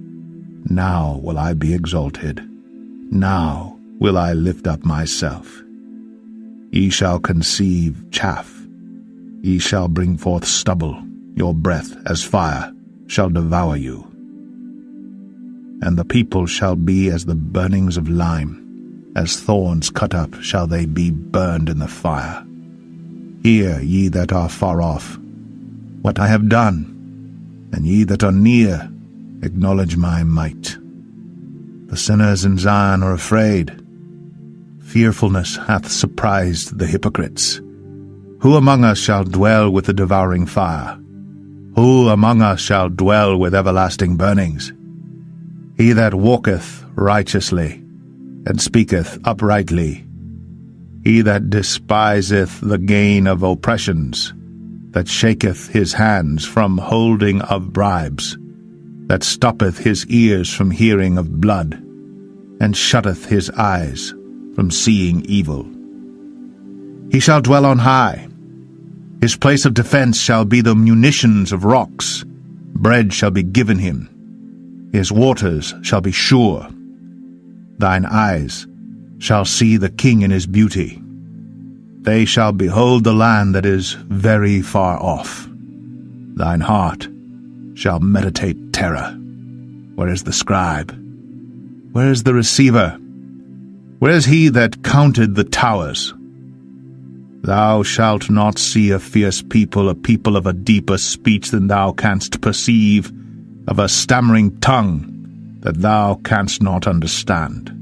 Now will I be exalted. Now will I lift up myself. Ye shall conceive chaff. Ye shall bring forth stubble. Your breath as fire shall devour you. And the people shall be as the burnings of lime. As thorns cut up shall they be burned in the fire. Hear, ye that are far off, what I have done, and ye that are near, acknowledge my might. The sinners in Zion are afraid. Fearfulness hath surprised the hypocrites. Who among us shall dwell with the devouring fire? Who among us shall dwell with everlasting burnings? He that walketh righteously, and speaketh uprightly, he that despiseth the gain of oppressions, that shaketh his hands from holding of bribes, that stoppeth his ears from hearing of blood, and shutteth his eyes from seeing evil. He shall dwell on high. His place of defence shall be the munitions of rocks. Bread shall be given him. His waters shall be sure. Thine eyes shall see the king in his beauty. They shall behold the land that is very far off. Thine heart shall meditate terror. Where is the scribe? Where is the receiver? Where is he that counted the towers? Thou shalt not see a fierce people, a people of a deeper speech than thou canst perceive, of a stammering tongue that thou canst not understand.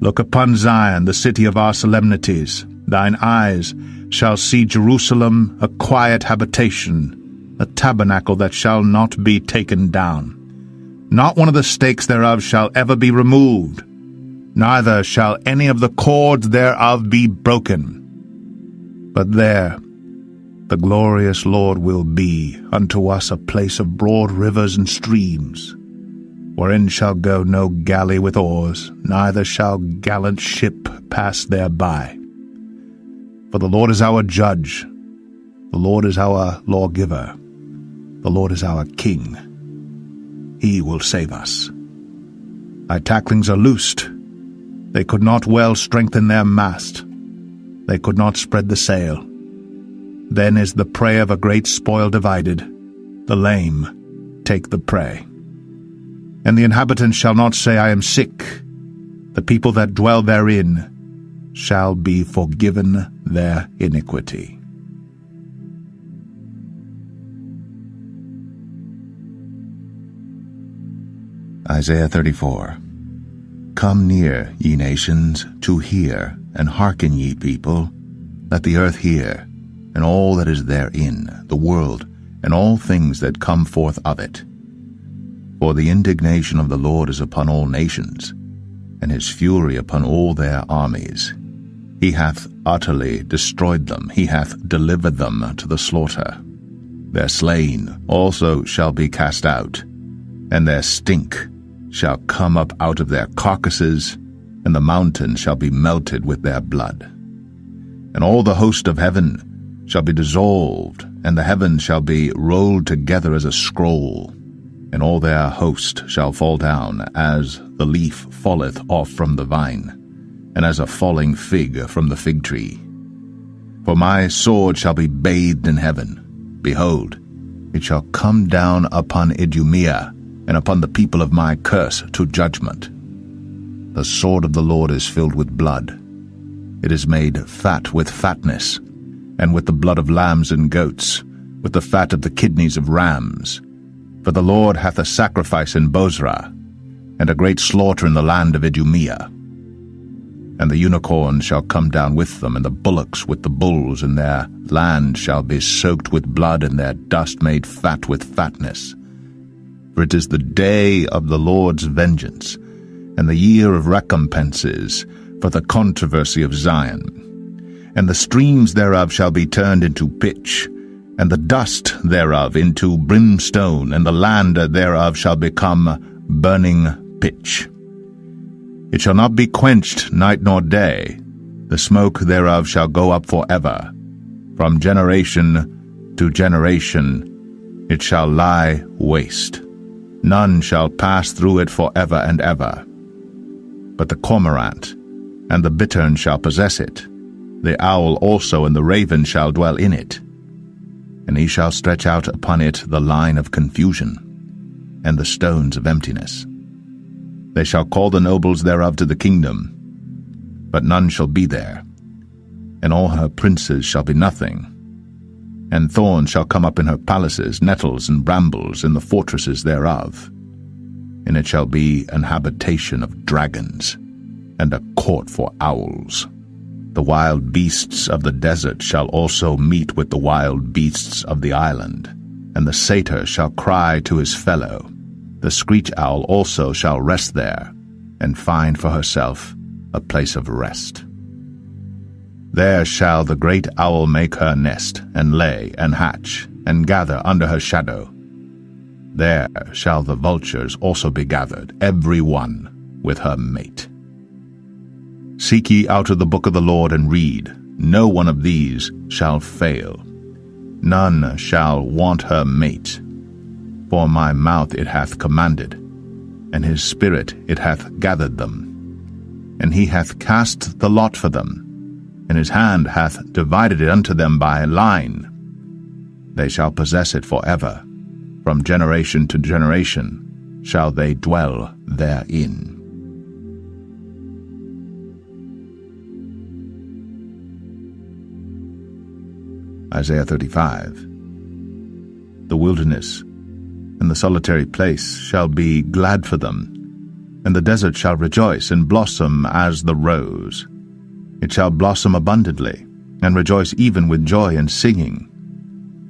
Look upon Zion, the city of our solemnities. Thine eyes shall see Jerusalem a quiet habitation, a tabernacle that shall not be taken down. Not one of the stakes thereof shall ever be removed, neither shall any of the cords thereof be broken. But there the glorious Lord will be unto us a place of broad rivers and streams, wherein shall go no galley with oars, neither shall gallant ship pass thereby. For the Lord is our judge, the Lord is our lawgiver, the Lord is our king. He will save us. Thy tacklings are loosed. They could not well strengthen their mast. They could not spread the sail. Then is the prey of a great spoil divided. The lame take the prey. And the inhabitants shall not say, I am sick. The people that dwell therein shall be forgiven their iniquity. Isaiah 34 Come near, ye nations, to hear, and hearken, ye people. Let the earth hear, and all that is therein, the world, and all things that come forth of it. For the indignation of the Lord is upon all nations, and his fury upon all their armies. He hath utterly destroyed them, he hath delivered them to the slaughter. Their slain also shall be cast out, and their stink shall come up out of their carcasses, and the mountain shall be melted with their blood. And all the host of heaven shall be dissolved, and the heaven shall be rolled together as a scroll, and all their host shall fall down as the leaf falleth off from the vine, and as a falling fig from the fig tree. For my sword shall be bathed in heaven. Behold, it shall come down upon Idumea, and upon the people of my curse to judgment. The sword of the Lord is filled with blood. It is made fat with fatness, and with the blood of lambs and goats, with the fat of the kidneys of rams. For the Lord hath a sacrifice in Bozrah, and a great slaughter in the land of Idumea. And the unicorns shall come down with them, and the bullocks with the bulls, and their land shall be soaked with blood, and their dust made fat with fatness. For it is the day of the Lord's vengeance, and the year of recompenses for the controversy of Zion. And the streams thereof shall be turned into pitch, and the dust thereof into brimstone, and the land thereof shall become burning pitch. It shall not be quenched night nor day, the smoke thereof shall go up for ever. From generation to generation it shall lie waste. None shall pass through it for ever and ever. But the cormorant and the bittern shall possess it. The owl also and the raven shall dwell in it and he shall stretch out upon it the line of confusion, and the stones of emptiness. They shall call the nobles thereof to the kingdom, but none shall be there, and all her princes shall be nothing. And thorns shall come up in her palaces, nettles and brambles in the fortresses thereof. And it shall be an habitation of dragons, and a court for owls. The wild beasts of the desert shall also meet with the wild beasts of the island, and the satyr shall cry to his fellow. The screech owl also shall rest there, and find for herself a place of rest. There shall the great owl make her nest, and lay, and hatch, and gather under her shadow. There shall the vultures also be gathered, every one with her mate. Seek ye out of the book of the Lord and read. No one of these shall fail. None shall want her mate. For my mouth it hath commanded, and his spirit it hath gathered them. And he hath cast the lot for them, and his hand hath divided it unto them by line. They shall possess it for ever. From generation to generation shall they dwell therein. Isaiah 35. The wilderness and the solitary place shall be glad for them, and the desert shall rejoice and blossom as the rose. It shall blossom abundantly, and rejoice even with joy and singing.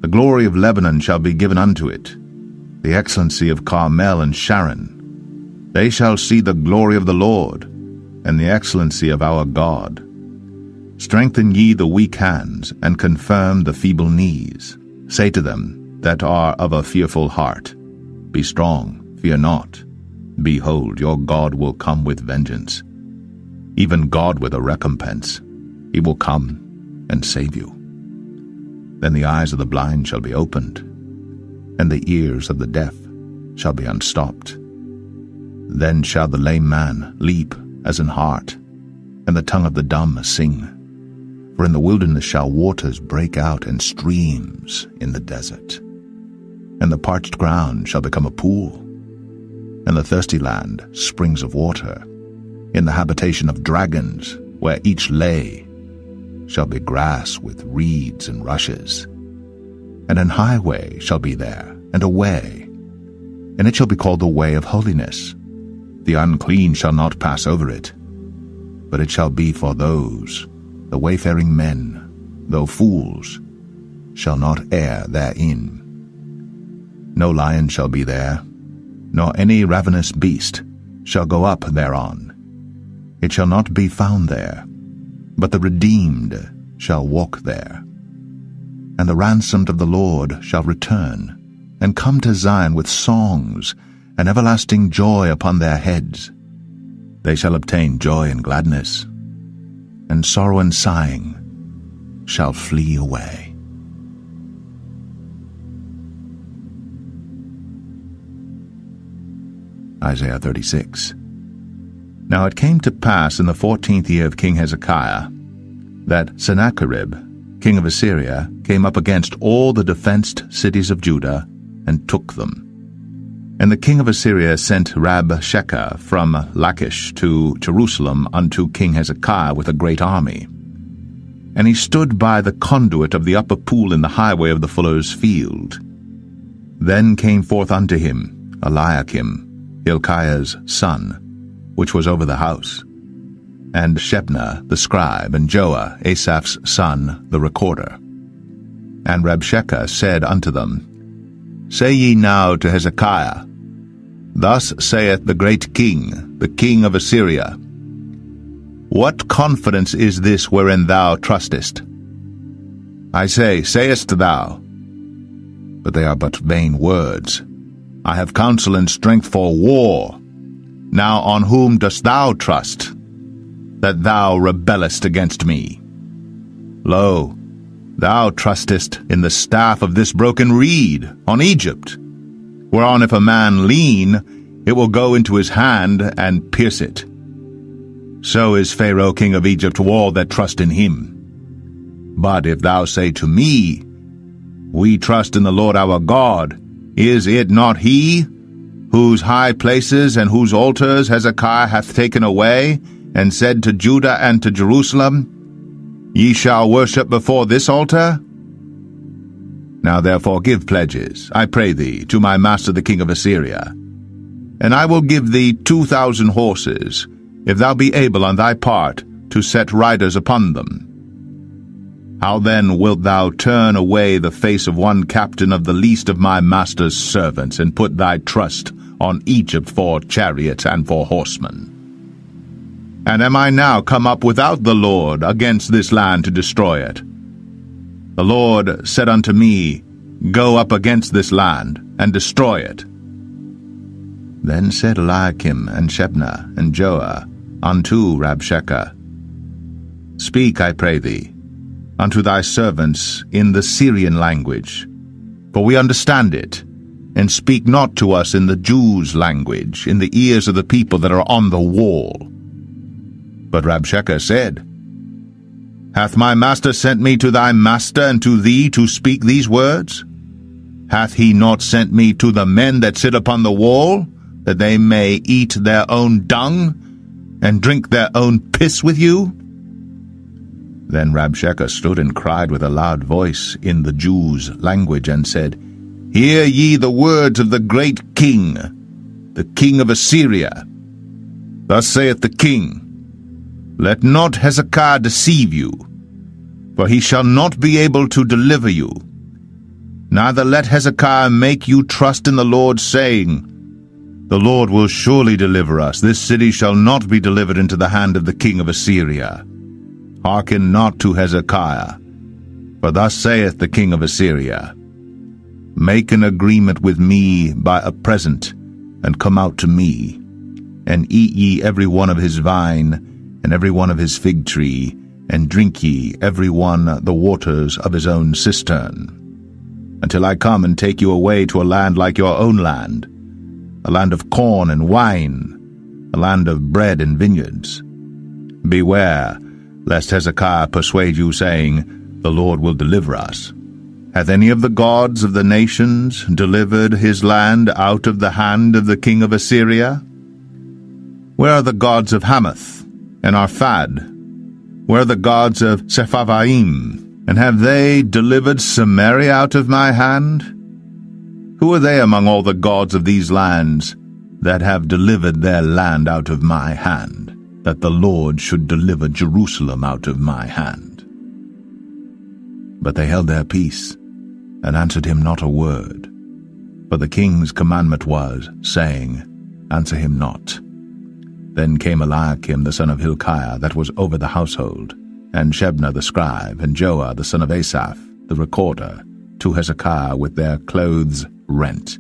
The glory of Lebanon shall be given unto it, the excellency of Carmel and Sharon. They shall see the glory of the Lord, and the excellency of our God. Strengthen ye the weak hands, and confirm the feeble knees. Say to them that are of a fearful heart, Be strong, fear not. Behold, your God will come with vengeance, even God with a recompense. He will come and save you. Then the eyes of the blind shall be opened, and the ears of the deaf shall be unstopped. Then shall the lame man leap as an hart, and the tongue of the dumb sing. For in the wilderness shall waters break out and streams in the desert. And the parched ground shall become a pool, and the thirsty land springs of water. In the habitation of dragons, where each lay, shall be grass with reeds and rushes. And an highway shall be there, and a way, and it shall be called the way of holiness. The unclean shall not pass over it, but it shall be for those the wayfaring men, though fools, shall not err therein. No lion shall be there, nor any ravenous beast shall go up thereon. It shall not be found there, but the redeemed shall walk there. And the ransomed of the Lord shall return, and come to Zion with songs and everlasting joy upon their heads. They shall obtain joy and gladness, and sorrow and sighing shall flee away. Isaiah 36 Now it came to pass in the fourteenth year of King Hezekiah that Sennacherib, king of Assyria, came up against all the defenced cities of Judah and took them. And the king of Assyria sent Rabshakeh from Lachish to Jerusalem unto King Hezekiah with a great army. And he stood by the conduit of the upper pool in the highway of the fuller's field. Then came forth unto him Eliakim, Hilkiah's son, which was over the house, and Shebna the scribe, and Joah, Asaph's son, the recorder. And Rabshakeh said unto them, Say ye now to Hezekiah, Thus saith the great king, the king of Assyria, What confidence is this wherein thou trustest? I say, sayest thou, but they are but vain words. I have counsel and strength for war. Now on whom dost thou trust, that thou rebellest against me? Lo, thou trustest in the staff of this broken reed, on Egypt, whereon if a man lean, it will go into his hand and pierce it. So is Pharaoh king of Egypt to all that trust in him. But if thou say to me, We trust in the Lord our God, is it not he, whose high places and whose altars Hezekiah hath taken away, and said to Judah and to Jerusalem, Ye shall worship before this altar? Now therefore give pledges, I pray thee, to my master the king of Assyria. And I will give thee two thousand horses, if thou be able on thy part to set riders upon them. How then wilt thou turn away the face of one captain of the least of my master's servants, and put thy trust on Egypt for chariots and for horsemen? And am I now come up without the Lord against this land to destroy it? The Lord said unto me, Go up against this land, and destroy it. Then said Eliakim and Shebna and Joah unto Rabshakeh, Speak, I pray thee, unto thy servants in the Syrian language, for we understand it, and speak not to us in the Jews' language, in the ears of the people that are on the wall. But Rabshakeh said, Hath my master sent me to thy master and to thee to speak these words? Hath he not sent me to the men that sit upon the wall, that they may eat their own dung, and drink their own piss with you? Then Rabshakeh stood and cried with a loud voice in the Jews' language, and said, Hear ye the words of the great king, the king of Assyria. Thus saith the king, Let not Hezekiah deceive you, for he shall not be able to deliver you. Neither let Hezekiah make you trust in the Lord, saying, The Lord will surely deliver us. This city shall not be delivered into the hand of the king of Assyria. Hearken not to Hezekiah, for thus saith the king of Assyria, Make an agreement with me by a present, and come out to me. and eat ye every one of his vine, and every one of his fig tree, and drink ye every one the waters of his own cistern, until I come and take you away to a land like your own land, a land of corn and wine, a land of bread and vineyards. Beware, lest Hezekiah persuade you, saying, The Lord will deliver us. Hath any of the gods of the nations delivered his land out of the hand of the king of Assyria? Where are the gods of Hamath and Arphad? Where are the gods of Sepharvaim? And have they delivered Samaria out of my hand? Who are they among all the gods of these lands that have delivered their land out of my hand, that the Lord should deliver Jerusalem out of my hand? But they held their peace, and answered him not a word. For the king's commandment was, saying, Answer him not. Then came Eliakim the son of Hilkiah, that was over the household, and Shebna the scribe, and Joah the son of Asaph, the recorder, to Hezekiah with their clothes rent,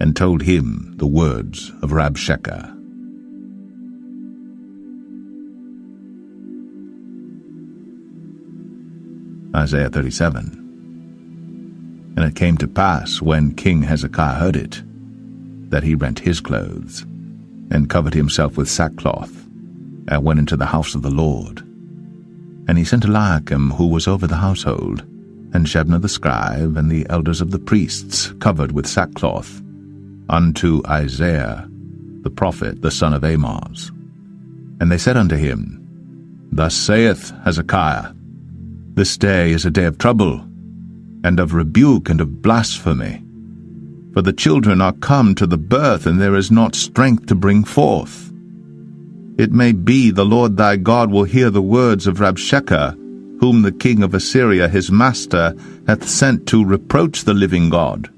and told him the words of Rabshakeh. Isaiah 37 And it came to pass, when King Hezekiah heard it, that he rent his clothes, and covered himself with sackcloth, and went into the house of the Lord. And he sent Eliakim, who was over the household, and Shebna the scribe, and the elders of the priests, covered with sackcloth, unto Isaiah the prophet, the son of Amoz. And they said unto him, Thus saith Hezekiah, This day is a day of trouble, and of rebuke, and of blasphemy, for the children are come to the birth, and there is not strength to bring forth. It may be the Lord thy God will hear the words of Rabshakeh, whom the king of Assyria his master hath sent to reproach the living God,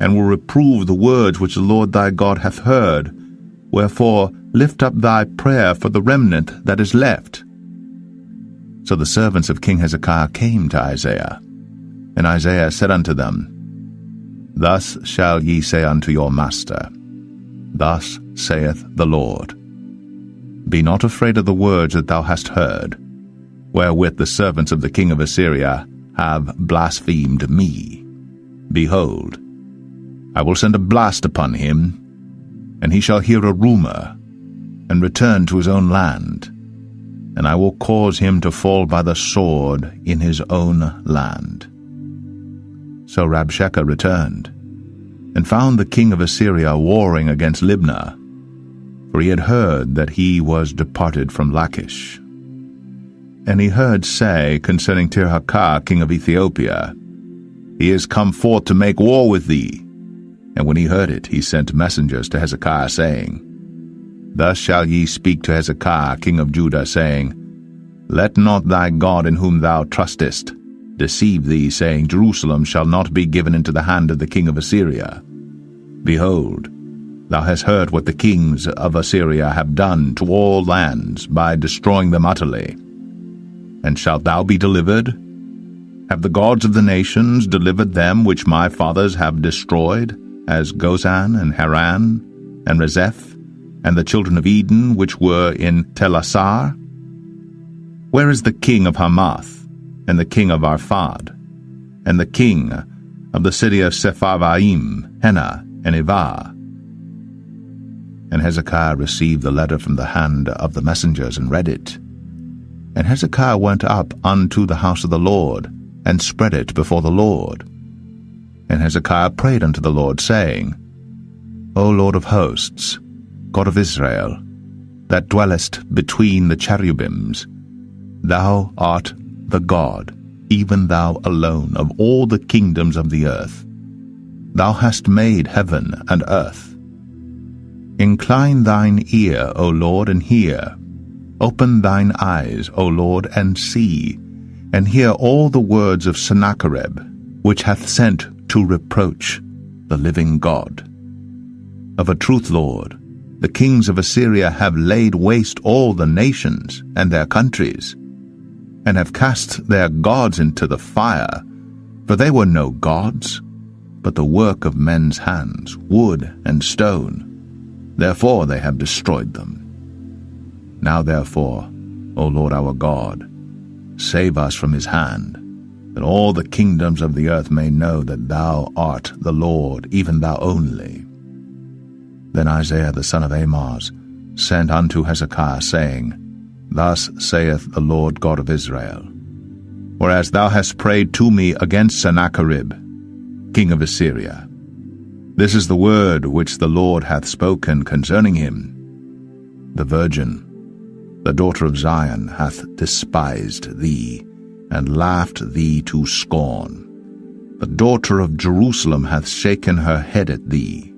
and will reprove the words which the Lord thy God hath heard. Wherefore lift up thy prayer for the remnant that is left. So the servants of King Hezekiah came to Isaiah, and Isaiah said unto them, Thus shall ye say unto your master, Thus saith the Lord. Be not afraid of the words that thou hast heard, wherewith the servants of the king of Assyria have blasphemed me. Behold, I will send a blast upon him, and he shall hear a rumor, and return to his own land, and I will cause him to fall by the sword in his own land. So Rabshakeh returned, and found the king of Assyria warring against Libnah, for he had heard that he was departed from Lachish. And he heard say concerning Tirhakah, king of Ethiopia, He is come forth to make war with thee. And when he heard it, he sent messengers to Hezekiah, saying, Thus shall ye speak to Hezekiah, king of Judah, saying, Let not thy God in whom thou trustest deceive thee, saying, Jerusalem shall not be given into the hand of the king of Assyria. Behold, thou hast heard what the kings of Assyria have done to all lands by destroying them utterly. And shalt thou be delivered? Have the gods of the nations delivered them which my fathers have destroyed, as Gozan and Haran and Rezeph, and the children of Eden which were in Telassar? Where is the king of Hamath? and the king of Arphad, and the king of the city of Sepharvaim, Hena, and Ivah. And Hezekiah received the letter from the hand of the messengers and read it. And Hezekiah went up unto the house of the Lord, and spread it before the Lord. And Hezekiah prayed unto the Lord, saying, O Lord of hosts, God of Israel, that dwellest between the cherubims, thou art the God, even thou alone, of all the kingdoms of the earth. Thou hast made heaven and earth. Incline thine ear, O Lord, and hear. Open thine eyes, O Lord, and see, and hear all the words of Sennacherib, which hath sent to reproach the living God. Of a truth, Lord, the kings of Assyria have laid waste all the nations and their countries, and have cast their gods into the fire, for they were no gods, but the work of men's hands, wood and stone. therefore they have destroyed them. Now therefore, O Lord our God, save us from his hand, that all the kingdoms of the earth may know that thou art the Lord, even thou only. Then Isaiah the son of Amoz sent unto Hezekiah, saying, Thus saith the Lord God of Israel, Whereas thou hast prayed to me against Sennacherib, king of Assyria, this is the word which the Lord hath spoken concerning him. The virgin, the daughter of Zion, hath despised thee, and laughed thee to scorn. The daughter of Jerusalem hath shaken her head at thee.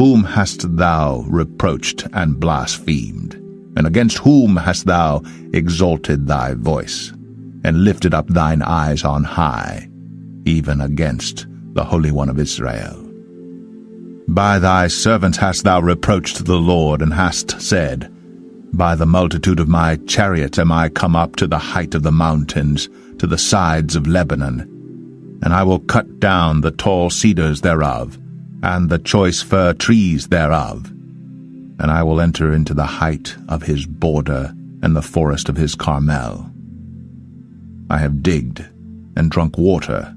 Whom hast thou reproached and blasphemed? And against whom hast thou exalted thy voice, and lifted up thine eyes on high, even against the Holy One of Israel? By thy servants hast thou reproached the Lord, and hast said, By the multitude of my chariots am I come up to the height of the mountains, to the sides of Lebanon, and I will cut down the tall cedars thereof, and the choice fir trees thereof, and I will enter into the height of his border and the forest of his Carmel. I have digged and drunk water,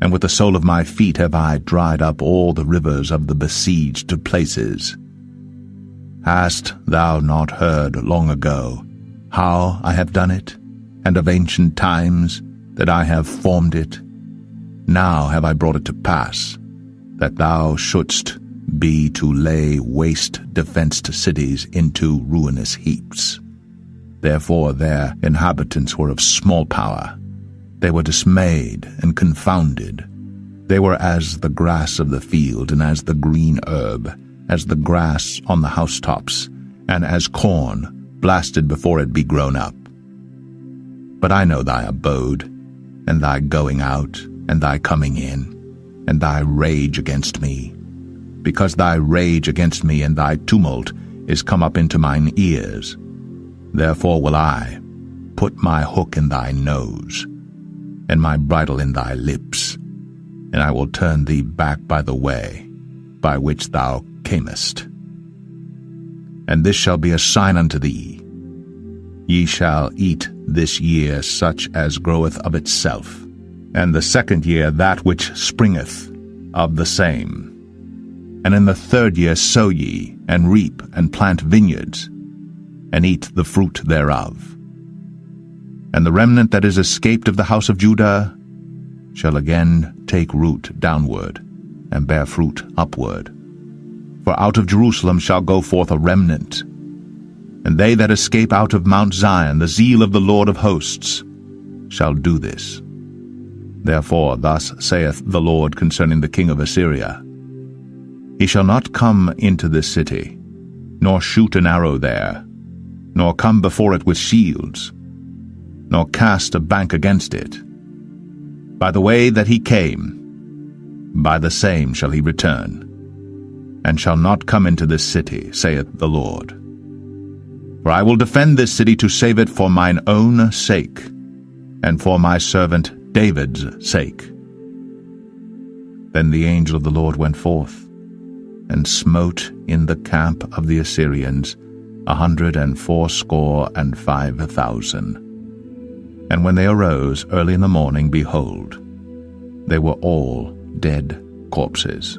and with the sole of my feet have I dried up all the rivers of the besieged places. Hast thou not heard long ago how I have done it, and of ancient times that I have formed it? Now have I brought it to pass, that thou shouldst be to lay waste defenced cities into ruinous heaps. Therefore their inhabitants were of small power. They were dismayed and confounded. They were as the grass of the field, and as the green herb, as the grass on the housetops, and as corn blasted before it be grown up. But I know thy abode, and thy going out, and thy coming in, and thy rage against me, because thy rage against me and thy tumult is come up into mine ears. Therefore will I put my hook in thy nose, and my bridle in thy lips, and I will turn thee back by the way by which thou camest. And this shall be a sign unto thee. Ye shall eat this year such as groweth of itself, and the second year that which springeth of the same. And in the third year sow ye, and reap, and plant vineyards, and eat the fruit thereof. And the remnant that is escaped of the house of Judah shall again take root downward, and bear fruit upward. For out of Jerusalem shall go forth a remnant, and they that escape out of Mount Zion, the zeal of the Lord of hosts, shall do this. Therefore thus saith the Lord concerning the king of Assyria, He shall not come into this city, nor shoot an arrow there, nor come before it with shields, nor cast a bank against it. By the way that he came, by the same shall he return, and shall not come into this city, saith the Lord. For I will defend this city to save it for mine own sake, and for my servant David's sake. Then the angel of the Lord went forth, and smote in the camp of the Assyrians a hundred and fourscore and five thousand. And when they arose early in the morning, behold, they were all dead corpses.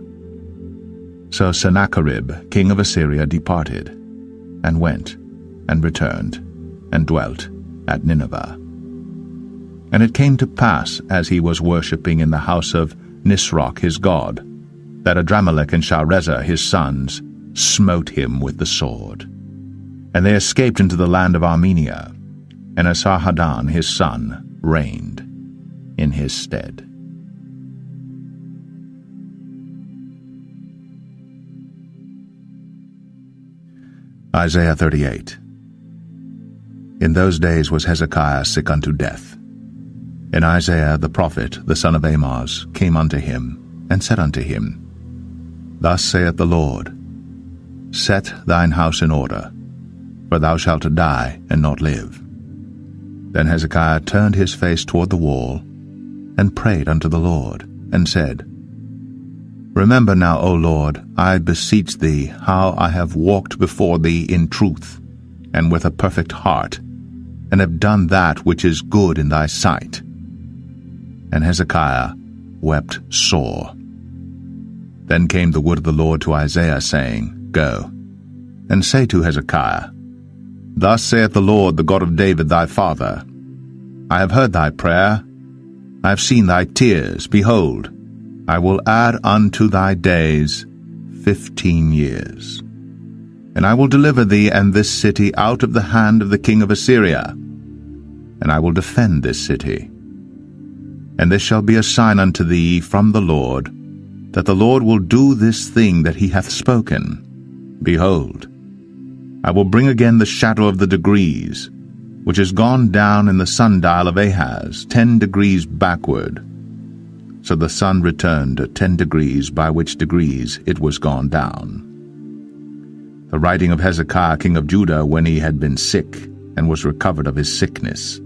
So Sennacherib, king of Assyria, departed, and went, and returned, and dwelt at Nineveh. And it came to pass, as he was worshipping in the house of Nisroch his god, that Adrammelech and Sharezer his sons smote him with the sword. And they escaped into the land of Armenia, and Esarhaddon his son reigned in his stead. Isaiah 38 In those days was Hezekiah sick unto death. And Isaiah the prophet, the son of Amoz, came unto him, and said unto him, Thus saith the Lord, Set thine house in order, for thou shalt die and not live. Then Hezekiah turned his face toward the wall, and prayed unto the Lord, and said, Remember now, O Lord, I beseech thee, how I have walked before thee in truth, and with a perfect heart, and have done that which is good in thy sight. And Hezekiah wept sore. Then came the word of the Lord to Isaiah, saying, Go, and say to Hezekiah, Thus saith the Lord, the God of David thy father, I have heard thy prayer, I have seen thy tears, behold, I will add unto thy days fifteen years. And I will deliver thee and this city out of the hand of the king of Assyria, and I will defend this city. And this shall be a sign unto thee from the Lord, that the Lord will do this thing that he hath spoken. Behold, I will bring again the shadow of the degrees, which is gone down in the sundial of Ahaz, ten degrees backward. So the sun returned at ten degrees, by which degrees it was gone down. The writing of Hezekiah king of Judah when he had been sick, and was recovered of his sickness.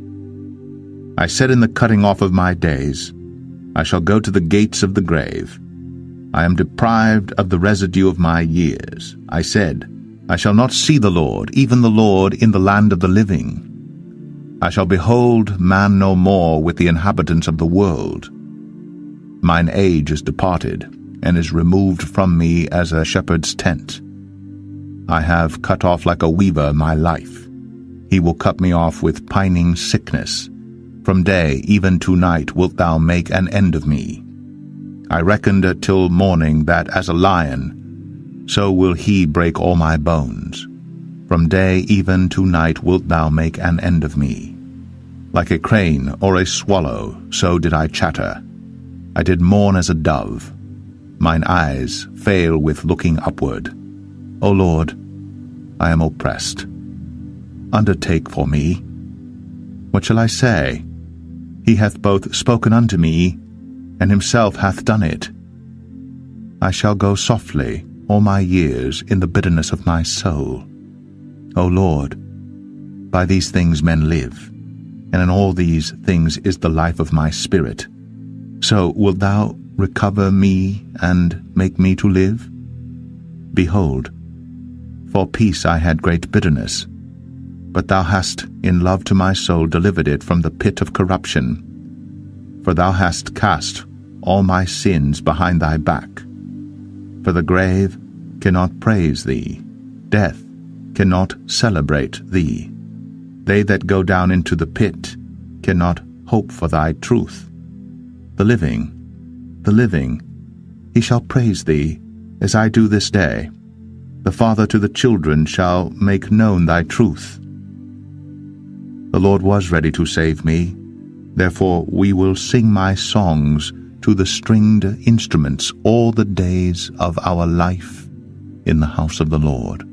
I said in the cutting off of my days, I shall go to the gates of the grave. I am deprived of the residue of my years. I said, I shall not see the Lord, even the Lord, in the land of the living. I shall behold man no more with the inhabitants of the world. Mine age is departed, and is removed from me as a shepherd's tent. I have cut off like a weaver my life. He will cut me off with pining sickness. From day even to night wilt thou make an end of me. I reckoned till morning that as a lion so will he break all my bones. From day even to night wilt thou make an end of me. Like a crane or a swallow, so did I chatter. I did mourn as a dove. Mine eyes fail with looking upward. O Lord, I am oppressed. Undertake for me. What shall I say? He hath both spoken unto me, and himself hath done it. I shall go softly, all my years in the bitterness of my soul. O Lord, by these things men live, and in all these things is the life of my spirit. So wilt thou recover me and make me to live? Behold, for peace I had great bitterness, but thou hast in love to my soul delivered it from the pit of corruption. For thou hast cast all my sins behind thy back for the grave cannot praise thee, death cannot celebrate thee. They that go down into the pit cannot hope for thy truth. The living, the living, he shall praise thee, as I do this day. The father to the children shall make known thy truth. The Lord was ready to save me, therefore we will sing my songs to the stringed instruments all the days of our life in the house of the Lord.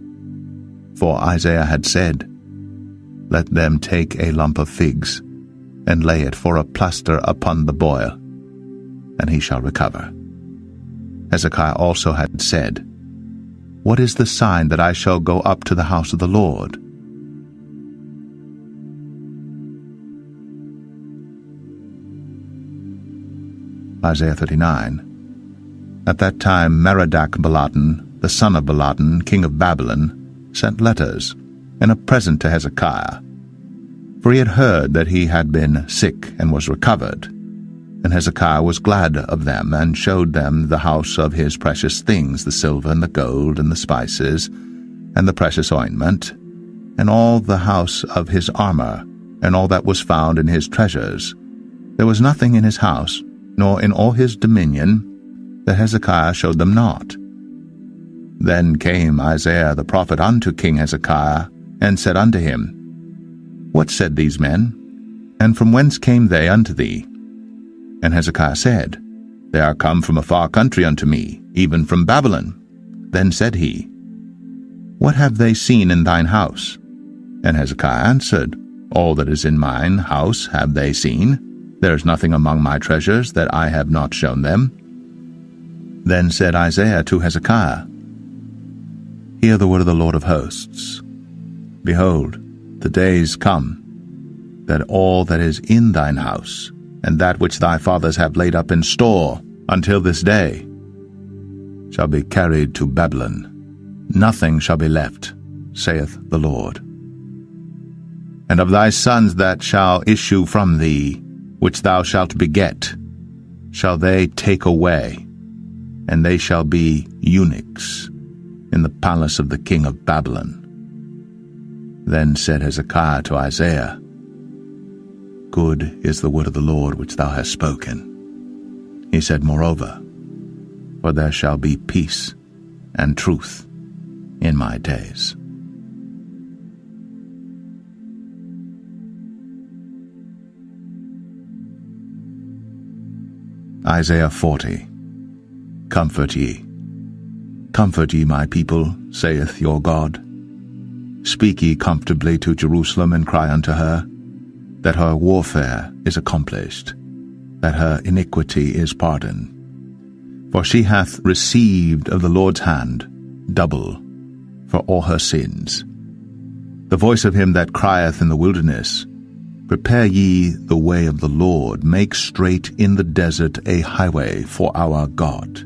For Isaiah had said, Let them take a lump of figs, and lay it for a plaster upon the boil, and he shall recover. Hezekiah also had said, What is the sign that I shall go up to the house of the Lord? Isaiah 39. At that time Merodach Baladan, the son of Baladan, king of Babylon, sent letters and a present to Hezekiah. For he had heard that he had been sick and was recovered. And Hezekiah was glad of them, and showed them the house of his precious things, the silver and the gold and the spices, and the precious ointment, and all the house of his armor, and all that was found in his treasures. There was nothing in his house nor in all his dominion, that Hezekiah showed them not. Then came Isaiah the prophet unto King Hezekiah, and said unto him, What said these men? And from whence came they unto thee? And Hezekiah said, They are come from a far country unto me, even from Babylon. Then said he, What have they seen in thine house? And Hezekiah answered, All that is in mine house have they seen, there is nothing among my treasures that I have not shown them. Then said Isaiah to Hezekiah, Hear the word of the Lord of hosts. Behold, the days come, that all that is in thine house, and that which thy fathers have laid up in store, until this day, shall be carried to Babylon. Nothing shall be left, saith the Lord. And of thy sons that shall issue from thee, which thou shalt beget, shall they take away, and they shall be eunuchs in the palace of the king of Babylon. Then said Hezekiah to Isaiah, Good is the word of the Lord which thou hast spoken. He said, Moreover, for there shall be peace and truth in my days. Isaiah 40 Comfort ye. Comfort ye my people, saith your God. Speak ye comfortably to Jerusalem, and cry unto her, that her warfare is accomplished, that her iniquity is pardoned. For she hath received of the Lord's hand double for all her sins. The voice of him that crieth in the wilderness, Prepare ye the way of the Lord, make straight in the desert a highway for our God.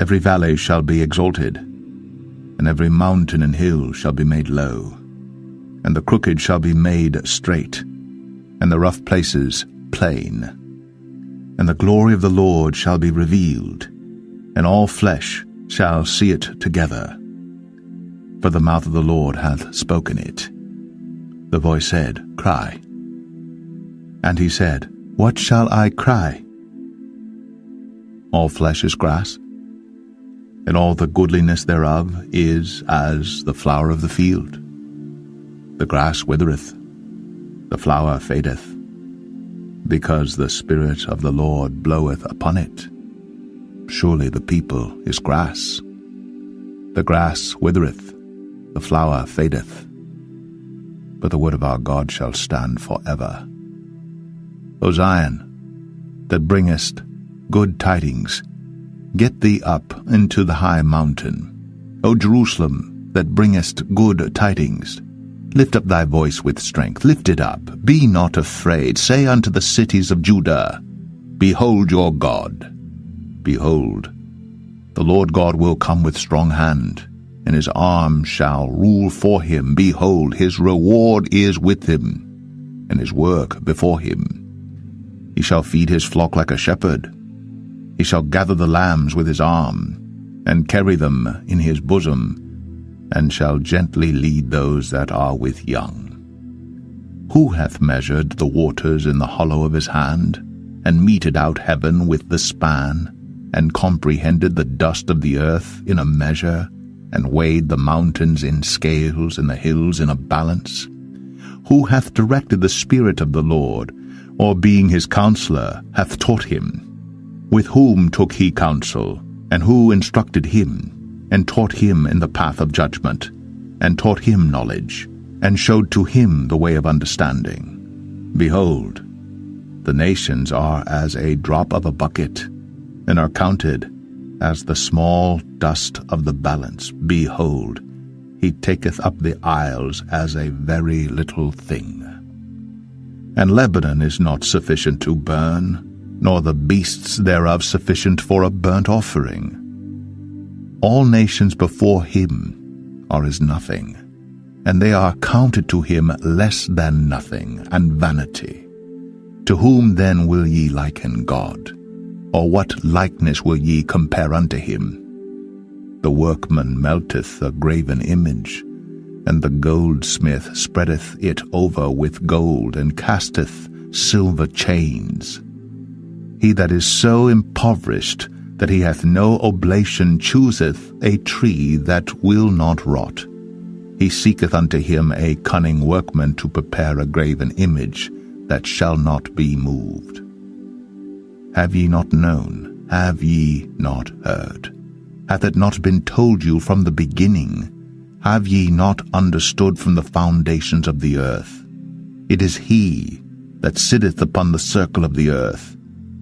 Every valley shall be exalted, and every mountain and hill shall be made low, and the crooked shall be made straight, and the rough places plain. And the glory of the Lord shall be revealed, and all flesh shall see it together. For the mouth of the Lord hath spoken it. The voice said, Cry. And he said, What shall I cry? All flesh is grass, and all the goodliness thereof is as the flower of the field. The grass withereth, the flower fadeth, because the Spirit of the Lord bloweth upon it. Surely the people is grass. The grass withereth, the flower fadeth, but the word of our God shall stand for ever. O Zion, that bringest good tidings, get thee up into the high mountain. O Jerusalem, that bringest good tidings, lift up thy voice with strength, lift it up, be not afraid. Say unto the cities of Judah, Behold your God. Behold, the Lord God will come with strong hand and his arm shall rule for him. Behold, his reward is with him, and his work before him. He shall feed his flock like a shepherd. He shall gather the lambs with his arm, and carry them in his bosom, and shall gently lead those that are with young. Who hath measured the waters in the hollow of his hand, and meted out heaven with the span, and comprehended the dust of the earth in a measure, and weighed the mountains in scales and the hills in a balance? Who hath directed the Spirit of the Lord, or being his counselor, hath taught him? With whom took he counsel, and who instructed him, and taught him in the path of judgment, and taught him knowledge, and showed to him the way of understanding? Behold, the nations are as a drop of a bucket, and are counted as the small dust of the balance. Behold, he taketh up the isles as a very little thing. And Lebanon is not sufficient to burn, nor the beasts thereof sufficient for a burnt offering. All nations before him are as nothing, and they are counted to him less than nothing, and vanity. To whom then will ye liken God? Or what likeness will ye compare unto him? The workman melteth a graven image, and the goldsmith spreadeth it over with gold, and casteth silver chains. He that is so impoverished that he hath no oblation chooseth a tree that will not rot. He seeketh unto him a cunning workman to prepare a graven image that shall not be moved. Have ye not known? Have ye not heard? Hath it not been told you from the beginning? Have ye not understood from the foundations of the earth? It is he that sitteth upon the circle of the earth,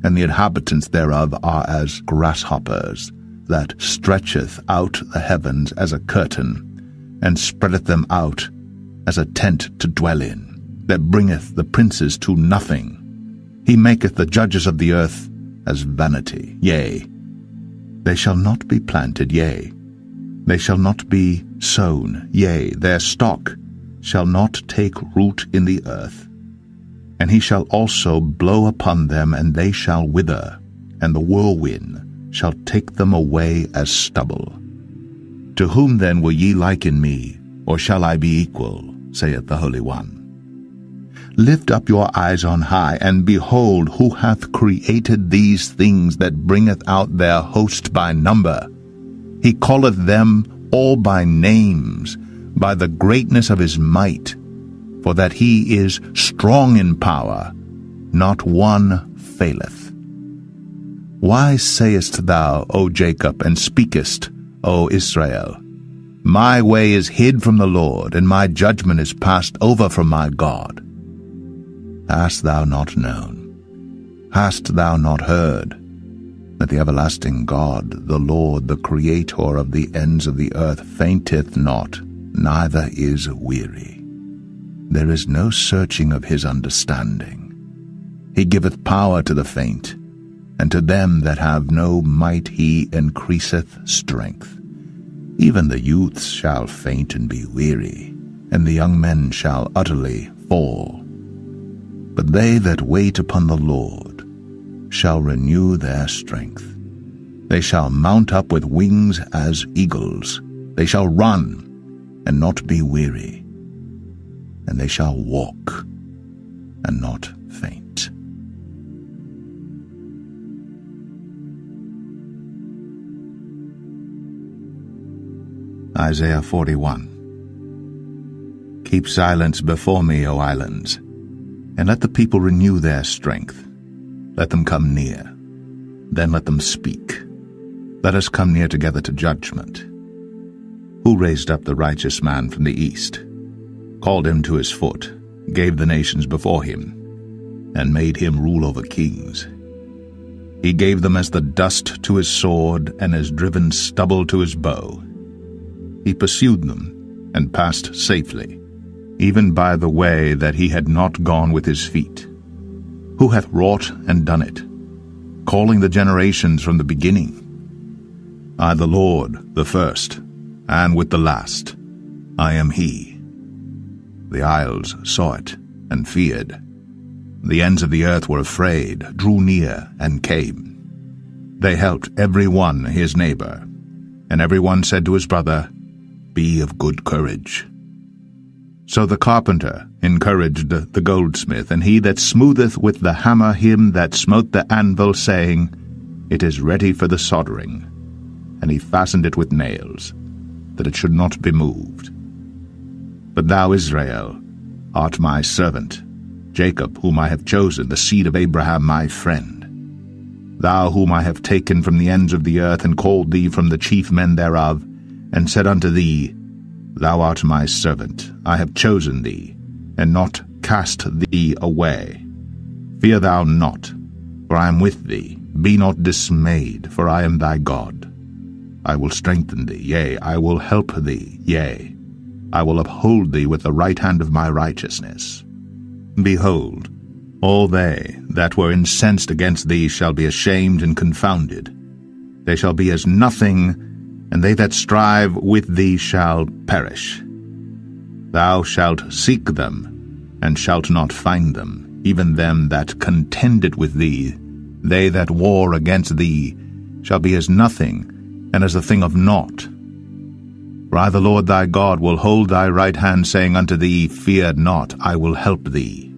and the inhabitants thereof are as grasshoppers, that stretcheth out the heavens as a curtain, and spreadeth them out as a tent to dwell in, that bringeth the princes to nothing, he maketh the judges of the earth as vanity, yea, They shall not be planted, yea. They shall not be sown, yea, their stock shall not take root in the earth. And he shall also blow upon them, and they shall wither, and the whirlwind shall take them away as stubble. To whom then will ye liken me, or shall I be equal, saith the Holy One? Lift up your eyes on high, and behold who hath created these things that bringeth out their host by number. He calleth them all by names, by the greatness of his might, for that he is strong in power, not one faileth. Why sayest thou, O Jacob, and speakest, O Israel? My way is hid from the Lord, and my judgment is passed over from my God. Hast thou not known? Hast thou not heard? That the everlasting God, the Lord, the Creator of the ends of the earth, fainteth not, neither is weary. There is no searching of his understanding. He giveth power to the faint, and to them that have no might he increaseth strength. Even the youths shall faint and be weary, and the young men shall utterly fall. But they that wait upon the Lord shall renew their strength. They shall mount up with wings as eagles. They shall run and not be weary, and they shall walk and not faint. Isaiah 41 Keep silence before me, O islands, and let the people renew their strength. Let them come near, then let them speak. Let us come near together to judgment. Who raised up the righteous man from the east, called him to his foot, gave the nations before him, and made him rule over kings. He gave them as the dust to his sword, and as driven stubble to his bow. He pursued them, and passed safely, even by the way that he had not gone with his feet. Who hath wrought and done it, calling the generations from the beginning? I, the Lord, the first, and with the last, I am he. The isles saw it, and feared. The ends of the earth were afraid, drew near, and came. They helped every one his neighbor, and every one said to his brother, be of good courage. So the carpenter encouraged the goldsmith, and he that smootheth with the hammer him that smote the anvil, saying, It is ready for the soldering. And he fastened it with nails, that it should not be moved. But thou, Israel, art my servant, Jacob, whom I have chosen, the seed of Abraham my friend. Thou whom I have taken from the ends of the earth, and called thee from the chief men thereof, and said unto thee, Thou art my servant, I have chosen thee, and not cast thee away. Fear thou not, for I am with thee. Be not dismayed, for I am thy God. I will strengthen thee, yea, I will help thee, yea, I will uphold thee with the right hand of my righteousness. Behold, all they that were incensed against thee shall be ashamed and confounded. They shall be as nothing, and they that strive with thee shall perish. Thou shalt seek them, and shalt not find them, even them that contended with thee. They that war against thee shall be as nothing, and as a thing of naught. For I the Lord thy God will hold thy right hand, saying unto thee, Fear not, I will help thee.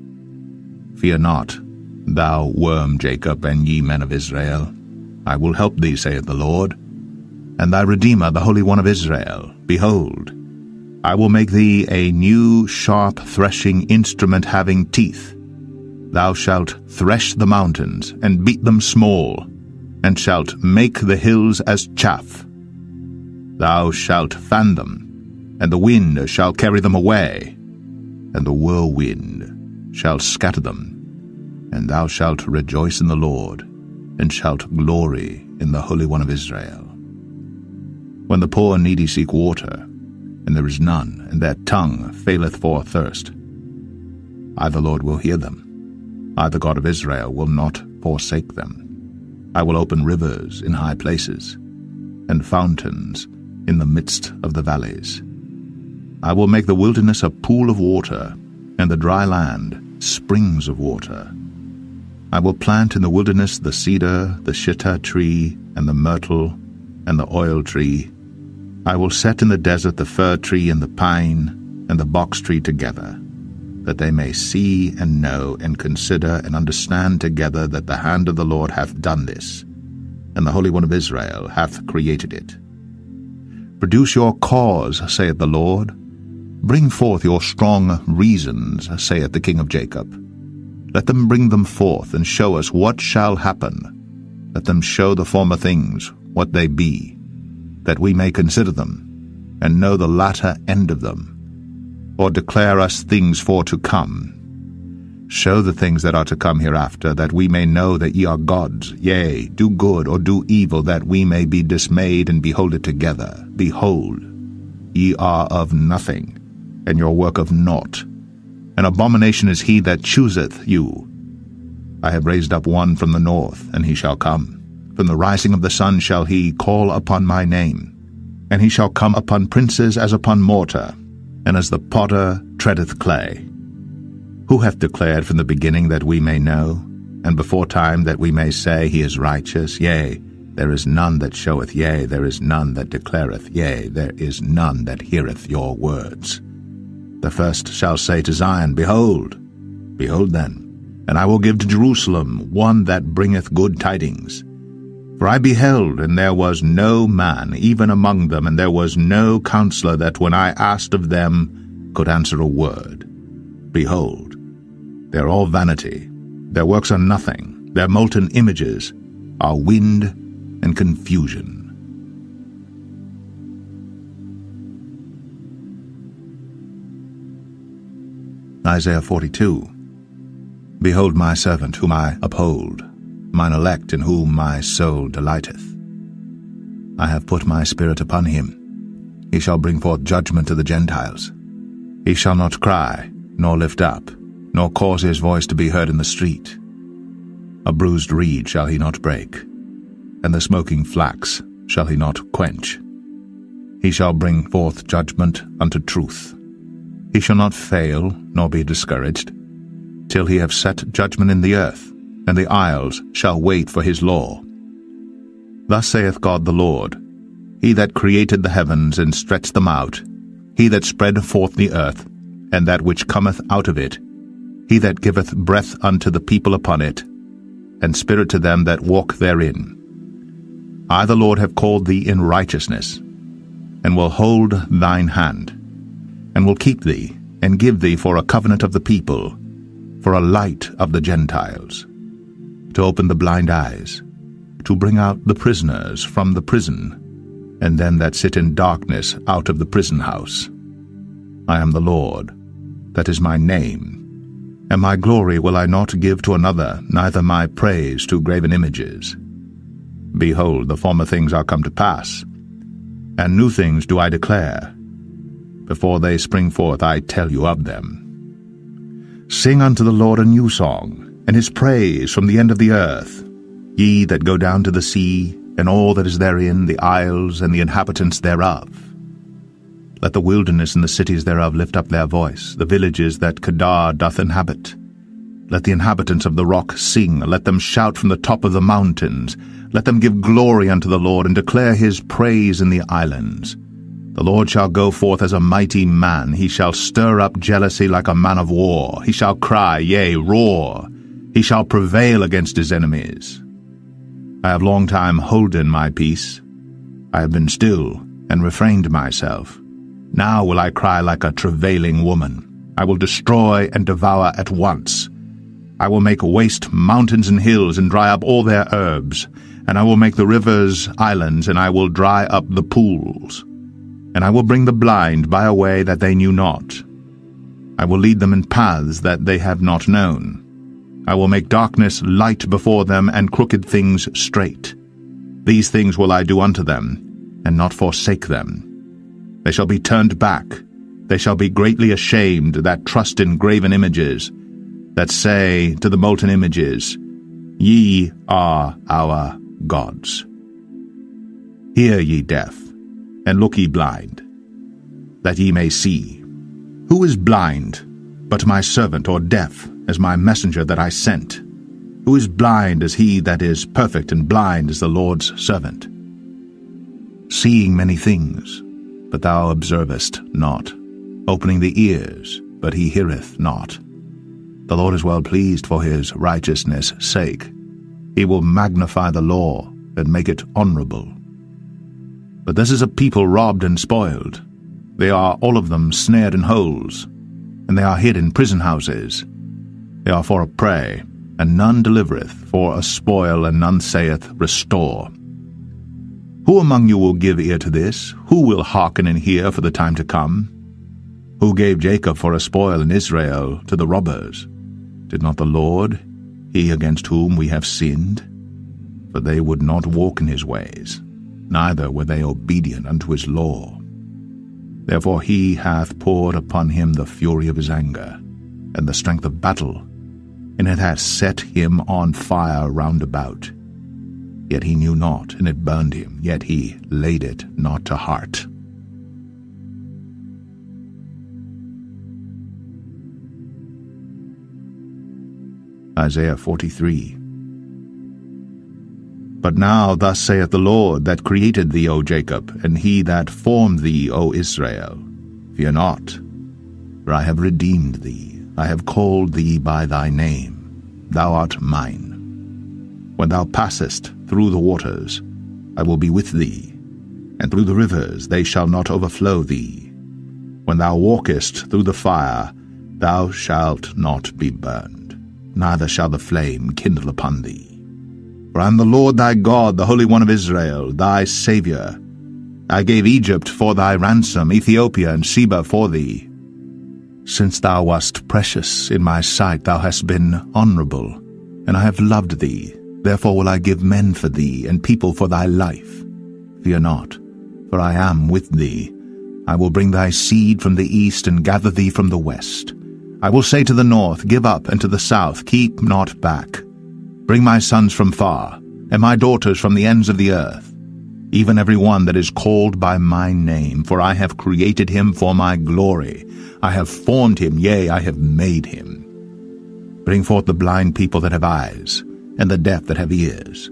Fear not, thou worm Jacob, and ye men of Israel. I will help thee, saith the Lord and thy Redeemer, the Holy One of Israel. Behold, I will make thee a new sharp threshing instrument having teeth. Thou shalt thresh the mountains, and beat them small, and shalt make the hills as chaff. Thou shalt fan them, and the wind shall carry them away, and the whirlwind shall scatter them. And thou shalt rejoice in the Lord, and shalt glory in the Holy One of Israel. When the poor and needy seek water, and there is none, and their tongue faileth for thirst, I the Lord will hear them. I the God of Israel will not forsake them. I will open rivers in high places, and fountains in the midst of the valleys. I will make the wilderness a pool of water, and the dry land springs of water. I will plant in the wilderness the cedar, the shittah tree, and the myrtle, and the oil tree. I will set in the desert the fir tree and the pine, and the box tree together, that they may see and know and consider and understand together that the hand of the Lord hath done this, and the Holy One of Israel hath created it. Produce your cause, saith the Lord. Bring forth your strong reasons, saith the King of Jacob. Let them bring them forth, and show us what shall happen. Let them show the former things, what they be, that we may consider them, and know the latter end of them, or declare us things for to come. Show the things that are to come hereafter, that we may know that ye are gods. Yea, do good or do evil, that we may be dismayed and behold it together. Behold, ye are of nothing, and your work of naught. An abomination is he that chooseth you. I have raised up one from the north, and he shall come. From the rising of the sun shall he call upon my name. And he shall come upon princes as upon mortar, and as the potter treadeth clay. Who hath declared from the beginning that we may know, and before time that we may say he is righteous? Yea, there is none that showeth, yea, there is none that declareth, yea, there is none that heareth your words. The first shall say to Zion, Behold, behold then, and I will give to Jerusalem one that bringeth good tidings. For I beheld, and there was no man, even among them, and there was no counselor that when I asked of them could answer a word. Behold, they are all vanity, their works are nothing, their molten images are wind and confusion. Isaiah 42 Behold my servant whom I uphold, mine elect in whom my soul delighteth. I have put my spirit upon him. He shall bring forth judgment to the Gentiles. He shall not cry, nor lift up, nor cause his voice to be heard in the street. A bruised reed shall he not break, and the smoking flax shall he not quench. He shall bring forth judgment unto truth he shall not fail, nor be discouraged, till he have set judgment in the earth, and the isles shall wait for his law. Thus saith God the Lord, He that created the heavens and stretched them out, He that spread forth the earth, and that which cometh out of it, He that giveth breath unto the people upon it, and spirit to them that walk therein. I the Lord have called thee in righteousness, and will hold thine hand and will keep thee, and give thee for a covenant of the people, for a light of the Gentiles, to open the blind eyes, to bring out the prisoners from the prison, and them that sit in darkness out of the prison house. I am the Lord, that is my name, and my glory will I not give to another, neither my praise to graven images. Behold, the former things are come to pass, and new things do I declare. Before they spring forth, I tell you of them. Sing unto the Lord a new song, and his praise from the end of the earth. Ye that go down to the sea, and all that is therein, the isles and the inhabitants thereof. Let the wilderness and the cities thereof lift up their voice, the villages that Kedar doth inhabit. Let the inhabitants of the rock sing, let them shout from the top of the mountains. Let them give glory unto the Lord, and declare his praise in the islands. The Lord shall go forth as a mighty man. He shall stir up jealousy like a man of war. He shall cry, yea, roar. He shall prevail against his enemies. I have long time holden my peace. I have been still and refrained myself. Now will I cry like a travailing woman. I will destroy and devour at once. I will make waste mountains and hills and dry up all their herbs. And I will make the rivers islands, and I will dry up the pools and I will bring the blind by a way that they knew not. I will lead them in paths that they have not known. I will make darkness light before them, and crooked things straight. These things will I do unto them, and not forsake them. They shall be turned back, they shall be greatly ashamed that trust in graven images, that say to the molten images, Ye are our gods. Hear ye deaf, and look ye blind, that ye may see. Who is blind but my servant, or deaf as my messenger that I sent? Who is blind as he that is perfect, and blind as the Lord's servant? Seeing many things, but thou observest not. Opening the ears, but he heareth not. The Lord is well pleased for his righteousness' sake. He will magnify the law and make it honorable. But this is a people robbed and spoiled. They are all of them snared in holes, and they are hid in prison houses. They are for a prey, and none delivereth, for a spoil, and none saith, Restore. Who among you will give ear to this? Who will hearken and hear for the time to come? Who gave Jacob for a spoil in Israel to the robbers? Did not the Lord, he against whom we have sinned? For they would not walk in his ways, neither were they obedient unto his law. Therefore he hath poured upon him the fury of his anger, and the strength of battle, and it hath set him on fire round about. Yet he knew not, and it burned him, yet he laid it not to heart. Isaiah 43 But now thus saith the Lord that created thee, O Jacob, and he that formed thee, O Israel, Fear not, for I have redeemed thee, I have called thee by thy name. Thou art mine. When thou passest through the waters, I will be with thee, and through the rivers they shall not overflow thee. When thou walkest through the fire, thou shalt not be burned, neither shall the flame kindle upon thee. For I am the Lord thy God, the Holy One of Israel, thy Saviour. I gave Egypt for thy ransom, Ethiopia and Seba for thee. Since thou wast precious in my sight, thou hast been honourable, and I have loved thee. Therefore will I give men for thee, and people for thy life. Fear not, for I am with thee. I will bring thy seed from the east, and gather thee from the west. I will say to the north, Give up, and to the south, Keep not back. Bring my sons from far, and my daughters from the ends of the earth, even every one that is called by my name, for I have created him for my glory. I have formed him, yea, I have made him. Bring forth the blind people that have eyes, and the deaf that have ears.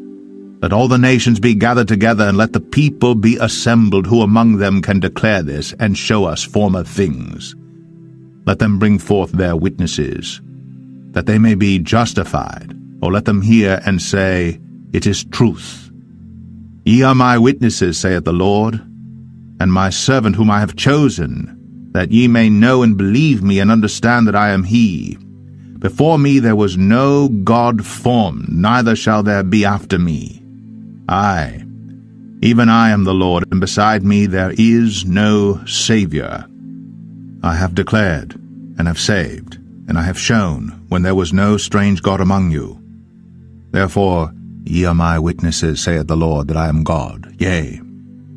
Let all the nations be gathered together, and let the people be assembled, who among them can declare this, and show us former things. Let them bring forth their witnesses, that they may be justified, or let them hear and say, It is truth. Ye are my witnesses, saith the Lord, and my servant whom I have chosen, that ye may know and believe me and understand that I am he. Before me there was no God formed, neither shall there be after me. I, even I am the Lord, and beside me there is no Saviour. I have declared, and have saved, and I have shown, when there was no strange God among you. Therefore, ye are my witnesses, saith the Lord, that I am God. Yea,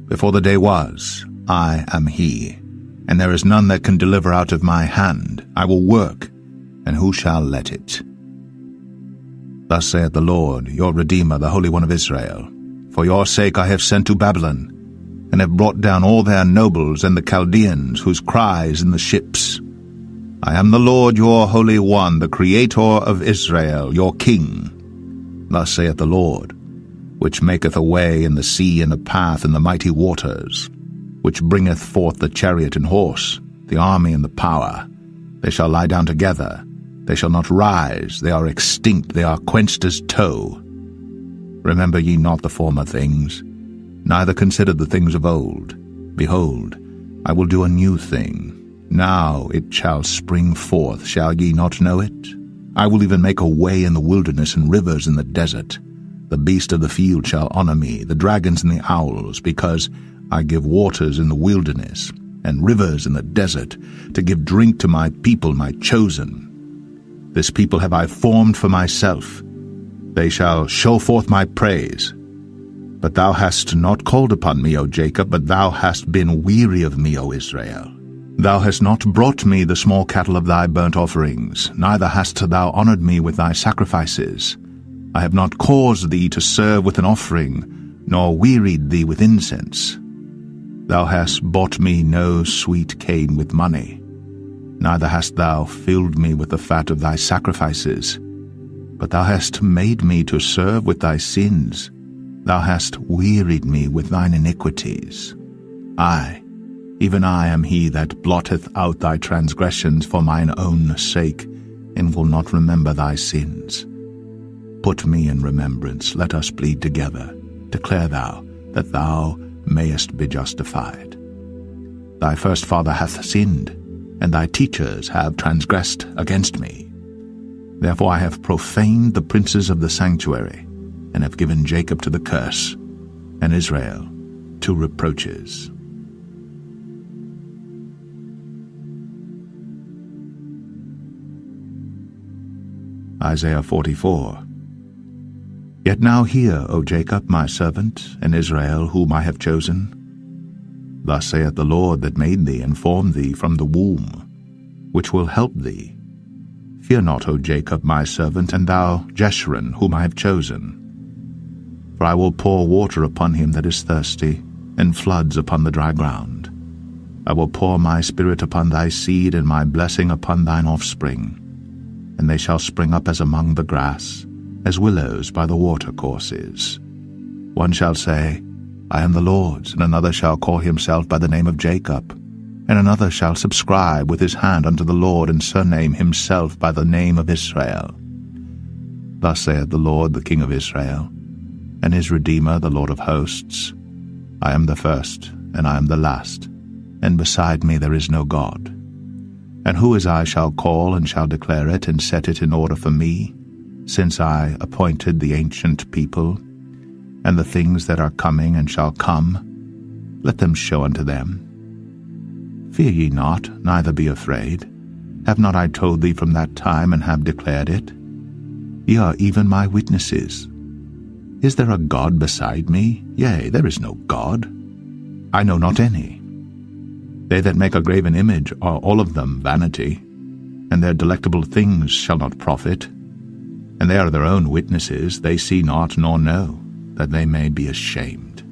before the day was, I am he and there is none that can deliver out of my hand. I will work, and who shall let it? Thus saith the Lord, your Redeemer, the Holy One of Israel, For your sake I have sent to Babylon, and have brought down all their nobles and the Chaldeans, whose cry is in the ships. I am the Lord your Holy One, the Creator of Israel, your King. Thus saith the Lord, which maketh a way in the sea and a path in the mighty waters, which bringeth forth the chariot and horse, the army and the power. They shall lie down together, they shall not rise, they are extinct, they are quenched as tow. Remember ye not the former things, neither consider the things of old. Behold, I will do a new thing. Now it shall spring forth, shall ye not know it? I will even make a way in the wilderness and rivers in the desert. The beast of the field shall honor me, the dragons and the owls, because I give waters in the wilderness, and rivers in the desert, to give drink to my people, my chosen. This people have I formed for myself. They shall show forth my praise. But thou hast not called upon me, O Jacob, but thou hast been weary of me, O Israel. Thou hast not brought me the small cattle of thy burnt offerings, neither hast thou honoured me with thy sacrifices. I have not caused thee to serve with an offering, nor wearied thee with incense. Thou hast bought me no sweet cane with money, neither hast thou filled me with the fat of thy sacrifices. But thou hast made me to serve with thy sins. Thou hast wearied me with thine iniquities. I, even I am he that blotteth out thy transgressions for mine own sake, and will not remember thy sins. Put me in remembrance, let us plead together. Declare thou, that thou mayest be justified. Thy first father hath sinned, and thy teachers have transgressed against me. Therefore I have profaned the princes of the sanctuary, and have given Jacob to the curse, and Israel to reproaches. Isaiah 44 Yet now hear, O Jacob, my servant, and Israel, whom I have chosen. Thus saith the Lord that made thee and formed thee from the womb, which will help thee. Fear not, O Jacob, my servant, and thou, Jeshurun, whom I have chosen. For I will pour water upon him that is thirsty, and floods upon the dry ground. I will pour my spirit upon thy seed, and my blessing upon thine offspring and they shall spring up as among the grass, as willows by the watercourses. One shall say, I am the Lord's, and another shall call himself by the name of Jacob, and another shall subscribe with his hand unto the Lord, and surname himself by the name of Israel. Thus saith the Lord, the King of Israel, and his Redeemer, the Lord of hosts, I am the first, and I am the last, and beside me there is no God. And who as I shall call and shall declare it and set it in order for me, since I appointed the ancient people, and the things that are coming and shall come, let them show unto them. Fear ye not, neither be afraid. Have not I told thee from that time, and have declared it? Ye are even my witnesses. Is there a God beside me? Yea, there is no God. I know not any. They that make a graven image are all of them vanity, and their delectable things shall not profit. And they are their own witnesses, they see not nor know, that they may be ashamed.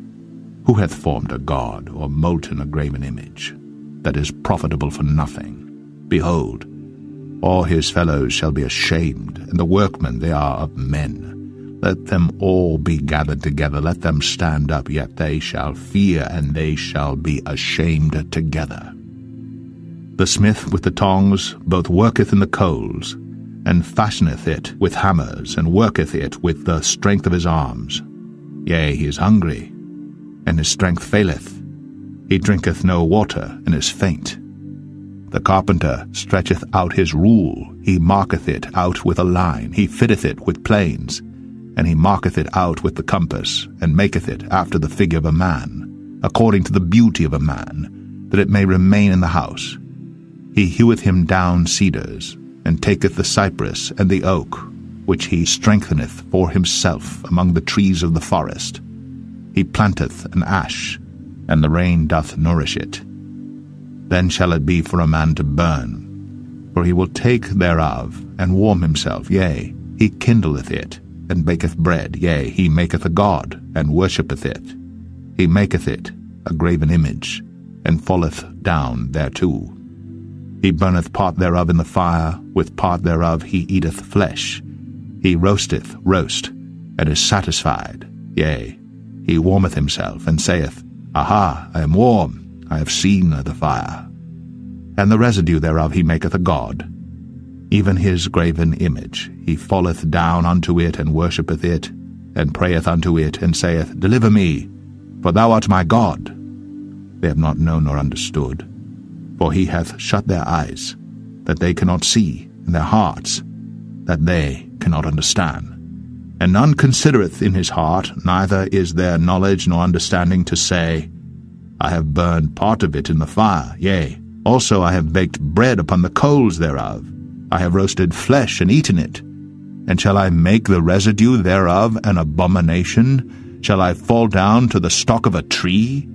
Who hath formed a god, or molten a graven image, that is profitable for nothing? Behold, all his fellows shall be ashamed, and the workmen they are of men. Let them all be gathered together, let them stand up, yet they shall fear, and they shall be ashamed together. The smith with the tongs both worketh in the coals, and fashioneth it with hammers, and worketh it with the strength of his arms. Yea, he is hungry, and his strength faileth. He drinketh no water, and is faint. The carpenter stretcheth out his rule, he marketh it out with a line, he fitteth it with planes and he marketh it out with the compass, and maketh it after the figure of a man, according to the beauty of a man, that it may remain in the house. He heweth him down cedars, and taketh the cypress and the oak, which he strengtheneth for himself among the trees of the forest. He planteth an ash, and the rain doth nourish it. Then shall it be for a man to burn, for he will take thereof, and warm himself, yea, he kindleth it, and baketh bread, yea, he maketh a god, and worshippeth it. He maketh it a graven image, and falleth down thereto. He burneth part thereof in the fire, with part thereof he eateth flesh. He roasteth roast, and is satisfied, yea, he warmeth himself, and saith, Aha, I am warm, I have seen the fire. And the residue thereof he maketh a god, even his graven image. He falleth down unto it, and worshippeth it, and prayeth unto it, and saith, Deliver me, for thou art my God. They have not known nor understood, for he hath shut their eyes, that they cannot see, and their hearts, that they cannot understand. And none considereth in his heart, neither is there knowledge nor understanding to say, I have burned part of it in the fire, yea, also I have baked bread upon the coals thereof. I have roasted flesh and eaten it. And shall I make the residue thereof an abomination? Shall I fall down to the stock of a tree?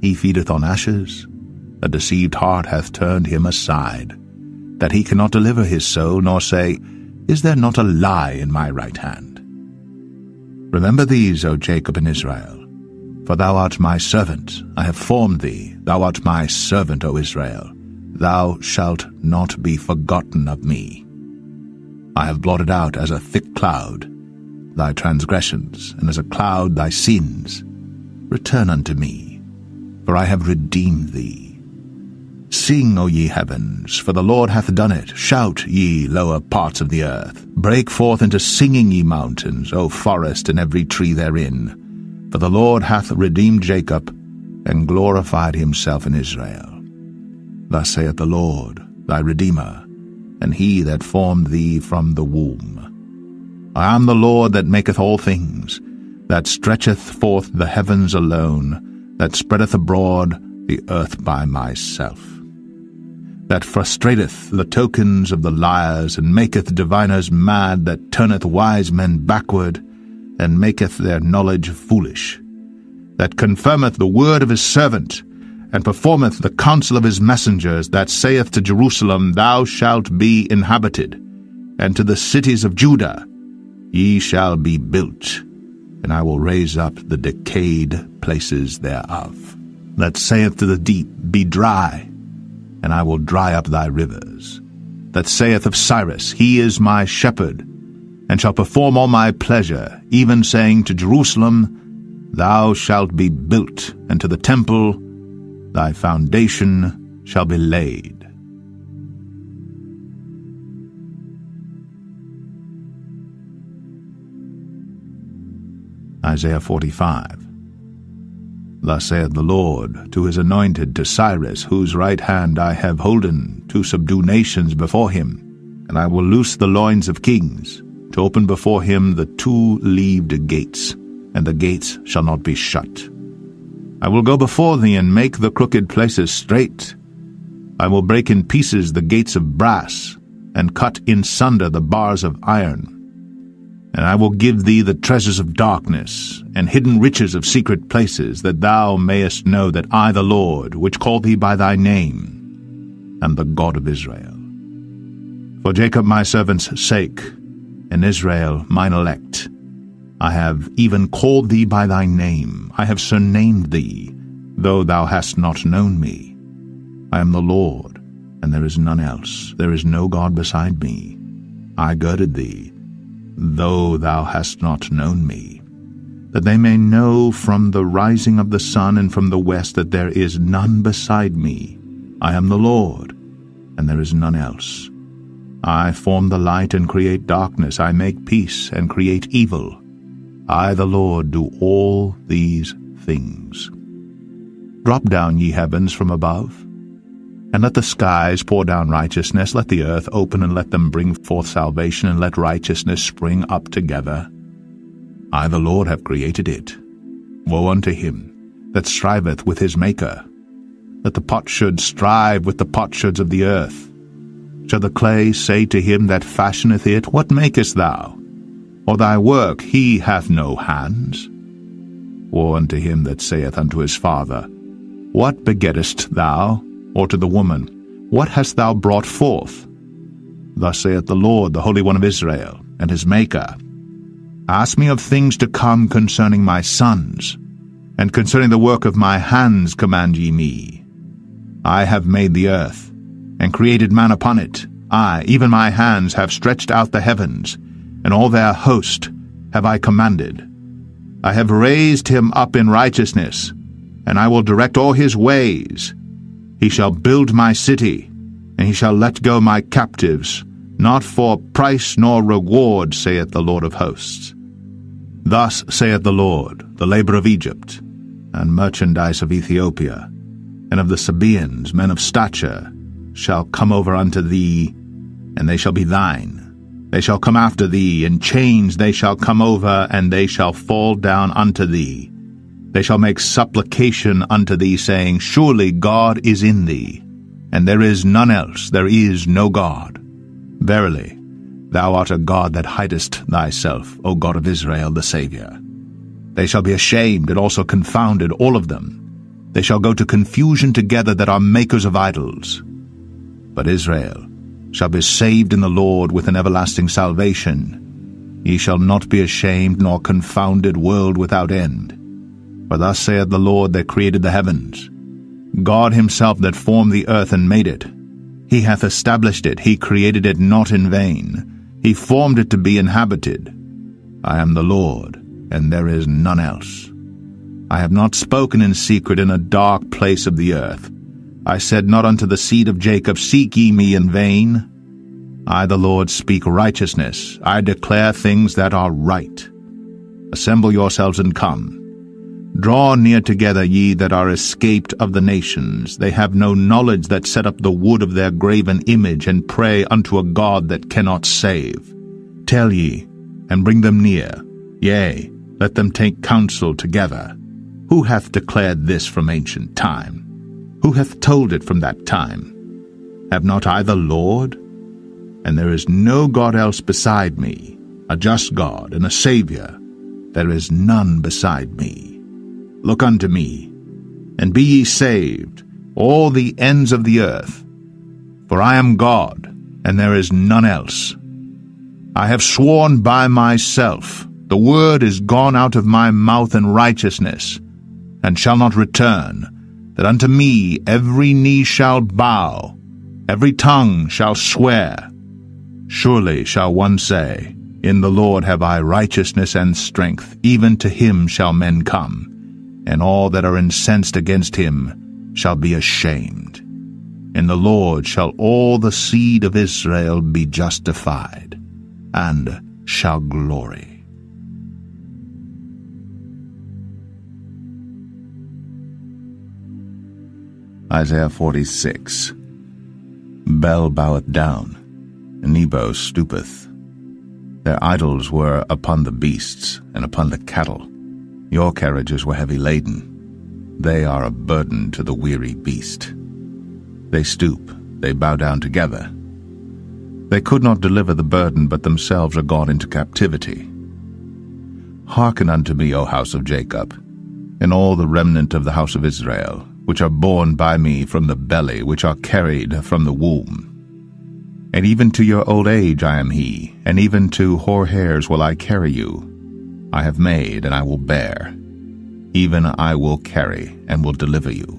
He feedeth on ashes. A deceived heart hath turned him aside, that he cannot deliver his soul, nor say, Is there not a lie in my right hand? Remember these, O Jacob and Israel. For thou art my servant, I have formed thee, thou art my servant, O Israel. Thou shalt not be forgotten of me. I have blotted out as a thick cloud thy transgressions, and as a cloud thy sins. Return unto me, for I have redeemed thee. Sing, O ye heavens, for the Lord hath done it. Shout, ye lower parts of the earth. Break forth into singing, ye mountains, O forest and every tree therein. For the Lord hath redeemed Jacob, and glorified himself in Israel. Thus saith the Lord, thy Redeemer, and he that formed thee from the womb. I am the Lord that maketh all things, that stretcheth forth the heavens alone, that spreadeth abroad the earth by myself, that frustrateth the tokens of the liars, and maketh diviners mad, that turneth wise men backward, and maketh their knowledge foolish, that confirmeth the word of his servant, and performeth the counsel of his messengers, that saith to Jerusalem, Thou shalt be inhabited, and to the cities of Judah, Ye shall be built, and I will raise up the decayed places thereof. That saith to the deep, Be dry, and I will dry up thy rivers. That saith of Cyrus, He is my shepherd, and shall perform all my pleasure, even saying to Jerusalem, Thou shalt be built, and to the temple, Thy foundation shall be laid. Isaiah 45 Thus saith the Lord to his anointed, to Cyrus, whose right hand I have holden, to subdue nations before him, and I will loose the loins of kings, to open before him the two-leaved gates, and the gates shall not be shut. I will go before thee and make the crooked places straight. I will break in pieces the gates of brass, and cut in sunder the bars of iron. And I will give thee the treasures of darkness, and hidden riches of secret places, that thou mayest know that I, the Lord, which call thee by thy name, am the God of Israel. For Jacob my servant's sake, and Israel mine elect. I have even called thee by thy name, I have surnamed thee, though thou hast not known me. I am the Lord, and there is none else, there is no God beside me. I girded thee, though thou hast not known me, that they may know from the rising of the sun and from the west that there is none beside me. I am the Lord, and there is none else. I form the light and create darkness. I make peace and create evil. I, the Lord, do all these things. Drop down, ye heavens, from above, and let the skies pour down righteousness. Let the earth open, and let them bring forth salvation, and let righteousness spring up together. I, the Lord, have created it. Woe unto him that striveth with his Maker. That the potsherd strive with the potsherds of the earth Shall the clay say to him that fashioneth it, What makest thou? Or thy work, he hath no hands? Woe unto him that saith unto his father, What begettest thou? Or to the woman, What hast thou brought forth? Thus saith the Lord, the Holy One of Israel, and his Maker, Ask me of things to come concerning my sons, and concerning the work of my hands command ye me. I have made the earth, and created man upon it. I, even my hands, have stretched out the heavens, and all their host have I commanded. I have raised him up in righteousness, and I will direct all his ways. He shall build my city, and he shall let go my captives, not for price nor reward, saith the Lord of hosts. Thus saith the Lord, the labor of Egypt, and merchandise of Ethiopia, and of the Sabaeans, men of stature, shall come over unto thee, and they shall be thine. They shall come after thee, in chains they shall come over, and they shall fall down unto thee. They shall make supplication unto thee, saying, Surely God is in thee, and there is none else, there is no God. Verily, thou art a God that hidest thyself, O God of Israel, the Saviour. They shall be ashamed and also confounded, all of them. They shall go to confusion together that are makers of idols. But Israel shall be saved in the Lord with an everlasting salvation. Ye shall not be ashamed nor confounded, world without end. For thus saith the Lord that created the heavens, God himself that formed the earth and made it. He hath established it, he created it not in vain. He formed it to be inhabited. I am the Lord, and there is none else. I have not spoken in secret in a dark place of the earth. I said not unto the seed of Jacob, Seek ye me in vain. I, the Lord, speak righteousness. I declare things that are right. Assemble yourselves and come. Draw near together, ye that are escaped of the nations. They have no knowledge that set up the wood of their graven image, and pray unto a God that cannot save. Tell ye, and bring them near. Yea, let them take counsel together. Who hath declared this from ancient time? Who hath told it from that time? Have not I the Lord? And there is no God else beside me, a just God and a Saviour. There is none beside me. Look unto me, and be ye saved, all the ends of the earth. For I am God, and there is none else. I have sworn by myself, the word is gone out of my mouth in righteousness, and shall not return, that unto me every knee shall bow, every tongue shall swear. Surely shall one say, In the Lord have I righteousness and strength, even to him shall men come, and all that are incensed against him shall be ashamed. In the Lord shall all the seed of Israel be justified and shall glory. Isaiah 46 Bel boweth down, Nebo stoopeth. Their idols were upon the beasts and upon the cattle. Your carriages were heavy laden. They are a burden to the weary beast. They stoop, they bow down together. They could not deliver the burden, but themselves are gone into captivity. Hearken unto me, O house of Jacob, and all the remnant of the house of Israel, which are borne by me from the belly, which are carried from the womb. And even to your old age I am he, and even to hoar hairs will I carry you. I have made, and I will bear. Even I will carry, and will deliver you.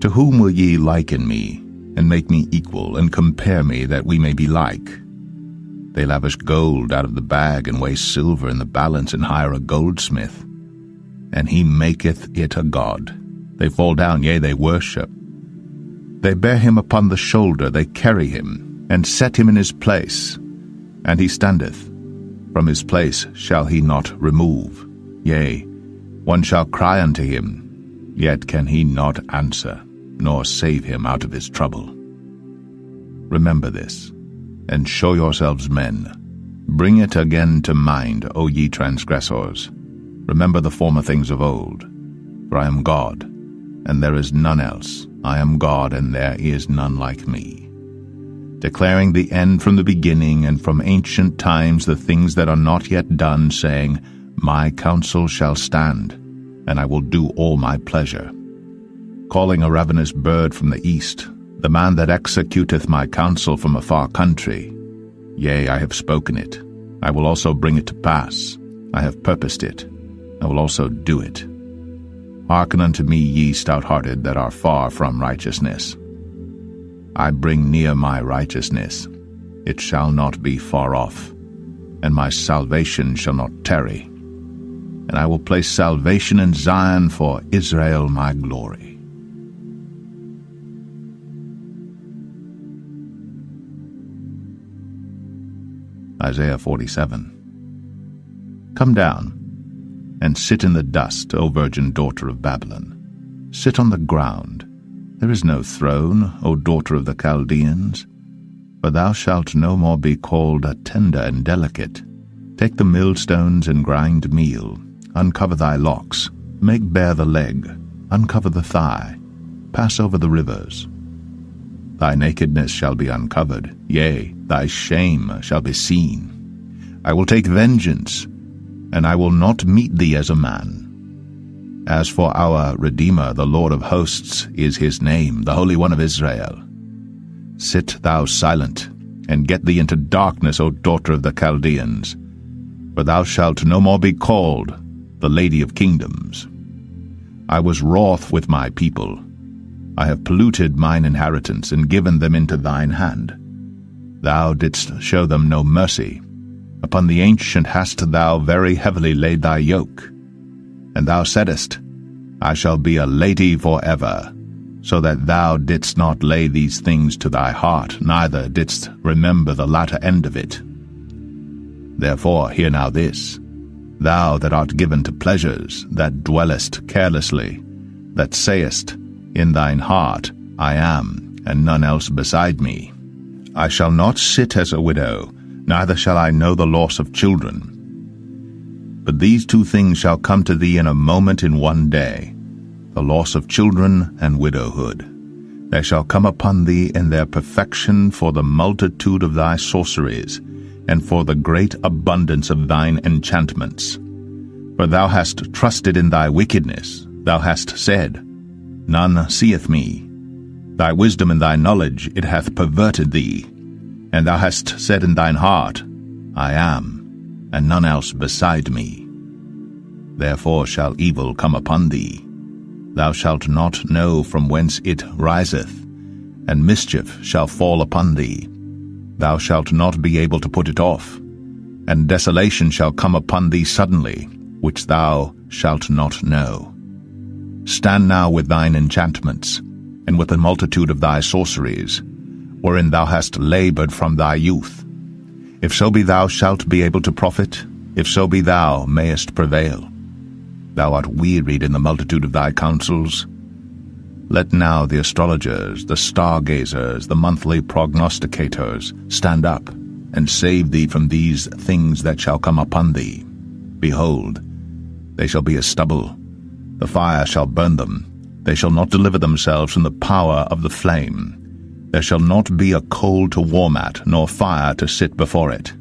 To whom will ye liken me, and make me equal, and compare me, that we may be like. They lavish gold out of the bag, and weigh silver in the balance, and hire a goldsmith. And he maketh it a god. They fall down, yea, they worship. They bear him upon the shoulder, they carry him, and set him in his place. And he standeth. From his place shall he not remove. Yea, one shall cry unto him, yet can he not answer nor save him out of his trouble. Remember this, and show yourselves men. Bring it again to mind, O ye transgressors. Remember the former things of old. For I am God, and there is none else. I am God, and there is none like me. Declaring the end from the beginning, and from ancient times the things that are not yet done, saying, My counsel shall stand, and I will do all my pleasure calling a ravenous bird from the east, the man that executeth my counsel from a far country. Yea, I have spoken it. I will also bring it to pass. I have purposed it. I will also do it. Hearken unto me, ye stout-hearted that are far from righteousness. I bring near my righteousness. It shall not be far off, and my salvation shall not tarry. And I will place salvation in Zion for Israel my glory. Isaiah 47. Come down, and sit in the dust, O virgin daughter of Babylon. Sit on the ground. There is no throne, O daughter of the Chaldeans. For thou shalt no more be called a tender and delicate. Take the millstones and grind meal. Uncover thy locks. Make bare the leg. Uncover the thigh. Pass over the rivers. Thy nakedness shall be uncovered, yea, thy shame shall be seen. I will take vengeance, and I will not meet thee as a man. As for our Redeemer, the Lord of hosts is his name, the Holy One of Israel. Sit thou silent, and get thee into darkness, O daughter of the Chaldeans. For thou shalt no more be called the Lady of Kingdoms. I was wroth with my people. I have polluted mine inheritance and given them into thine hand. Thou didst show them no mercy. Upon the ancient hast thou very heavily laid thy yoke. And thou saidst, I shall be a lady for ever, so that thou didst not lay these things to thy heart, neither didst remember the latter end of it. Therefore hear now this, thou that art given to pleasures, that dwellest carelessly, that sayest, In thine heart, I am, and none else beside me. I shall not sit as a widow, neither shall I know the loss of children. But these two things shall come to thee in a moment in one day, the loss of children and widowhood. They shall come upon thee in their perfection for the multitude of thy sorceries, and for the great abundance of thine enchantments. For thou hast trusted in thy wickedness, thou hast said, None seeth me, Thy wisdom and thy knowledge it hath perverted thee. And thou hast said in thine heart, I am, and none else beside me. Therefore shall evil come upon thee. Thou shalt not know from whence it riseth, and mischief shall fall upon thee. Thou shalt not be able to put it off, and desolation shall come upon thee suddenly, which thou shalt not know. Stand now with thine enchantments, and with the multitude of thy sorceries, wherein thou hast laboured from thy youth. If so be thou shalt be able to profit, if so be thou mayest prevail. Thou art wearied in the multitude of thy counsels. Let now the astrologers, the stargazers, the monthly prognosticators stand up, and save thee from these things that shall come upon thee. Behold, they shall be as stubble. The fire shall burn them, they shall not deliver themselves from the power of the flame. There shall not be a coal to warm at, nor fire to sit before it.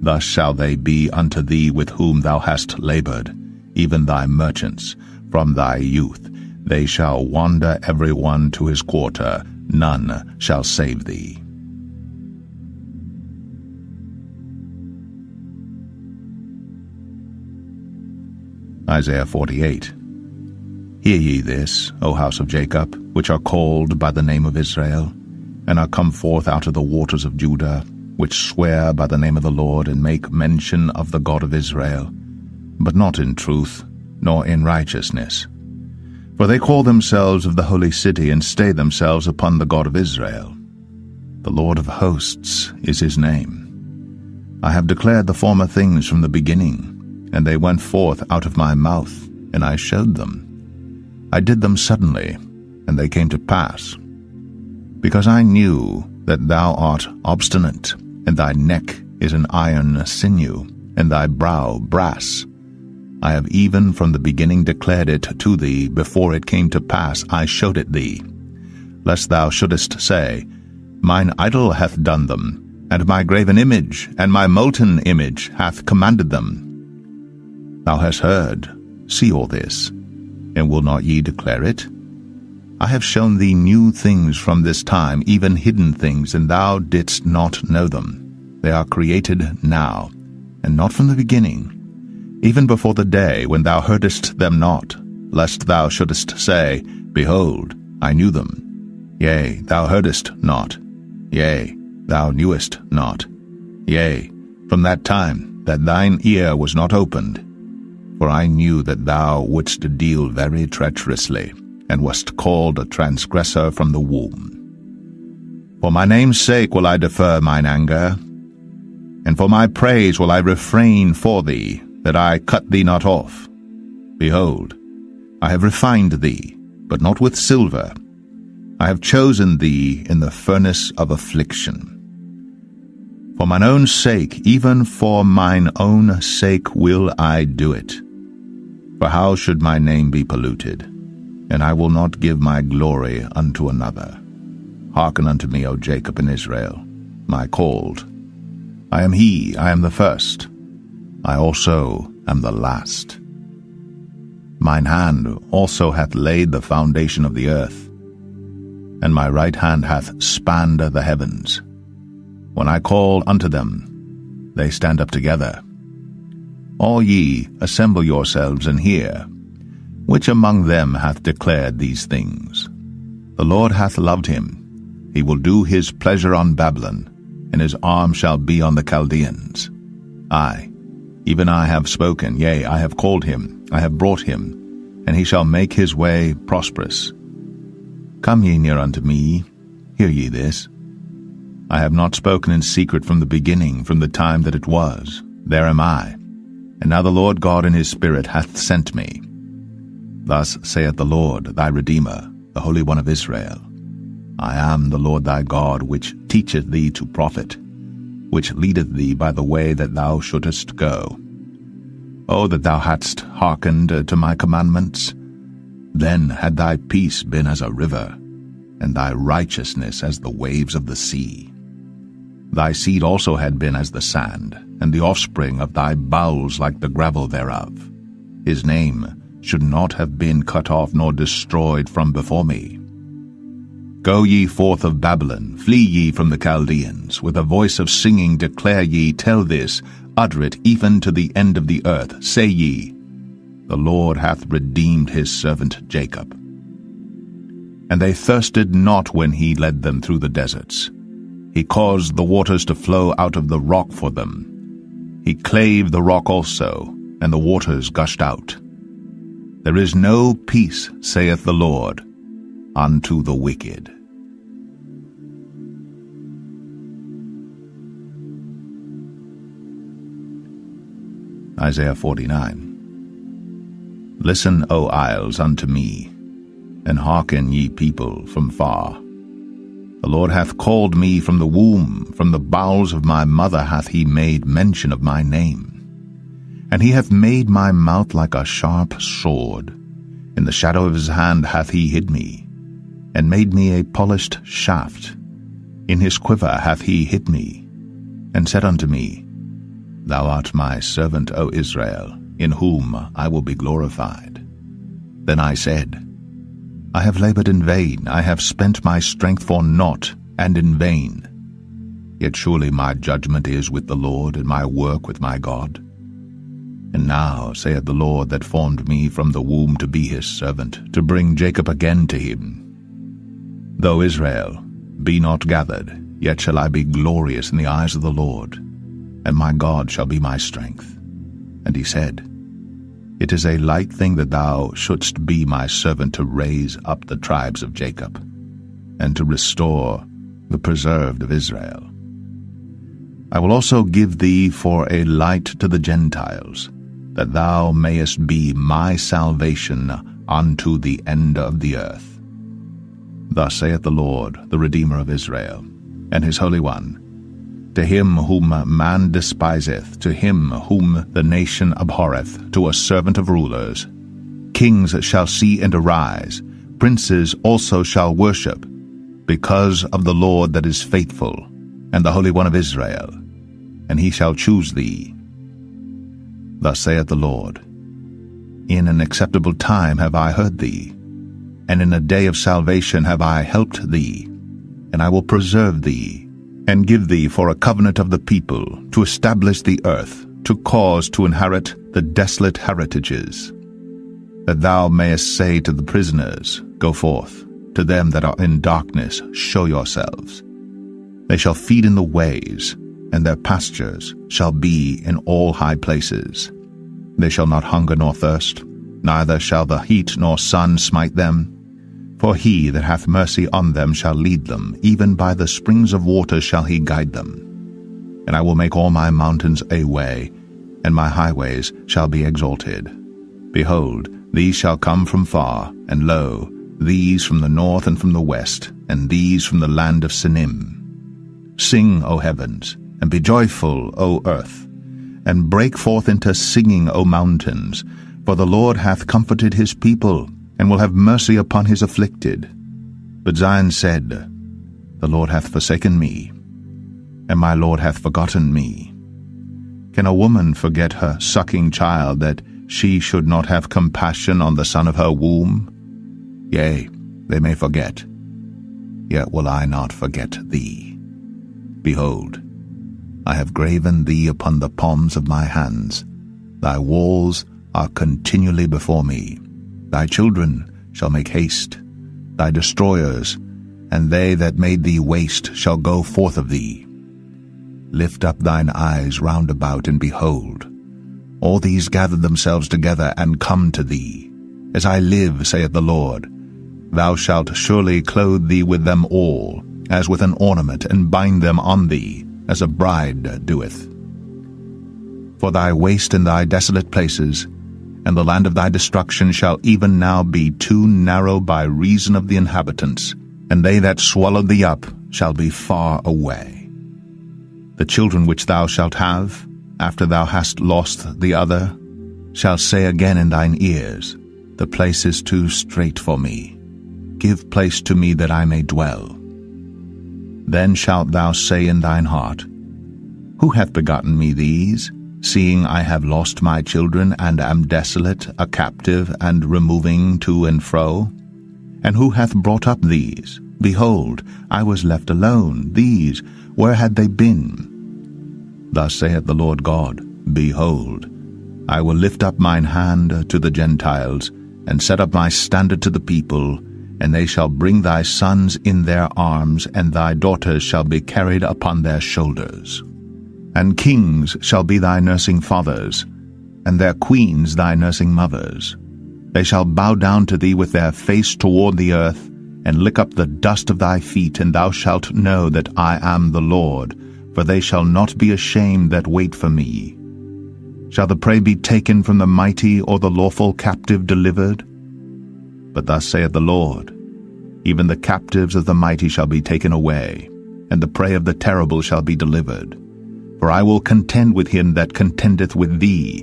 Thus shall they be unto thee with whom thou hast laboured, even thy merchants, from thy youth. They shall wander every one to his quarter, none shall save thee. Isaiah 48 Hear ye this, O house of Jacob, which are called by the name of Israel, and are come forth out of the waters of Judah, which swear by the name of the Lord, and make mention of the God of Israel, but not in truth, nor in righteousness. For they call themselves of the holy city, and stay themselves upon the God of Israel. The Lord of hosts is his name. I have declared the former things from the beginning, and they went forth out of my mouth, and I showed them. I did them suddenly, and they came to pass. Because I knew that thou art obstinate, and thy neck is an iron sinew, and thy brow brass. I have even from the beginning declared it to thee, before it came to pass I showed it thee, lest thou shouldest say, Mine idol hath done them, and my graven image, and my molten image hath commanded them. Thou hast heard, see all this, and will not ye declare it? I have shown thee new things from this time, even hidden things, and thou didst not know them. They are created now, and not from the beginning, even before the day when thou heardest them not, lest thou shouldest say, Behold, I knew them. Yea, thou heardest not. Yea, thou knewest not. Yea, from that time that thine ear was not opened, for I knew that thou wouldst deal very treacherously, and wast called a transgressor from the womb. For my name's sake will I defer mine anger, and for my praise will I refrain for thee, that I cut thee not off. Behold, I have refined thee, but not with silver. I have chosen thee in the furnace of affliction. For mine own sake, even for mine own sake will I do it. For how should my name be polluted? And I will not give my glory unto another. Hearken unto me, O Jacob and Israel, my called. I am he, I am the first. I also am the last. Mine hand also hath laid the foundation of the earth, and my right hand hath spanned the heavens. When I call unto them, they stand up together. All ye, assemble yourselves and hear. Which among them hath declared these things? The Lord hath loved him. He will do his pleasure on Babylon, and his arm shall be on the Chaldeans. I, even I have spoken, yea, I have called him, I have brought him, and he shall make his way prosperous. Come ye near unto me, hear ye this. I have not spoken in secret from the beginning, from the time that it was. There am I. And now the Lord God in his Spirit hath sent me. Thus saith the Lord, thy Redeemer, the Holy One of Israel. I am the Lord thy God, which teacheth thee to profit, which leadeth thee by the way that thou shouldest go. O that thou hadst hearkened to my commandments! Then had thy peace been as a river, and thy righteousness as the waves of the sea. Thy seed also had been as the sand, and the offspring of thy bowels like the gravel thereof. His name should not have been cut off nor destroyed from before me. Go ye forth of Babylon, flee ye from the Chaldeans, with a voice of singing declare ye, tell this, utter it even to the end of the earth, say ye, The Lord hath redeemed his servant Jacob. And they thirsted not when he led them through the deserts, he caused the waters to flow out of the rock for them. He clave the rock also, and the waters gushed out. There is no peace, saith the Lord, unto the wicked. Isaiah 49 Listen, O isles, unto me, and hearken, ye people, from far. The Lord hath called me from the womb, from the bowels of my mother hath he made mention of my name. And he hath made my mouth like a sharp sword. In the shadow of his hand hath he hid me, and made me a polished shaft. In his quiver hath he hid me, and said unto me, Thou art my servant, O Israel, in whom I will be glorified. Then I said, I have labored in vain, I have spent my strength for naught, and in vain. Yet surely my judgment is with the Lord, and my work with my God. And now, saith the Lord that formed me from the womb to be his servant, to bring Jacob again to him. Though Israel be not gathered, yet shall I be glorious in the eyes of the Lord, and my God shall be my strength. And he said, it is a light thing that thou shouldst be my servant to raise up the tribes of Jacob, and to restore the preserved of Israel. I will also give thee for a light to the Gentiles, that thou mayest be my salvation unto the end of the earth. Thus saith the Lord, the Redeemer of Israel, and his Holy One, to him whom man despiseth, to him whom the nation abhorreth, to a servant of rulers. Kings shall see and arise, princes also shall worship, because of the Lord that is faithful, and the Holy One of Israel, and he shall choose thee. Thus saith the Lord, In an acceptable time have I heard thee, and in a day of salvation have I helped thee, and I will preserve thee, and give thee for a covenant of the people, to establish the earth, to cause to inherit the desolate heritages, that thou mayest say to the prisoners, Go forth, to them that are in darkness, show yourselves. They shall feed in the ways, and their pastures shall be in all high places. They shall not hunger nor thirst, neither shall the heat nor sun smite them, for he that hath mercy on them shall lead them, even by the springs of water shall he guide them. And I will make all my mountains a way, and my highways shall be exalted. Behold, these shall come from far, and lo, these from the north and from the west, and these from the land of Sinim. Sing, O heavens, and be joyful, O earth, and break forth into singing, O mountains, for the Lord hath comforted his people, and will have mercy upon his afflicted. But Zion said, The Lord hath forsaken me, and my Lord hath forgotten me. Can a woman forget her sucking child that she should not have compassion on the son of her womb? Yea, they may forget, yet will I not forget thee. Behold, I have graven thee upon the palms of my hands. Thy walls are continually before me. Thy children shall make haste. Thy destroyers, and they that made thee waste, shall go forth of thee. Lift up thine eyes round about, and behold. All these gather themselves together, and come to thee. As I live, saith the Lord, thou shalt surely clothe thee with them all, as with an ornament, and bind them on thee, as a bride doeth. For thy waste and thy desolate places, and the land of thy destruction shall even now be too narrow by reason of the inhabitants, and they that swallowed thee up shall be far away. The children which thou shalt have, after thou hast lost the other, shall say again in thine ears, The place is too strait for me. Give place to me that I may dwell. Then shalt thou say in thine heart, Who hath begotten me these, seeing I have lost my children, and am desolate, a captive, and removing to and fro? And who hath brought up these? Behold, I was left alone. These, where had they been? Thus saith the Lord God, Behold, I will lift up mine hand to the Gentiles, and set up my standard to the people, and they shall bring thy sons in their arms, and thy daughters shall be carried upon their shoulders. And kings shall be thy nursing fathers, and their queens thy nursing mothers. They shall bow down to thee with their face toward the earth, and lick up the dust of thy feet, and thou shalt know that I am the Lord, for they shall not be ashamed that wait for me. Shall the prey be taken from the mighty, or the lawful captive delivered? But thus saith the Lord, Even the captives of the mighty shall be taken away, and the prey of the terrible shall be delivered. For I will contend with him that contendeth with thee,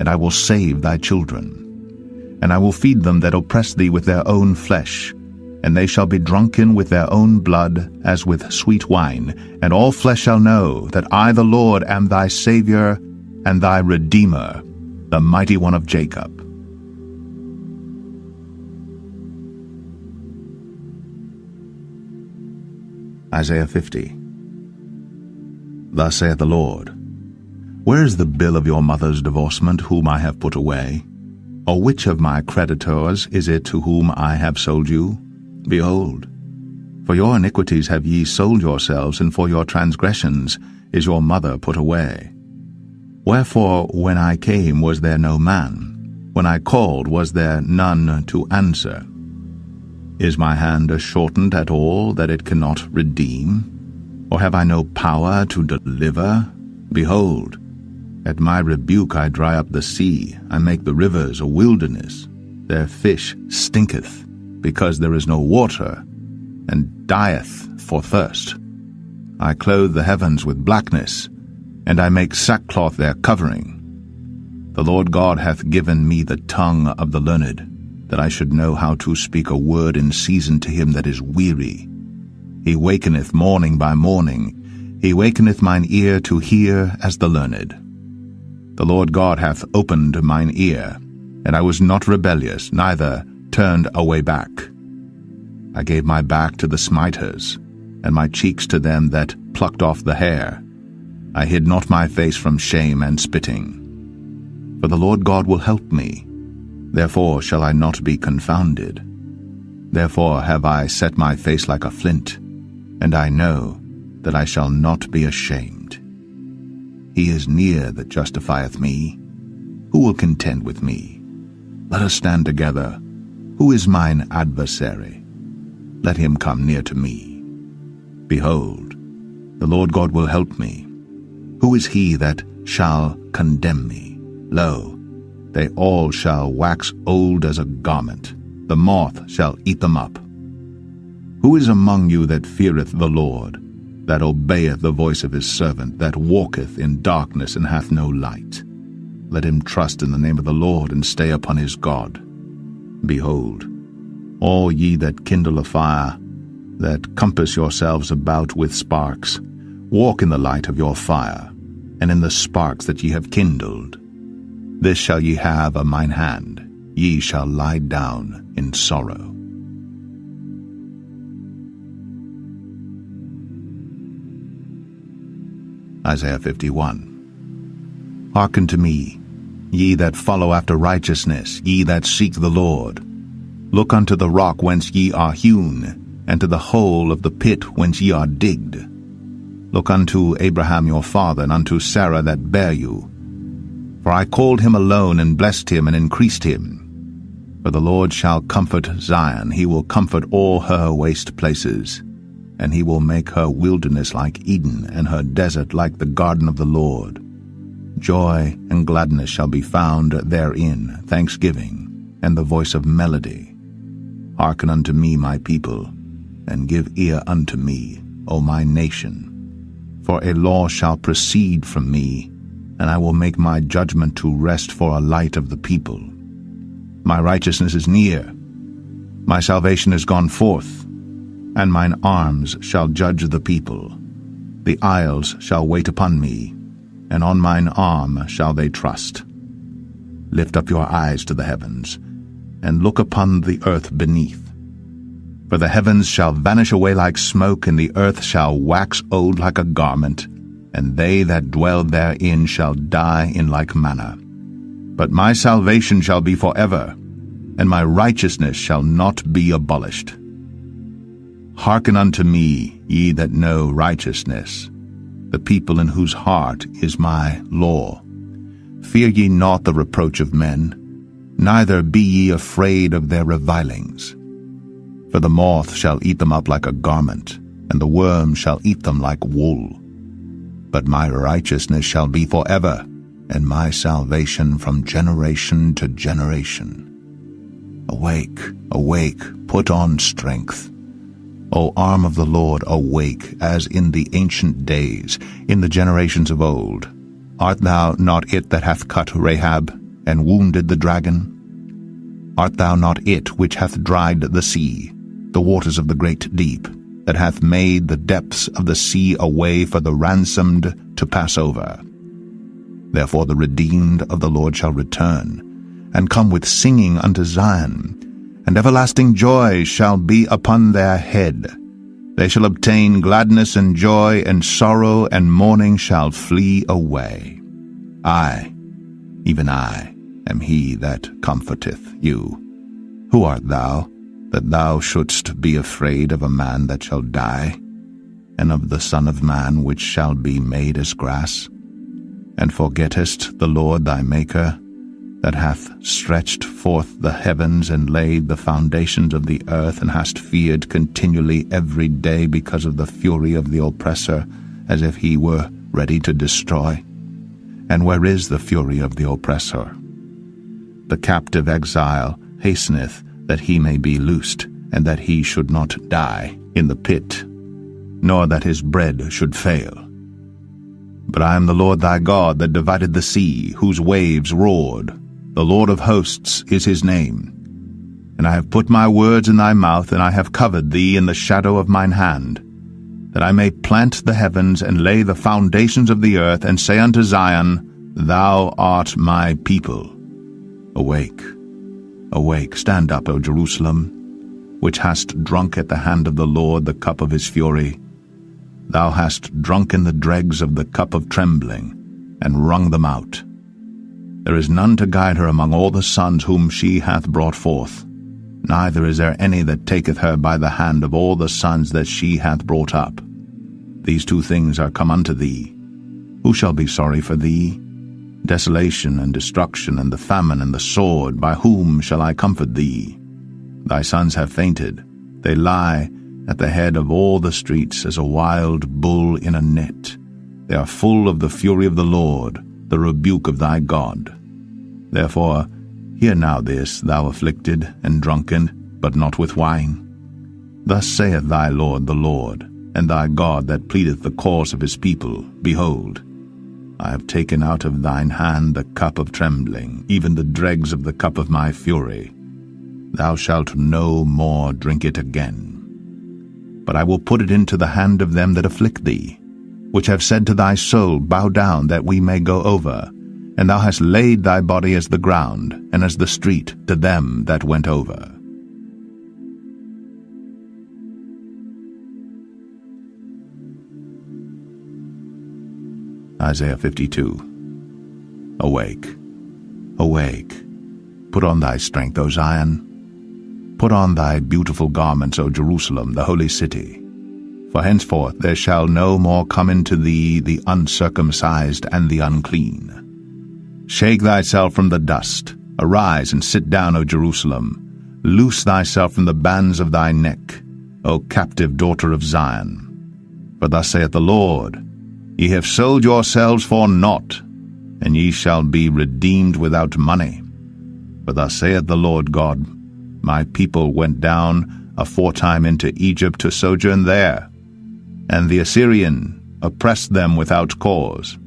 and I will save thy children. And I will feed them that oppress thee with their own flesh, and they shall be drunken with their own blood as with sweet wine, and all flesh shall know that I the Lord am thy Saviour and thy Redeemer, the mighty one of Jacob. Isaiah 50 Thus saith the Lord, Where is the bill of your mother's divorcement, whom I have put away? Or which of my creditors is it to whom I have sold you? Behold, for your iniquities have ye sold yourselves, and for your transgressions is your mother put away. Wherefore, when I came, was there no man? When I called, was there none to answer? Is my hand shortened at all, that it cannot redeem? Or have I no power to deliver? Behold, at my rebuke I dry up the sea, I make the rivers a wilderness. Their fish stinketh because there is no water, and dieth for thirst. I clothe the heavens with blackness, and I make sackcloth their covering. The Lord God hath given me the tongue of the learned, that I should know how to speak a word in season to him that is weary. He wakeneth morning by morning, he wakeneth mine ear to hear as the learned. The Lord God hath opened mine ear, and I was not rebellious, neither turned away back. I gave my back to the smiters, and my cheeks to them that plucked off the hair. I hid not my face from shame and spitting. For the Lord God will help me, therefore shall I not be confounded. Therefore have I set my face like a flint, and I know that I shall not be ashamed. He is near that justifieth me. Who will contend with me? Let us stand together. Who is mine adversary? Let him come near to me. Behold, the Lord God will help me. Who is he that shall condemn me? Lo, they all shall wax old as a garment. The moth shall eat them up. Who is among you that feareth the Lord, that obeyeth the voice of his servant, that walketh in darkness and hath no light? Let him trust in the name of the Lord and stay upon his God. Behold, all ye that kindle a fire, that compass yourselves about with sparks, walk in the light of your fire, and in the sparks that ye have kindled. This shall ye have of mine hand, ye shall lie down in sorrow. Isaiah 51 Hearken to me, ye that follow after righteousness, ye that seek the Lord. Look unto the rock whence ye are hewn, and to the hole of the pit whence ye are digged. Look unto Abraham your father, and unto Sarah that bare you. For I called him alone, and blessed him, and increased him. For the Lord shall comfort Zion, he will comfort all her waste places. And he will make her wilderness like Eden, and her desert like the garden of the Lord. Joy and gladness shall be found therein, thanksgiving, and the voice of melody. Hearken unto me, my people, and give ear unto me, O my nation. For a law shall proceed from me, and I will make my judgment to rest for a light of the people. My righteousness is near, my salvation is gone forth, and mine arms shall judge the people. The isles shall wait upon me, and on mine arm shall they trust. Lift up your eyes to the heavens, and look upon the earth beneath. For the heavens shall vanish away like smoke, and the earth shall wax old like a garment, and they that dwell therein shall die in like manner. But my salvation shall be for ever, and my righteousness shall not be abolished. Hearken unto me, ye that know righteousness, the people in whose heart is my law. Fear ye not the reproach of men, neither be ye afraid of their revilings. For the moth shall eat them up like a garment, and the worm shall eat them like wool. But my righteousness shall be forever, and my salvation from generation to generation. Awake, awake, put on strength. O arm of the Lord, awake, as in the ancient days, in the generations of old. Art thou not it that hath cut Rahab, and wounded the dragon? Art thou not it which hath dried the sea, the waters of the great deep, that hath made the depths of the sea a way for the ransomed to pass over? Therefore the redeemed of the Lord shall return, and come with singing unto Zion, and everlasting joy shall be upon their head. They shall obtain gladness and joy, and sorrow and mourning shall flee away. I, even I, am he that comforteth you. Who art thou, that thou shouldst be afraid of a man that shall die, and of the Son of Man which shall be made as grass? And forgettest the Lord thy Maker, that hath stretched forth the heavens and laid the foundations of the earth, and hast feared continually every day because of the fury of the oppressor, as if he were ready to destroy? And where is the fury of the oppressor? The captive exile hasteneth that he may be loosed, and that he should not die in the pit, nor that his bread should fail. But I am the Lord thy God that divided the sea, whose waves roared, the Lord of hosts is his name. And I have put my words in thy mouth, and I have covered thee in the shadow of mine hand, that I may plant the heavens and lay the foundations of the earth, and say unto Zion, Thou art my people. Awake, awake, stand up, O Jerusalem, which hast drunk at the hand of the Lord the cup of his fury. Thou hast drunken the dregs of the cup of trembling, and wrung them out. There is none to guide her among all the sons whom she hath brought forth. Neither is there any that taketh her by the hand of all the sons that she hath brought up. These two things are come unto thee. Who shall be sorry for thee? Desolation and destruction and the famine and the sword, by whom shall I comfort thee? Thy sons have fainted. They lie at the head of all the streets as a wild bull in a net. They are full of the fury of the Lord, the rebuke of thy God. Therefore, hear now this, thou afflicted and drunken, but not with wine. Thus saith thy Lord the Lord, and thy God that pleadeth the cause of his people, Behold, I have taken out of thine hand the cup of trembling, even the dregs of the cup of my fury. Thou shalt no more drink it again. But I will put it into the hand of them that afflict thee, which have said to thy soul, Bow down, that we may go over, and thou hast laid thy body as the ground, and as the street to them that went over. Isaiah 52 Awake, Awake, put on thy strength, O Zion. Put on thy beautiful garments, O Jerusalem, the holy city. For henceforth there shall no more come into thee the uncircumcised and the unclean. Shake thyself from the dust, arise and sit down, O Jerusalem. Loose thyself from the bands of thy neck, O captive daughter of Zion. For thus saith the Lord, Ye have sold yourselves for naught, and ye shall be redeemed without money. For thus saith the Lord God, My people went down aforetime into Egypt to sojourn there, and the Assyrian oppressed them without cause.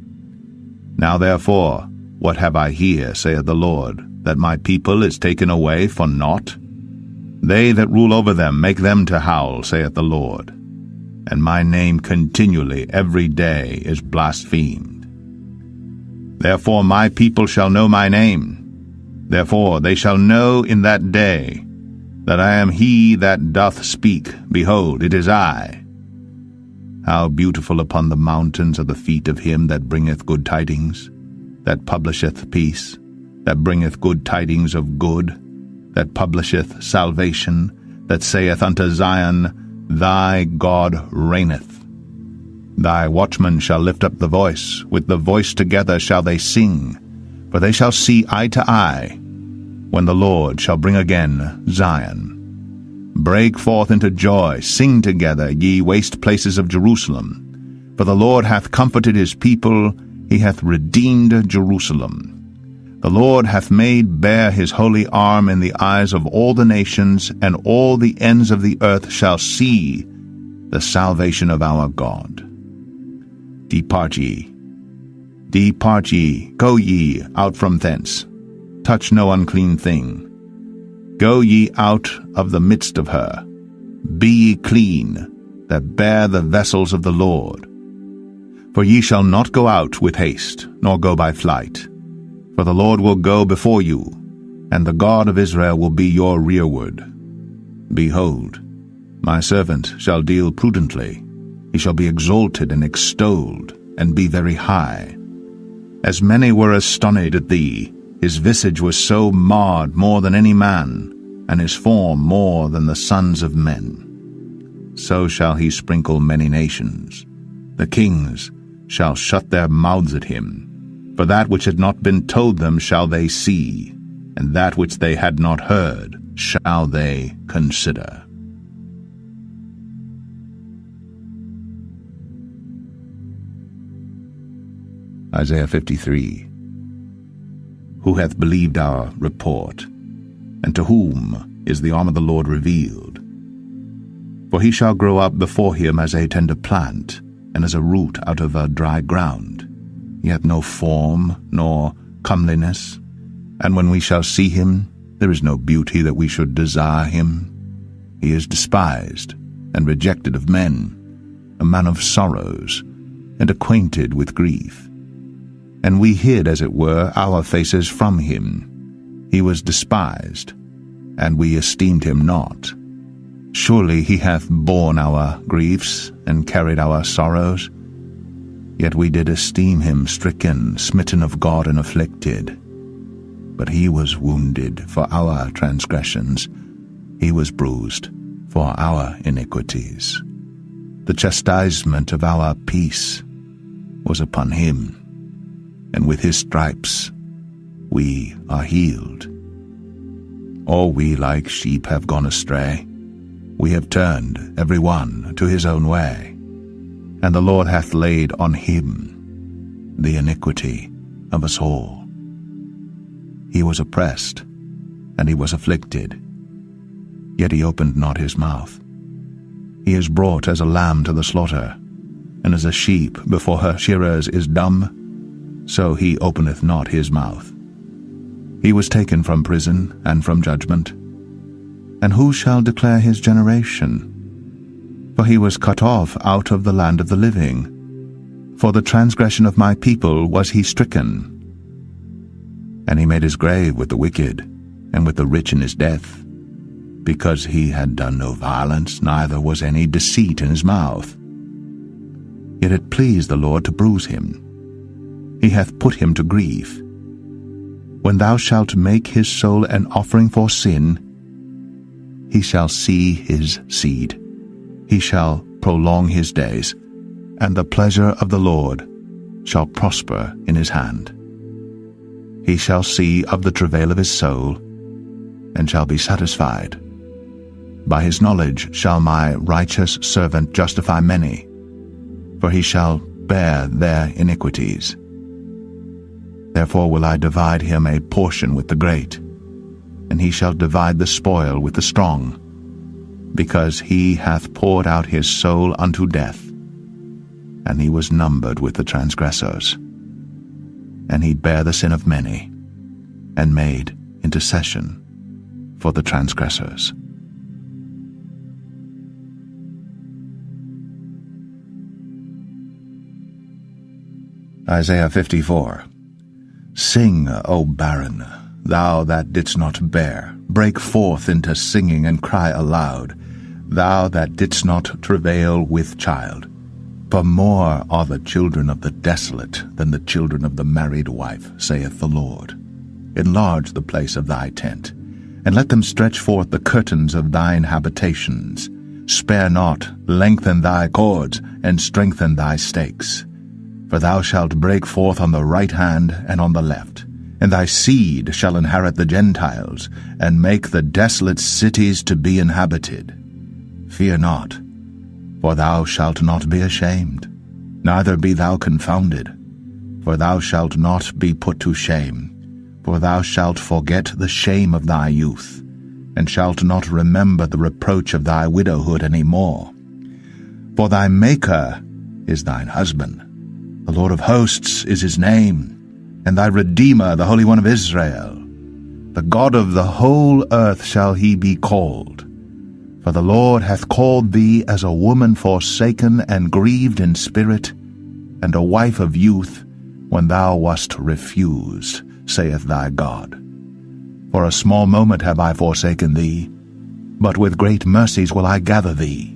Now therefore, what have I here, saith the Lord, that my people is taken away for naught? They that rule over them make them to howl, saith the Lord and my name continually every day is blasphemed. Therefore my people shall know my name. Therefore they shall know in that day that I am he that doth speak. Behold, it is I. How beautiful upon the mountains are the feet of him that bringeth good tidings, that publisheth peace, that bringeth good tidings of good, that publisheth salvation, that saith unto Zion, Thy God reigneth. Thy watchmen shall lift up the voice, with the voice together shall they sing, for they shall see eye to eye, when the Lord shall bring again Zion. Break forth into joy, sing together, ye waste places of Jerusalem. For the Lord hath comforted his people, he hath redeemed Jerusalem. The Lord hath made bare his holy arm in the eyes of all the nations, and all the ends of the earth shall see the salvation of our God. Depart ye, depart ye, go ye out from thence, touch no unclean thing. Go ye out of the midst of her, be ye clean, that bear the vessels of the Lord. For ye shall not go out with haste, nor go by flight, for the Lord will go before you, and the God of Israel will be your rearward. Behold, my servant shall deal prudently, he shall be exalted and extolled, and be very high. As many were astonished at thee, his visage was so marred more than any man, and his form more than the sons of men. So shall he sprinkle many nations. The kings shall shut their mouths at him, for that which had not been told them shall they see, and that which they had not heard shall they consider. Isaiah 53 Who hath believed our report, and to whom is the arm of the Lord revealed? For he shall grow up before him as a tender plant, and as a root out of a dry ground yet no form nor comeliness. And when we shall see him, there is no beauty that we should desire him. He is despised and rejected of men, a man of sorrows, and acquainted with grief. And we hid, as it were, our faces from him. He was despised, and we esteemed him not. Surely he hath borne our griefs, and carried our sorrows. Yet we did esteem him stricken, smitten of God, and afflicted. But he was wounded for our transgressions, he was bruised for our iniquities. The chastisement of our peace was upon him, and with his stripes we are healed. All we like sheep have gone astray. We have turned every one to his own way and the Lord hath laid on him the iniquity of us all. He was oppressed, and he was afflicted, yet he opened not his mouth. He is brought as a lamb to the slaughter, and as a sheep before her shearers is dumb, so he openeth not his mouth. He was taken from prison and from judgment. And who shall declare his generation? for he was cut off out of the land of the living. For the transgression of my people was he stricken. And he made his grave with the wicked, and with the rich in his death, because he had done no violence, neither was any deceit in his mouth. Yet it pleased the Lord to bruise him. He hath put him to grief. when thou shalt make his soul an offering for sin, he shall see his seed. He shall prolong his days, and the pleasure of the Lord shall prosper in his hand. He shall see of the travail of his soul, and shall be satisfied. By his knowledge shall my righteous servant justify many, for he shall bear their iniquities. Therefore will I divide him a portion with the great, and he shall divide the spoil with the strong, because he hath poured out his soul unto death, and he was numbered with the transgressors. And he bare the sin of many, and made intercession for the transgressors. Isaiah 54 Sing, O barren, thou that didst not bear, break forth into singing and cry aloud, thou that didst not travail with child. For more are the children of the desolate than the children of the married wife, saith the Lord. Enlarge the place of thy tent, and let them stretch forth the curtains of thine habitations. Spare not, lengthen thy cords, and strengthen thy stakes. For thou shalt break forth on the right hand and on the left, and thy seed shall inherit the Gentiles, and make the desolate cities to be inhabited. Fear not, for thou shalt not be ashamed, neither be thou confounded, for thou shalt not be put to shame, for thou shalt forget the shame of thy youth, and shalt not remember the reproach of thy widowhood any more. For thy Maker is thine husband, the Lord of hosts is his name, and thy Redeemer, the Holy One of Israel. The God of the whole earth shall he be called. For the Lord hath called thee as a woman forsaken and grieved in spirit, and a wife of youth, when thou wast refused, saith thy God. For a small moment have I forsaken thee, but with great mercies will I gather thee.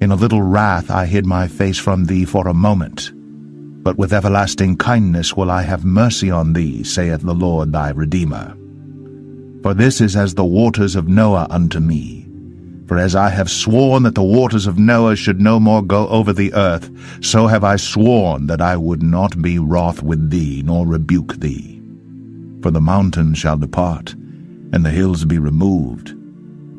In a little wrath I hid my face from thee for a moment, but with everlasting kindness will I have mercy on thee, saith the Lord thy Redeemer. For this is as the waters of Noah unto me. For as I have sworn that the waters of Noah should no more go over the earth, so have I sworn that I would not be wroth with thee, nor rebuke thee. For the mountains shall depart, and the hills be removed.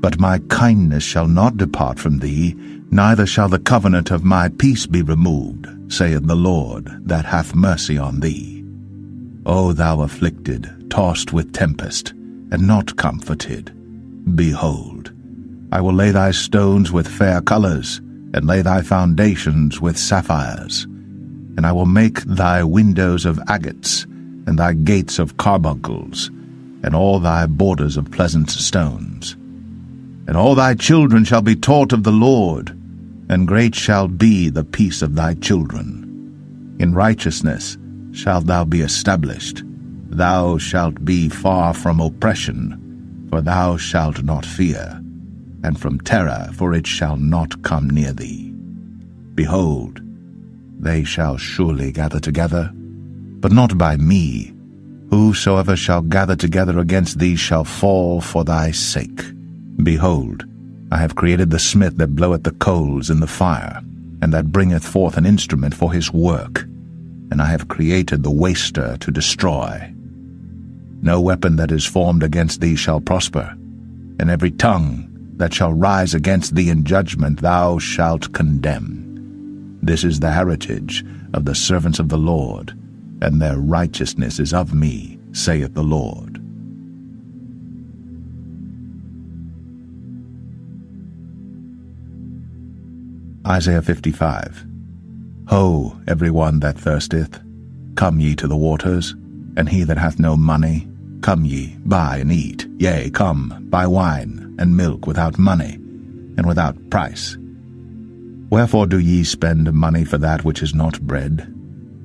But my kindness shall not depart from thee, neither shall the covenant of my peace be removed, saith the Lord, that hath mercy on thee. O thou afflicted, tossed with tempest, and not comforted, behold, I will lay thy stones with fair colours, and lay thy foundations with sapphires. And I will make thy windows of agates, and thy gates of carbuncles, and all thy borders of pleasant stones. And all thy children shall be taught of the Lord, and great shall be the peace of thy children. In righteousness shalt thou be established. Thou shalt be far from oppression, for thou shalt not fear, and from terror, for it shall not come near thee. Behold, they shall surely gather together, but not by me. Whosoever shall gather together against thee shall fall for thy sake. Behold, I have created the smith that bloweth the coals in the fire, and that bringeth forth an instrument for his work, and I have created the waster to destroy. No weapon that is formed against thee shall prosper, and every tongue that shall rise against thee in judgment thou shalt condemn. This is the heritage of the servants of the Lord, and their righteousness is of me, saith the Lord. Isaiah 55 Ho, every one that thirsteth, come ye to the waters, and he that hath no money, come ye, buy and eat, yea, come, buy wine and milk without money, and without price. Wherefore do ye spend money for that which is not bread,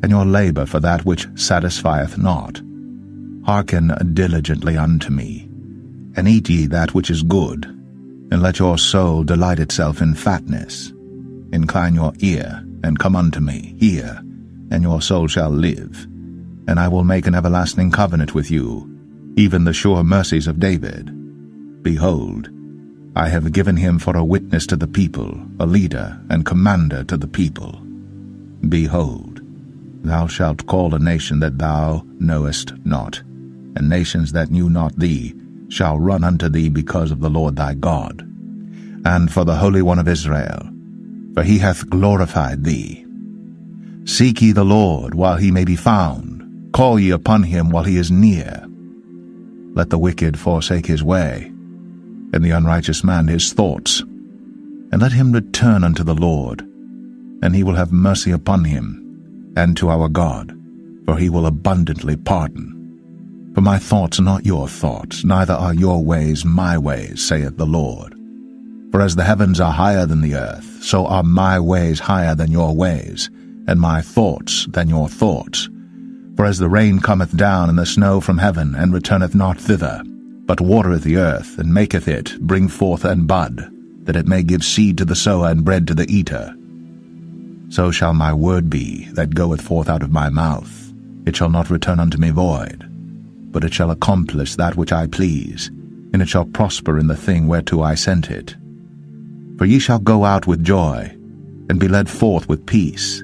and your labour for that which satisfieth not? Hearken diligently unto me, and eat ye that which is good, and let your soul delight itself in fatness Incline your ear, and come unto me, hear, and your soul shall live. And I will make an everlasting covenant with you, even the sure mercies of David. Behold, I have given him for a witness to the people, a leader and commander to the people. Behold, thou shalt call a nation that thou knowest not, and nations that knew not thee shall run unto thee because of the Lord thy God, and for the Holy One of Israel, for he hath glorified thee. Seek ye the Lord while he may be found, call ye upon him while he is near. Let the wicked forsake his way, and the unrighteous man his thoughts, and let him return unto the Lord, and he will have mercy upon him, and to our God, for he will abundantly pardon. For my thoughts are not your thoughts, neither are your ways my ways, saith the Lord. For as the heavens are higher than the earth, so are my ways higher than your ways, and my thoughts than your thoughts. For as the rain cometh down and the snow from heaven, and returneth not thither, but watereth the earth, and maketh it bring forth and bud, that it may give seed to the sower and bread to the eater. So shall my word be that goeth forth out of my mouth. It shall not return unto me void, but it shall accomplish that which I please, and it shall prosper in the thing whereto I sent it. For ye shall go out with joy, and be led forth with peace.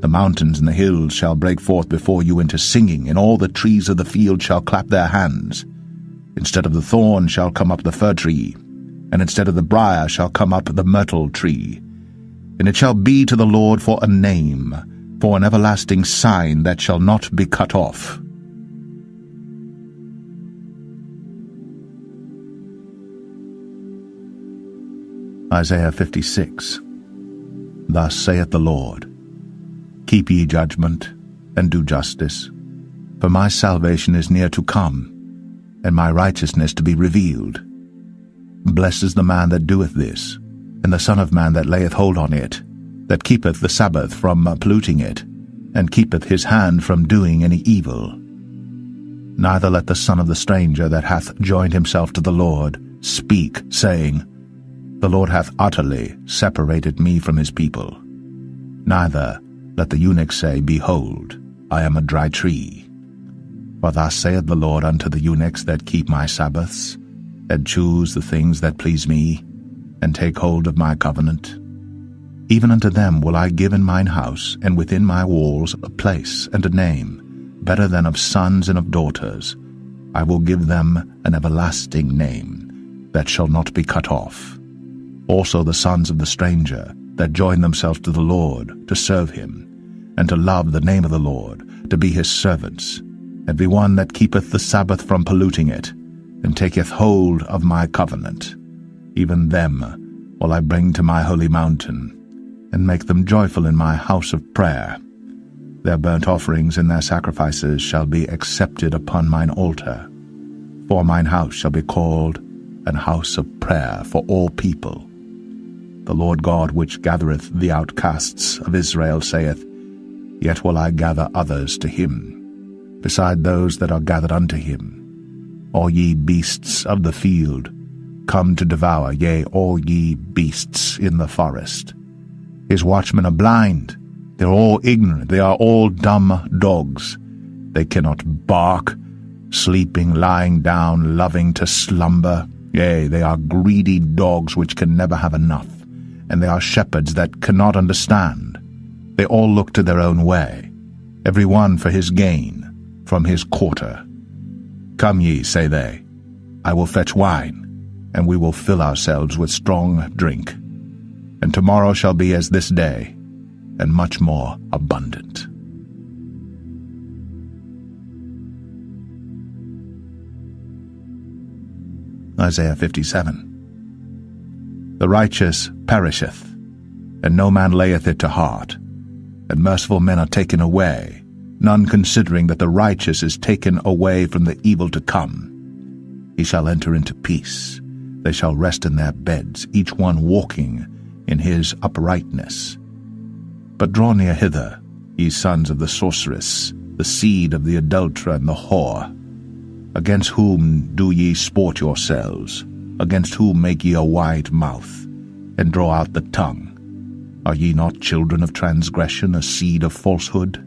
The mountains and the hills shall break forth before you into singing, and all the trees of the field shall clap their hands. Instead of the thorn shall come up the fir tree, and instead of the brier shall come up the myrtle tree. And it shall be to the Lord for a name, for an everlasting sign that shall not be cut off. Isaiah 56 Thus saith the Lord, Keep ye judgment, and do justice, for my salvation is near to come, and my righteousness to be revealed. Blessed is the man that doeth this, and the Son of Man that layeth hold on it, that keepeth the Sabbath from polluting it, and keepeth his hand from doing any evil. Neither let the son of the stranger that hath joined himself to the Lord speak, saying, the Lord hath utterly separated me from his people. Neither let the eunuch say, Behold, I am a dry tree. For thus saith the Lord unto the eunuchs that keep my Sabbaths, and choose the things that please me, and take hold of my covenant. Even unto them will I give in mine house, and within my walls, a place and a name, better than of sons and of daughters. I will give them an everlasting name, that shall not be cut off also the sons of the stranger that join themselves to the Lord to serve him, and to love the name of the Lord, to be his servants, every one that keepeth the Sabbath from polluting it, and taketh hold of my covenant. Even them will I bring to my holy mountain, and make them joyful in my house of prayer. Their burnt offerings and their sacrifices shall be accepted upon mine altar. For mine house shall be called an house of prayer for all people the Lord God which gathereth the outcasts of Israel saith, Yet will I gather others to him, beside those that are gathered unto him. All ye beasts of the field, come to devour, yea, all ye beasts in the forest. His watchmen are blind, they are all ignorant, they are all dumb dogs. They cannot bark, sleeping, lying down, loving to slumber. Yea, they are greedy dogs which can never have enough and they are shepherds that cannot understand. They all look to their own way, every one for his gain, from his quarter. Come ye, say they, I will fetch wine, and we will fill ourselves with strong drink. And tomorrow shall be as this day, and much more abundant. Isaiah 57 the righteous perisheth, and no man layeth it to heart. And merciful men are taken away, none considering that the righteous is taken away from the evil to come. He shall enter into peace. They shall rest in their beds, each one walking in his uprightness. But draw near hither, ye sons of the sorceress, the seed of the adulterer and the whore. Against whom do ye sport yourselves? Against whom make ye a wide mouth, and draw out the tongue? Are ye not children of transgression, a seed of falsehood?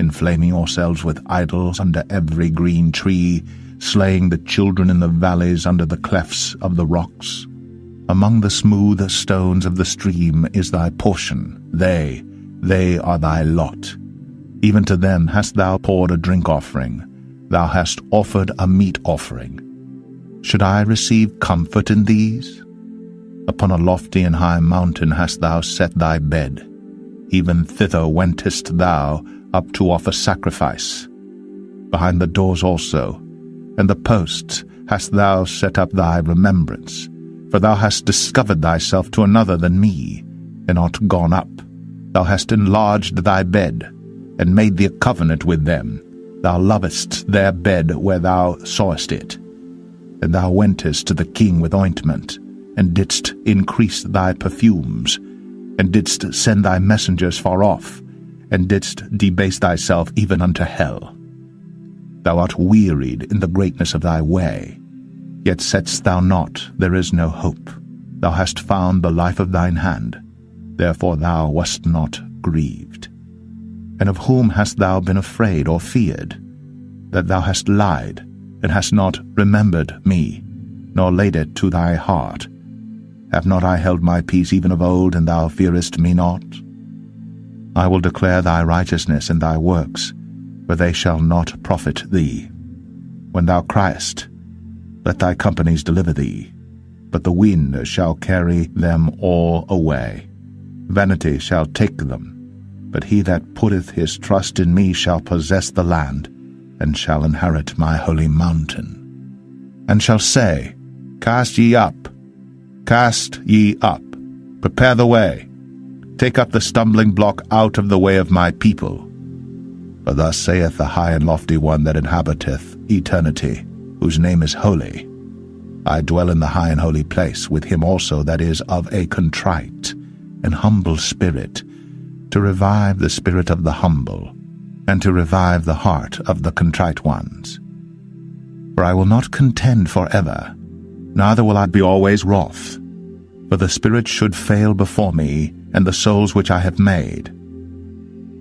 inflaming yourselves with idols under every green tree, slaying the children in the valleys under the clefts of the rocks. Among the smooth stones of the stream is thy portion, they, they are thy lot. Even to them hast thou poured a drink offering, thou hast offered a meat offering. Should I receive comfort in these? Upon a lofty and high mountain hast thou set thy bed, even thither wentest thou up to offer sacrifice. Behind the doors also, and the posts, hast thou set up thy remembrance, for thou hast discovered thyself to another than me, and art gone up. Thou hast enlarged thy bed, and made thee a covenant with them. Thou lovest their bed where thou sawest it. And thou wentest to the king with ointment, and didst increase thy perfumes, and didst send thy messengers far off, and didst debase thyself even unto hell. Thou art wearied in the greatness of thy way, yet saidst thou not, There is no hope. Thou hast found the life of thine hand, therefore thou wast not grieved. And of whom hast thou been afraid or feared? That thou hast lied, and hast not remembered me, nor laid it to thy heart. Have not I held my peace even of old, and thou fearest me not? I will declare thy righteousness and thy works, for they shall not profit thee. When thou criest, let thy companies deliver thee, but the wind shall carry them all away. Vanity shall take them, but he that putteth his trust in me shall possess the land, and shall inherit my holy mountain. And shall say, Cast ye up, cast ye up, prepare the way, Take up the stumbling block out of the way of my people. For thus saith the high and lofty one that inhabiteth eternity, whose name is holy. I dwell in the high and holy place with him also that is of a contrite and humble spirit, to revive the spirit of the humble, and to revive the heart of the contrite ones. For I will not contend for ever, neither will I be always wroth. For the spirit should fail before me, and the souls which I have made.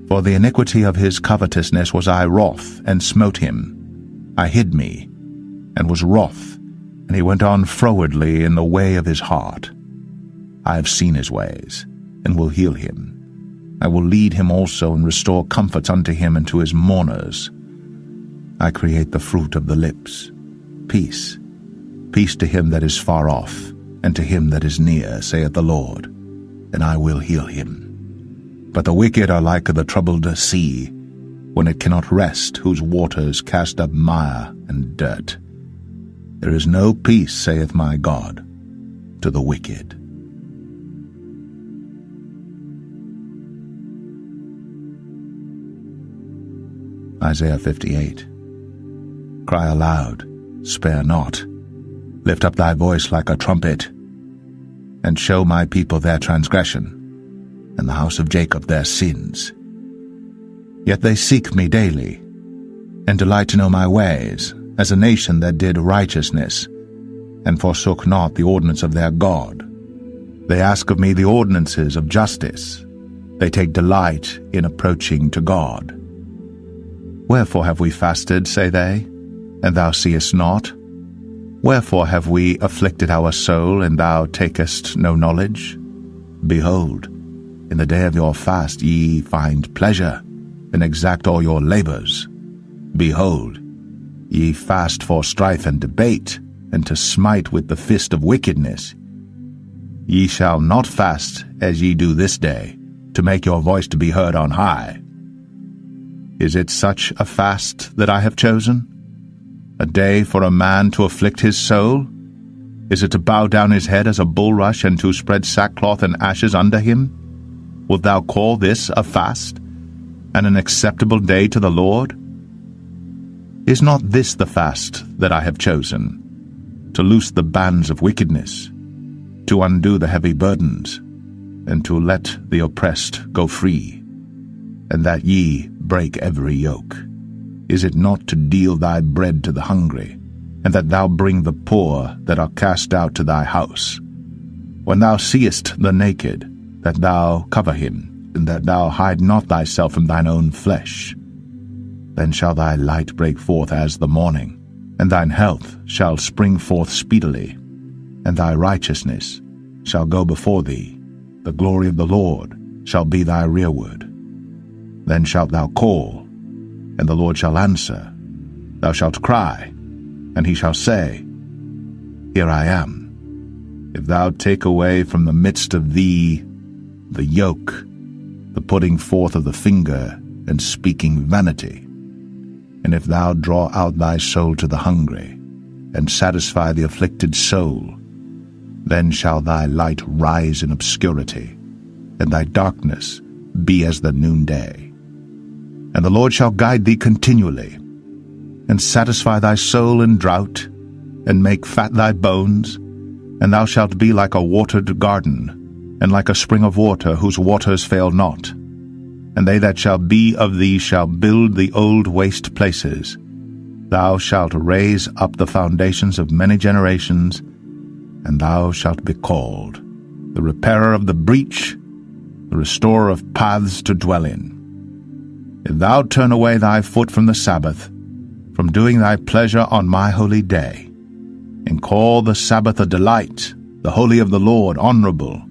For the iniquity of his covetousness was I wroth, and smote him. I hid me, and was wroth, and he went on frowardly in the way of his heart. I have seen his ways, and will heal him. I will lead him also and restore comforts unto him and to his mourners. I create the fruit of the lips. Peace. Peace to him that is far off, and to him that is near, saith the Lord and I will heal him. But the wicked are like the troubled sea, when it cannot rest, whose waters cast up mire and dirt. There is no peace, saith my God, to the wicked. Isaiah 58 Cry aloud, spare not, lift up thy voice like a trumpet, and show my people their transgression, and the house of Jacob their sins. Yet they seek me daily, and delight to know my ways, as a nation that did righteousness, and forsook not the ordinance of their God. They ask of me the ordinances of justice. They take delight in approaching to God. Wherefore have we fasted, say they, and thou seest not? Wherefore have we afflicted our soul, and thou takest no knowledge? Behold, in the day of your fast ye find pleasure, and exact all your labours. Behold, ye fast for strife and debate, and to smite with the fist of wickedness. Ye shall not fast as ye do this day, to make your voice to be heard on high. Is it such a fast that I have chosen? a day for a man to afflict his soul? Is it to bow down his head as a bulrush and to spread sackcloth and ashes under him? Wilt thou call this a fast, and an acceptable day to the Lord? Is not this the fast that I have chosen, to loose the bands of wickedness, to undo the heavy burdens, and to let the oppressed go free, and that ye break every yoke? Is it not to deal thy bread to the hungry, and that thou bring the poor that are cast out to thy house? When thou seest the naked, that thou cover him, and that thou hide not thyself from thine own flesh. Then shall thy light break forth as the morning, and thine health shall spring forth speedily, and thy righteousness shall go before thee. The glory of the Lord shall be thy rearward. Then shalt thou call, and the Lord shall answer. Thou shalt cry, and he shall say, Here I am. If thou take away from the midst of thee the yoke, the putting forth of the finger, and speaking vanity, and if thou draw out thy soul to the hungry, and satisfy the afflicted soul, then shall thy light rise in obscurity, and thy darkness be as the noonday. And the Lord shall guide thee continually, and satisfy thy soul in drought, and make fat thy bones, and thou shalt be like a watered garden, and like a spring of water whose waters fail not and they that shall be of thee shall build the old waste places. Thou shalt raise up the foundations of many generations, and thou shalt be called the repairer of the breach, the restorer of paths to dwell in. If thou turn away thy foot from the Sabbath, from doing thy pleasure on my holy day, and call the Sabbath a delight, the holy of the Lord honorable,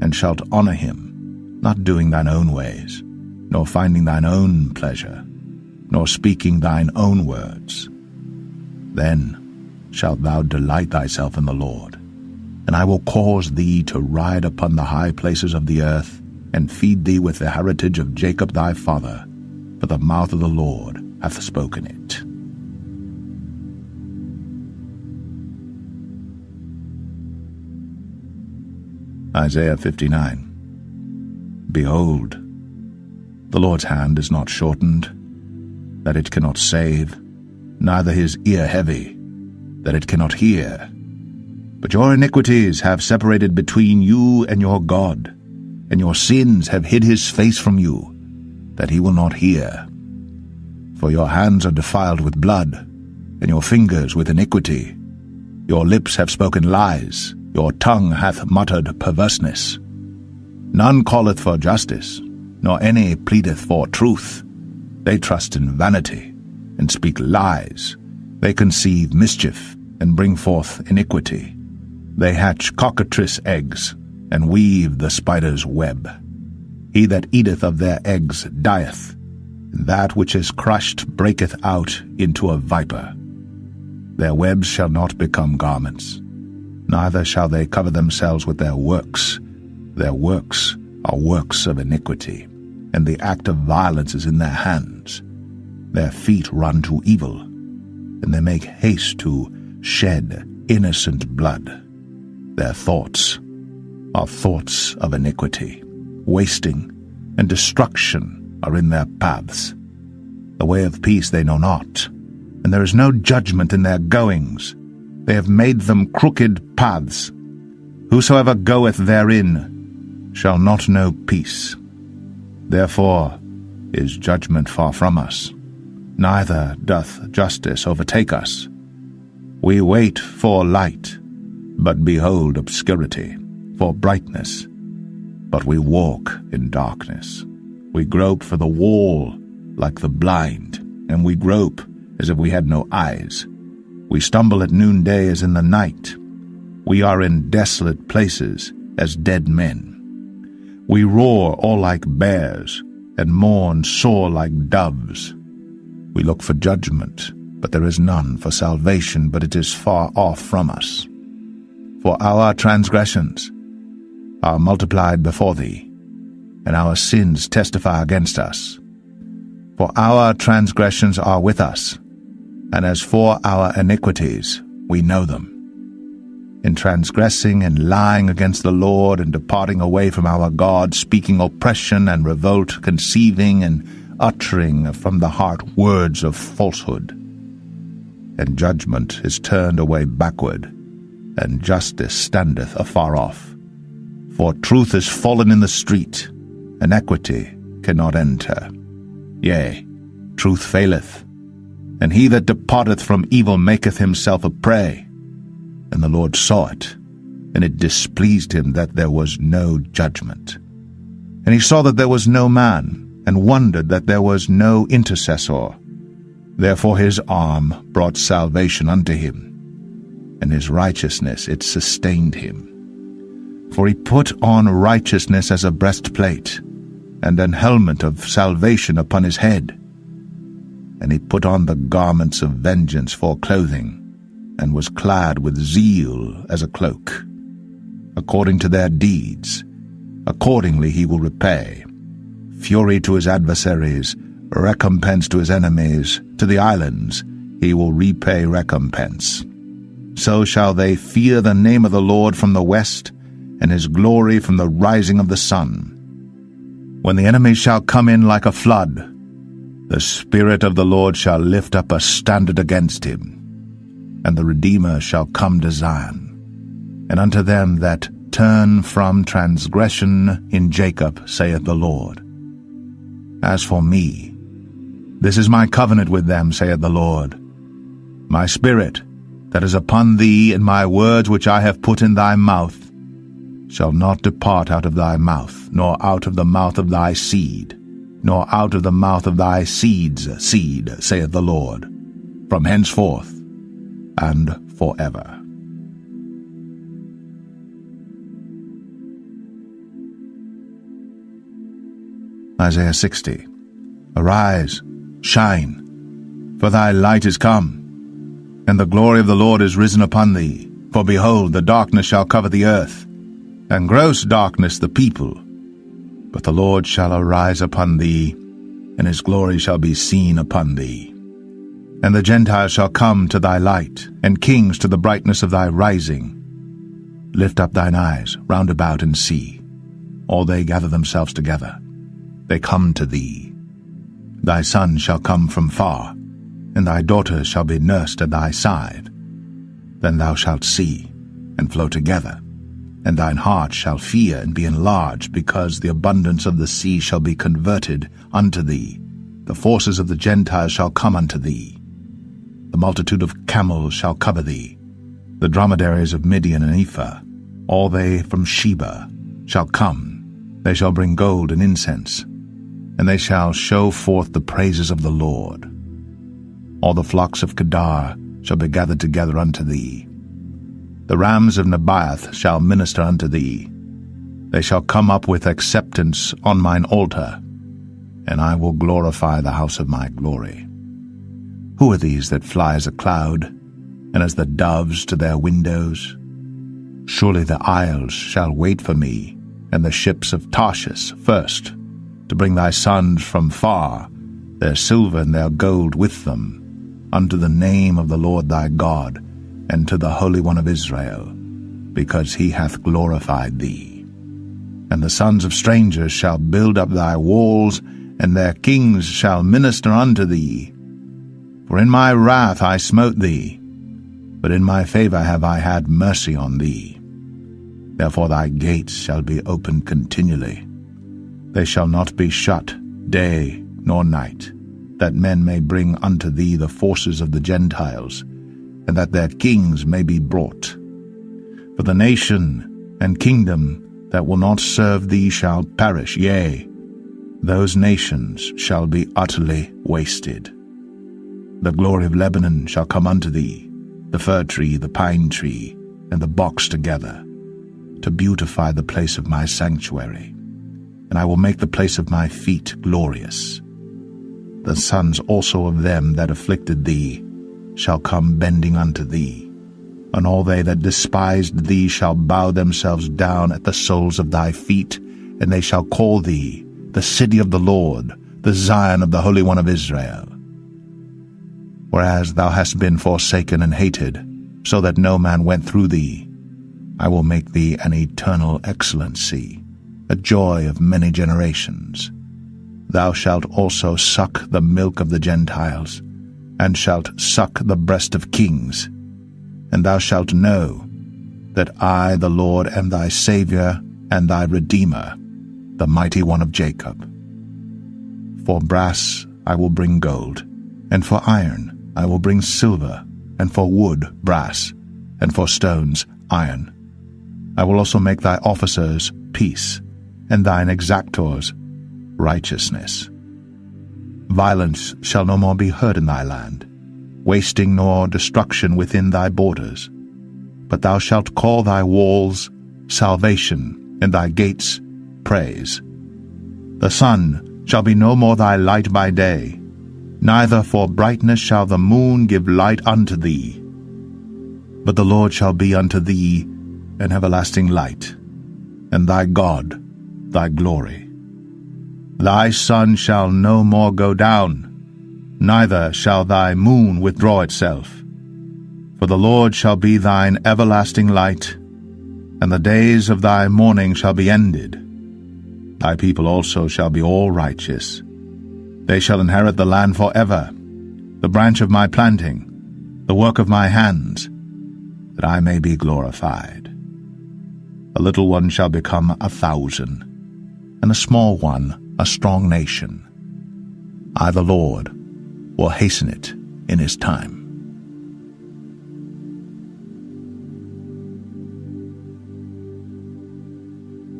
and shalt honor him, not doing thine own ways, nor finding thine own pleasure, nor speaking thine own words. Then shalt thou delight thyself in the Lord, and I will cause thee to ride upon the high places of the earth, and feed thee with the heritage of Jacob thy father, for the mouth of the Lord hath spoken it. Isaiah 59 Behold, the Lord's hand is not shortened, that it cannot save, neither his ear heavy, that it cannot hear. But your iniquities have separated between you and your God, and your sins have hid his face from you, that he will not hear. For your hands are defiled with blood, and your fingers with iniquity. Your lips have spoken lies, your tongue hath muttered perverseness. None calleth for justice, nor any pleadeth for truth. They trust in vanity, and speak lies. They conceive mischief, and bring forth iniquity. They hatch cockatrice eggs, and weave the spider's web. He that eateth of their eggs dieth, and that which is crushed breaketh out into a viper. Their webs shall not become garments, neither shall they cover themselves with their works. Their works are works of iniquity, and the act of violence is in their hands. Their feet run to evil, and they make haste to shed innocent blood. Their thoughts are thoughts of iniquity. Wasting and destruction are in their paths. The way of peace they know not, and there is no judgment in their goings. They have made them crooked paths. Whosoever goeth therein shall not know peace. Therefore is judgment far from us, neither doth justice overtake us. We wait for light, but behold obscurity, for brightness, but we walk in darkness. We grope for the wall like the blind, and we grope as if we had no eyes. We stumble at noonday as in the night. We are in desolate places as dead men. We roar all like bears, and mourn sore like doves. We look for judgment, but there is none, for salvation, but it is far off from us. For our transgressions are multiplied before thee, and our sins testify against us. For our transgressions are with us, and as for our iniquities, we know them in transgressing and lying against the Lord and departing away from our God, speaking oppression and revolt, conceiving and uttering from the heart words of falsehood. And judgment is turned away backward, and justice standeth afar off. For truth is fallen in the street, and equity cannot enter. Yea, truth faileth, and he that departeth from evil maketh himself a prey. And the Lord saw it, and it displeased him that there was no judgment. And he saw that there was no man, and wondered that there was no intercessor, Therefore his arm brought salvation unto him, and his righteousness it sustained him. For he put on righteousness as a breastplate, and an helmet of salvation upon his head. And he put on the garments of vengeance for clothing, and was clad with zeal as a cloak. According to their deeds, accordingly he will repay. Fury to his adversaries, recompense to his enemies, to the islands he will repay recompense. So shall they fear the name of the Lord from the west, and his glory from the rising of the sun. When the enemy shall come in like a flood, the Spirit of the Lord shall lift up a standard against him, and the Redeemer shall come to Zion. And unto them that turn from transgression in Jacob, saith the Lord. As for me, this is my covenant with them, saith the Lord. My spirit that is upon thee, and my words which I have put in thy mouth, shall not depart out of thy mouth, nor out of the mouth of thy seed, nor out of the mouth of thy seed's seed, saith the Lord, from henceforth and forever. Isaiah 60 Arise, Shine, for thy light is come, and the glory of the Lord is risen upon thee. For behold, the darkness shall cover the earth, and gross darkness the people. But the Lord shall arise upon thee, and his glory shall be seen upon thee. And the Gentiles shall come to thy light, and kings to the brightness of thy rising. Lift up thine eyes round about and see. All they gather themselves together. They come to thee. Thy son shall come from far, and thy daughters shall be nursed at thy side. Then thou shalt see, and flow together, and thine heart shall fear and be enlarged, because the abundance of the sea shall be converted unto thee. The forces of the Gentiles shall come unto thee. The multitude of camels shall cover thee. The dromedaries of Midian and Ephah, all they from Sheba, shall come. They shall bring gold and incense, and they shall show forth the praises of the Lord. All the flocks of Kedar shall be gathered together unto thee. The rams of Nebaioth shall minister unto thee. They shall come up with acceptance on mine altar, and I will glorify the house of my glory. Who are these that fly as a cloud, and as the doves to their windows? Surely the isles shall wait for me, and the ships of Tarshish first to bring thy sons from far, their silver and their gold with them, unto the name of the Lord thy God, and to the Holy One of Israel, because he hath glorified thee. And the sons of strangers shall build up thy walls, and their kings shall minister unto thee. For in my wrath I smote thee, but in my favour have I had mercy on thee. Therefore thy gates shall be opened continually, they shall not be shut day nor night, that men may bring unto thee the forces of the Gentiles, and that their kings may be brought. For the nation and kingdom that will not serve thee shall perish, yea, those nations shall be utterly wasted. The glory of Lebanon shall come unto thee, the fir tree, the pine tree, and the box together, to beautify the place of my sanctuary and I will make the place of my feet glorious. The sons also of them that afflicted thee shall come bending unto thee, and all they that despised thee shall bow themselves down at the soles of thy feet, and they shall call thee the city of the Lord, the Zion of the Holy One of Israel. Whereas thou hast been forsaken and hated, so that no man went through thee, I will make thee an eternal excellency a joy of many generations. Thou shalt also suck the milk of the Gentiles, and shalt suck the breast of kings, and thou shalt know that I, the Lord, am thy Saviour and thy Redeemer, the mighty one of Jacob. For brass I will bring gold, and for iron I will bring silver, and for wood brass, and for stones iron. I will also make thy officers peace, and thine exactors righteousness. Violence shall no more be heard in thy land, wasting nor destruction within thy borders. But thou shalt call thy walls salvation, and thy gates praise. The sun shall be no more thy light by day, neither for brightness shall the moon give light unto thee. But the Lord shall be unto thee an everlasting light, and thy God thy glory. Thy sun shall no more go down, neither shall thy moon withdraw itself. For the Lord shall be thine everlasting light, and the days of thy mourning shall be ended. Thy people also shall be all righteous. They shall inherit the land for ever, the branch of my planting, the work of my hands, that I may be glorified. A little one shall become a thousand, and a small one a strong nation. I, the Lord, will hasten it in his time.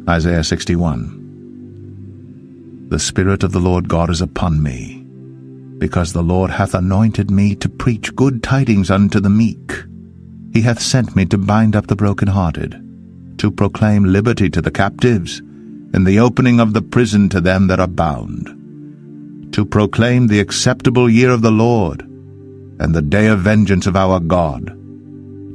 Isaiah 61 The Spirit of the Lord God is upon me, because the Lord hath anointed me to preach good tidings unto the meek. He hath sent me to bind up the brokenhearted, to proclaim liberty to the captives, and the opening of the prison to them that are bound, to proclaim the acceptable year of the Lord, and the day of vengeance of our God,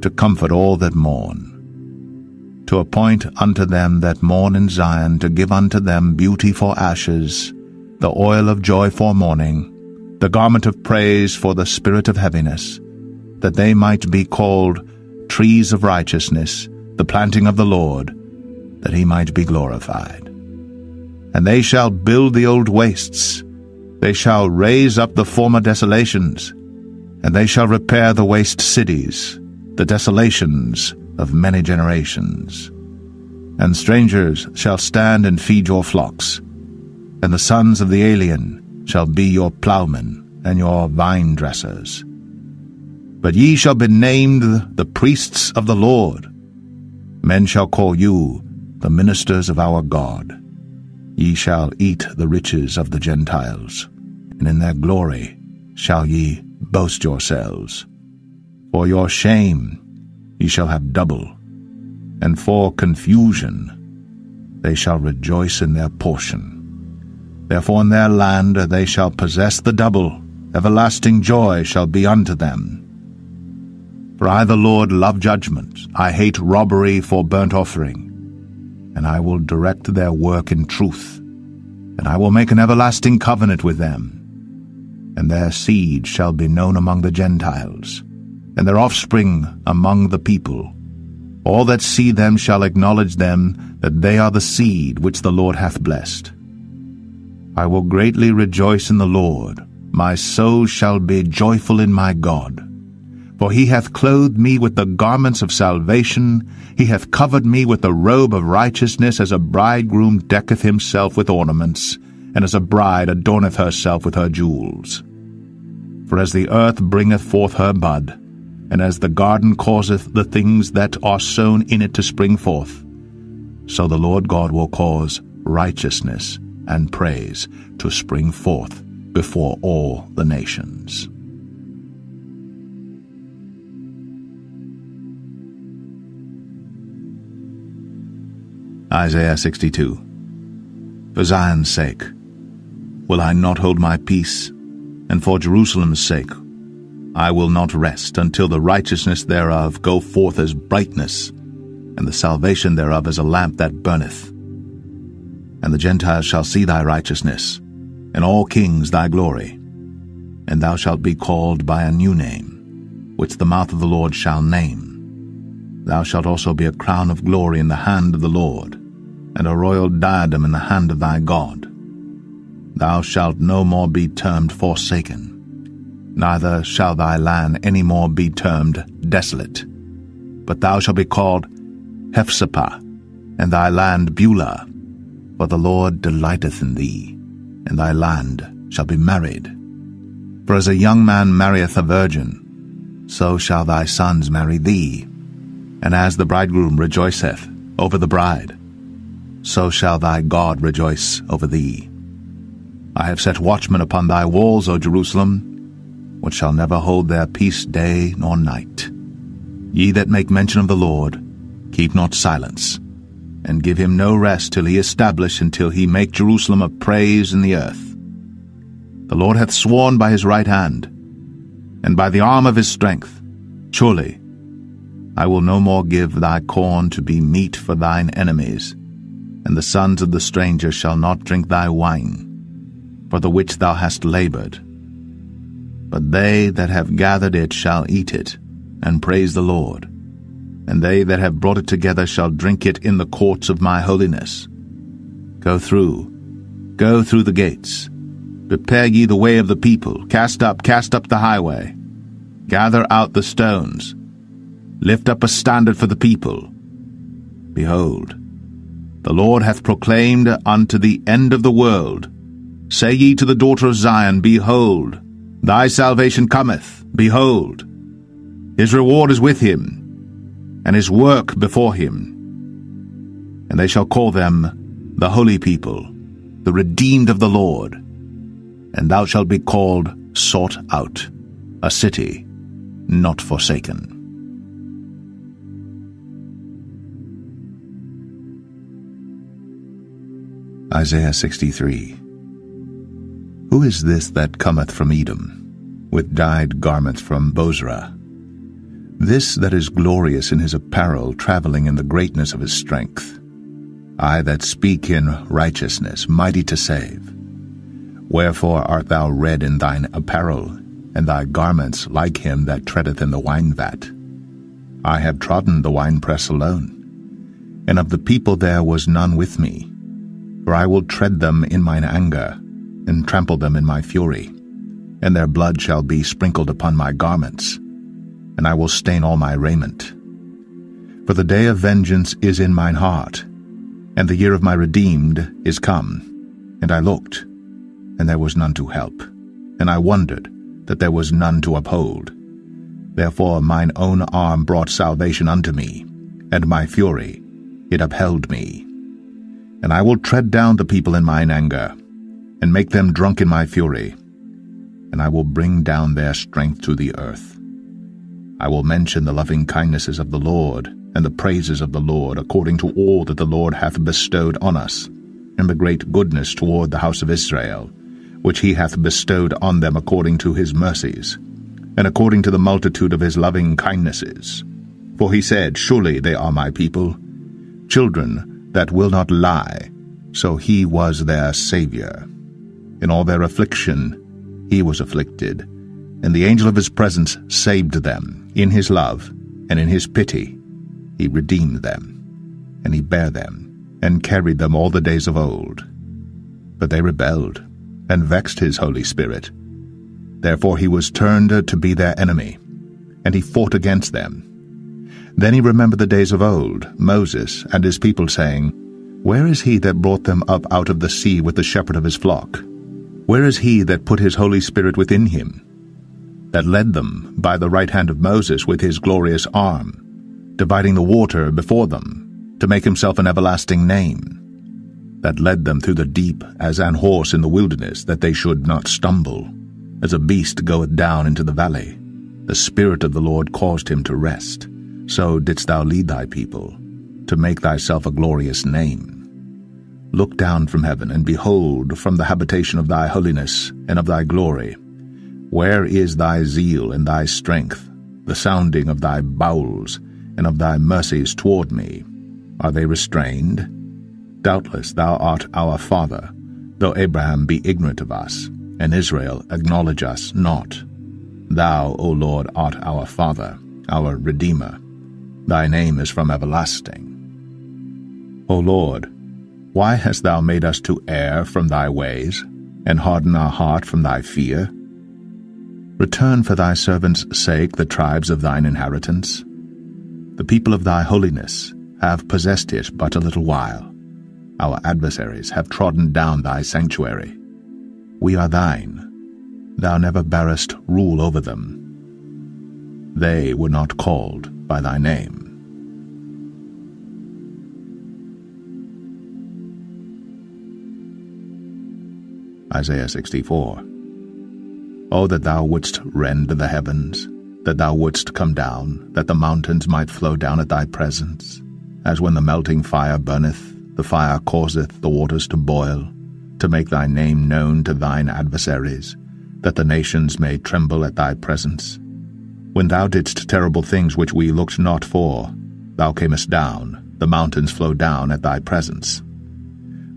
to comfort all that mourn, to appoint unto them that mourn in Zion, to give unto them beauty for ashes, the oil of joy for mourning, the garment of praise for the spirit of heaviness, that they might be called trees of righteousness, the planting of the Lord, that he might be glorified. And they shall build the old wastes, they shall raise up the former desolations, and they shall repair the waste cities, the desolations of many generations. And strangers shall stand and feed your flocks, and the sons of the alien shall be your ploughmen and your vine dressers. But ye shall be named the priests of the Lord. Men shall call you the ministers of our God. Ye shall eat the riches of the Gentiles, and in their glory shall ye boast yourselves. For your shame ye shall have double, and for confusion they shall rejoice in their portion. Therefore in their land they shall possess the double, everlasting joy shall be unto them. For I the Lord love judgment, I hate robbery for burnt offering, and I will direct their work in truth, and I will make an everlasting covenant with them. And their seed shall be known among the Gentiles, and their offspring among the people. All that see them shall acknowledge them that they are the seed which the Lord hath blessed. I will greatly rejoice in the Lord, my soul shall be joyful in my God. For he hath clothed me with the garments of salvation, he hath covered me with the robe of righteousness, as a bridegroom decketh himself with ornaments, and as a bride adorneth herself with her jewels. For as the earth bringeth forth her bud, and as the garden causeth the things that are sown in it to spring forth, so the Lord God will cause righteousness and praise to spring forth before all the nations. Isaiah 62 For Zion's sake will I not hold my peace, and for Jerusalem's sake I will not rest until the righteousness thereof go forth as brightness, and the salvation thereof as a lamp that burneth. And the Gentiles shall see thy righteousness, and all kings thy glory. And thou shalt be called by a new name, which the mouth of the Lord shall name. Thou shalt also be a crown of glory in the hand of the Lord, and a royal diadem in the hand of thy God. Thou shalt no more be termed forsaken, neither shall thy land any more be termed desolate, but thou shalt be called Hephzibah, and thy land Beulah, for the Lord delighteth in thee, and thy land shall be married. For as a young man marrieth a virgin, so shall thy sons marry thee, and as the bridegroom rejoiceth over the bride, so shall thy God rejoice over thee. I have set watchmen upon thy walls, O Jerusalem, which shall never hold their peace day nor night. Ye that make mention of the Lord, keep not silence, and give him no rest till he establish until he make Jerusalem a praise in the earth. The Lord hath sworn by his right hand, and by the arm of his strength, surely I will no more give thy corn to be meat for thine enemies, and the sons of the stranger shall not drink thy wine, for the which thou hast laboured. But they that have gathered it shall eat it, and praise the Lord. And they that have brought it together shall drink it in the courts of my holiness. Go through, go through the gates. Prepare ye the way of the people. Cast up, cast up the highway. Gather out the stones. Lift up a standard for the people. Behold, the Lord hath proclaimed unto the end of the world, Say ye to the daughter of Zion, Behold, thy salvation cometh, behold. His reward is with him, and his work before him. And they shall call them the holy people, the redeemed of the Lord. And thou shalt be called sought out, a city not forsaken. Isaiah 63 Who is this that cometh from Edom, with dyed garments from Bozrah? This that is glorious in his apparel, travelling in the greatness of his strength. I that speak in righteousness, mighty to save. Wherefore art thou red in thine apparel, and thy garments like him that treadeth in the wine vat? I have trodden the winepress alone, and of the people there was none with me for I will tread them in mine anger, and trample them in my fury. And their blood shall be sprinkled upon my garments, and I will stain all my raiment. For the day of vengeance is in mine heart, and the year of my redeemed is come. And I looked, and there was none to help, and I wondered that there was none to uphold. Therefore mine own arm brought salvation unto me, and my fury, it upheld me. And I will tread down the people in mine anger, and make them drunk in my fury, and I will bring down their strength to the earth. I will mention the loving kindnesses of the Lord, and the praises of the Lord, according to all that the Lord hath bestowed on us, and the great goodness toward the house of Israel, which he hath bestowed on them according to his mercies, and according to the multitude of his loving kindnesses. For he said, Surely they are my people, children that will not lie, so he was their Saviour. In all their affliction he was afflicted, and the angel of his presence saved them. In his love and in his pity he redeemed them, and he bare them, and carried them all the days of old. But they rebelled, and vexed his Holy Spirit. Therefore he was turned to be their enemy, and he fought against them then he remembered the days of old, Moses and his people, saying, Where is he that brought them up out of the sea with the shepherd of his flock? Where is he that put his Holy Spirit within him? That led them by the right hand of Moses with his glorious arm, dividing the water before them, to make himself an everlasting name. That led them through the deep as an horse in the wilderness, that they should not stumble. As a beast goeth down into the valley, the Spirit of the Lord caused him to rest so didst thou lead thy people, to make thyself a glorious name. Look down from heaven, and behold from the habitation of thy holiness and of thy glory. Where is thy zeal and thy strength, the sounding of thy bowels, and of thy mercies toward me? Are they restrained? Doubtless thou art our father, though Abraham be ignorant of us, and Israel acknowledge us not. Thou, O Lord, art our Father, our Redeemer. Thy name is from everlasting. O Lord, why hast thou made us to err from thy ways, and harden our heart from thy fear? Return for thy servants' sake the tribes of thine inheritance. The people of thy holiness have possessed it but a little while. Our adversaries have trodden down thy sanctuary. We are thine. Thou never barest rule over them. They were not called by thy name. Isaiah 64. Oh, that thou wouldst rend the heavens, that thou wouldst come down, that the mountains might flow down at thy presence, as when the melting fire burneth, the fire causeth the waters to boil, to make thy name known to thine adversaries, that the nations may tremble at thy presence. When thou didst terrible things which we looked not for, thou camest down, the mountains flow down at thy presence.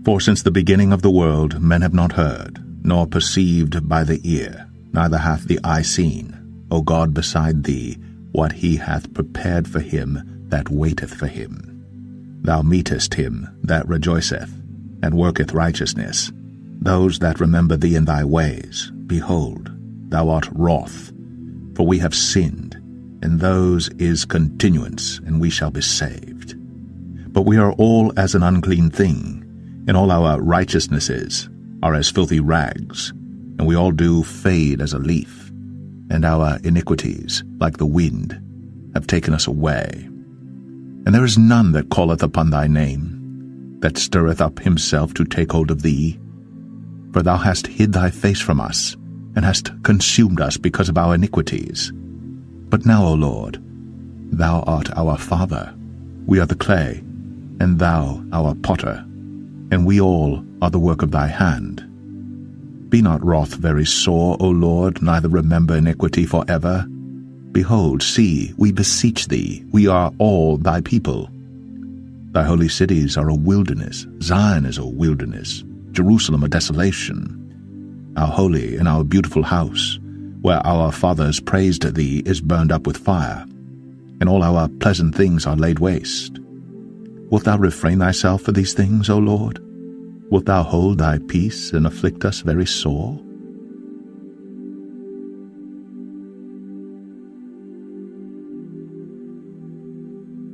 For since the beginning of the world men have not heard, nor perceived by the ear, neither hath the eye seen, O God, beside thee, what he hath prepared for him that waiteth for him. Thou meetest him that rejoiceth, and worketh righteousness, those that remember thee in thy ways. Behold, thou art wroth, for we have sinned, and those is continuance, and we shall be saved. But we are all as an unclean thing, and all our righteousnesses are as filthy rags and we all do fade as a leaf, and our iniquities, like the wind, have taken us away. And there is none that calleth upon thy name, that stirreth up himself to take hold of thee. For thou hast hid thy face from us, and hast consumed us because of our iniquities. But now, O Lord, thou art our Father, we are the clay, and thou our potter, and we all are the work of thy hand. Be not wroth very sore, O Lord, neither remember iniquity for ever. Behold, see, we beseech thee, we are all thy people. Thy holy cities are a wilderness, Zion is a wilderness, Jerusalem a desolation. Our holy and our beautiful house, where our fathers praised thee, is burned up with fire, and all our pleasant things are laid waste. Wilt thou refrain thyself for these things, O Lord? Wilt thou hold thy peace and afflict us very sore?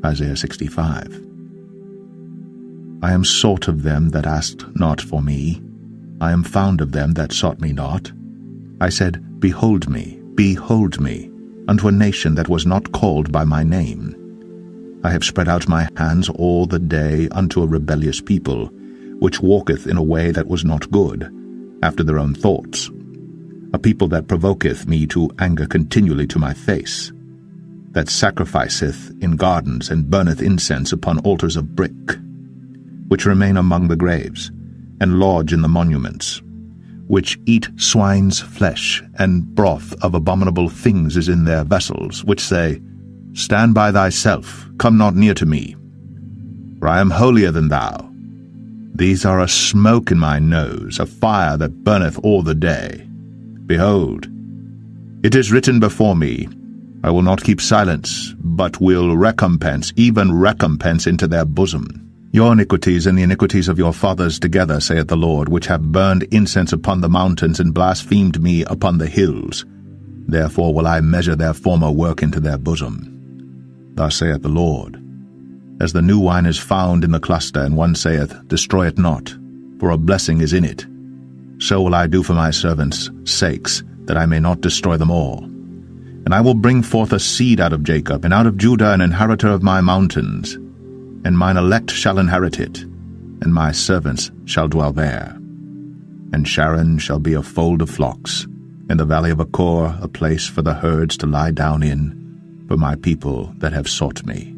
Isaiah 65 I am sought of them that asked not for me. I am found of them that sought me not. I said, Behold me, behold me, unto a nation that was not called by my name. I have spread out my hands all the day unto a rebellious people, which walketh in a way that was not good, after their own thoughts. A people that provoketh me to anger continually to my face, that sacrificeth in gardens and burneth incense upon altars of brick, which remain among the graves, and lodge in the monuments, which eat swine's flesh, and broth of abominable things is in their vessels, which say, Stand by thyself, come not near to me, for I am holier than thou. These are a smoke in my nose, a fire that burneth all the day. Behold, it is written before me, I will not keep silence, but will recompense, even recompense into their bosom. Your iniquities and the iniquities of your fathers together, saith the Lord, which have burned incense upon the mountains and blasphemed me upon the hills. Therefore will I measure their former work into their bosom. Thus saith the Lord, as the new wine is found in the cluster, and one saith, Destroy it not, for a blessing is in it. So will I do for my servants' sakes, that I may not destroy them all. And I will bring forth a seed out of Jacob, and out of Judah an inheritor of my mountains. And mine elect shall inherit it, and my servants shall dwell there. And Sharon shall be a fold of flocks, and the valley of Achor a place for the herds to lie down in, for my people that have sought me.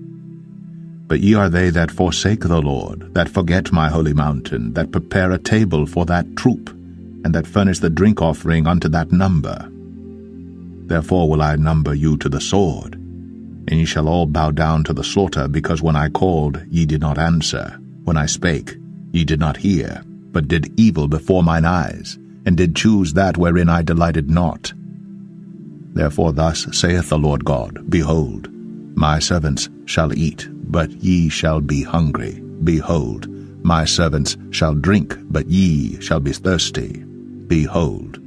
But ye are they that forsake the Lord, that forget my holy mountain, that prepare a table for that troop, and that furnish the drink offering unto that number. Therefore will I number you to the sword, and ye shall all bow down to the slaughter, because when I called ye did not answer, when I spake ye did not hear, but did evil before mine eyes, and did choose that wherein I delighted not. Therefore thus saith the Lord God, Behold, my servants shall eat, but ye shall be hungry. Behold, my servants shall drink, but ye shall be thirsty. Behold,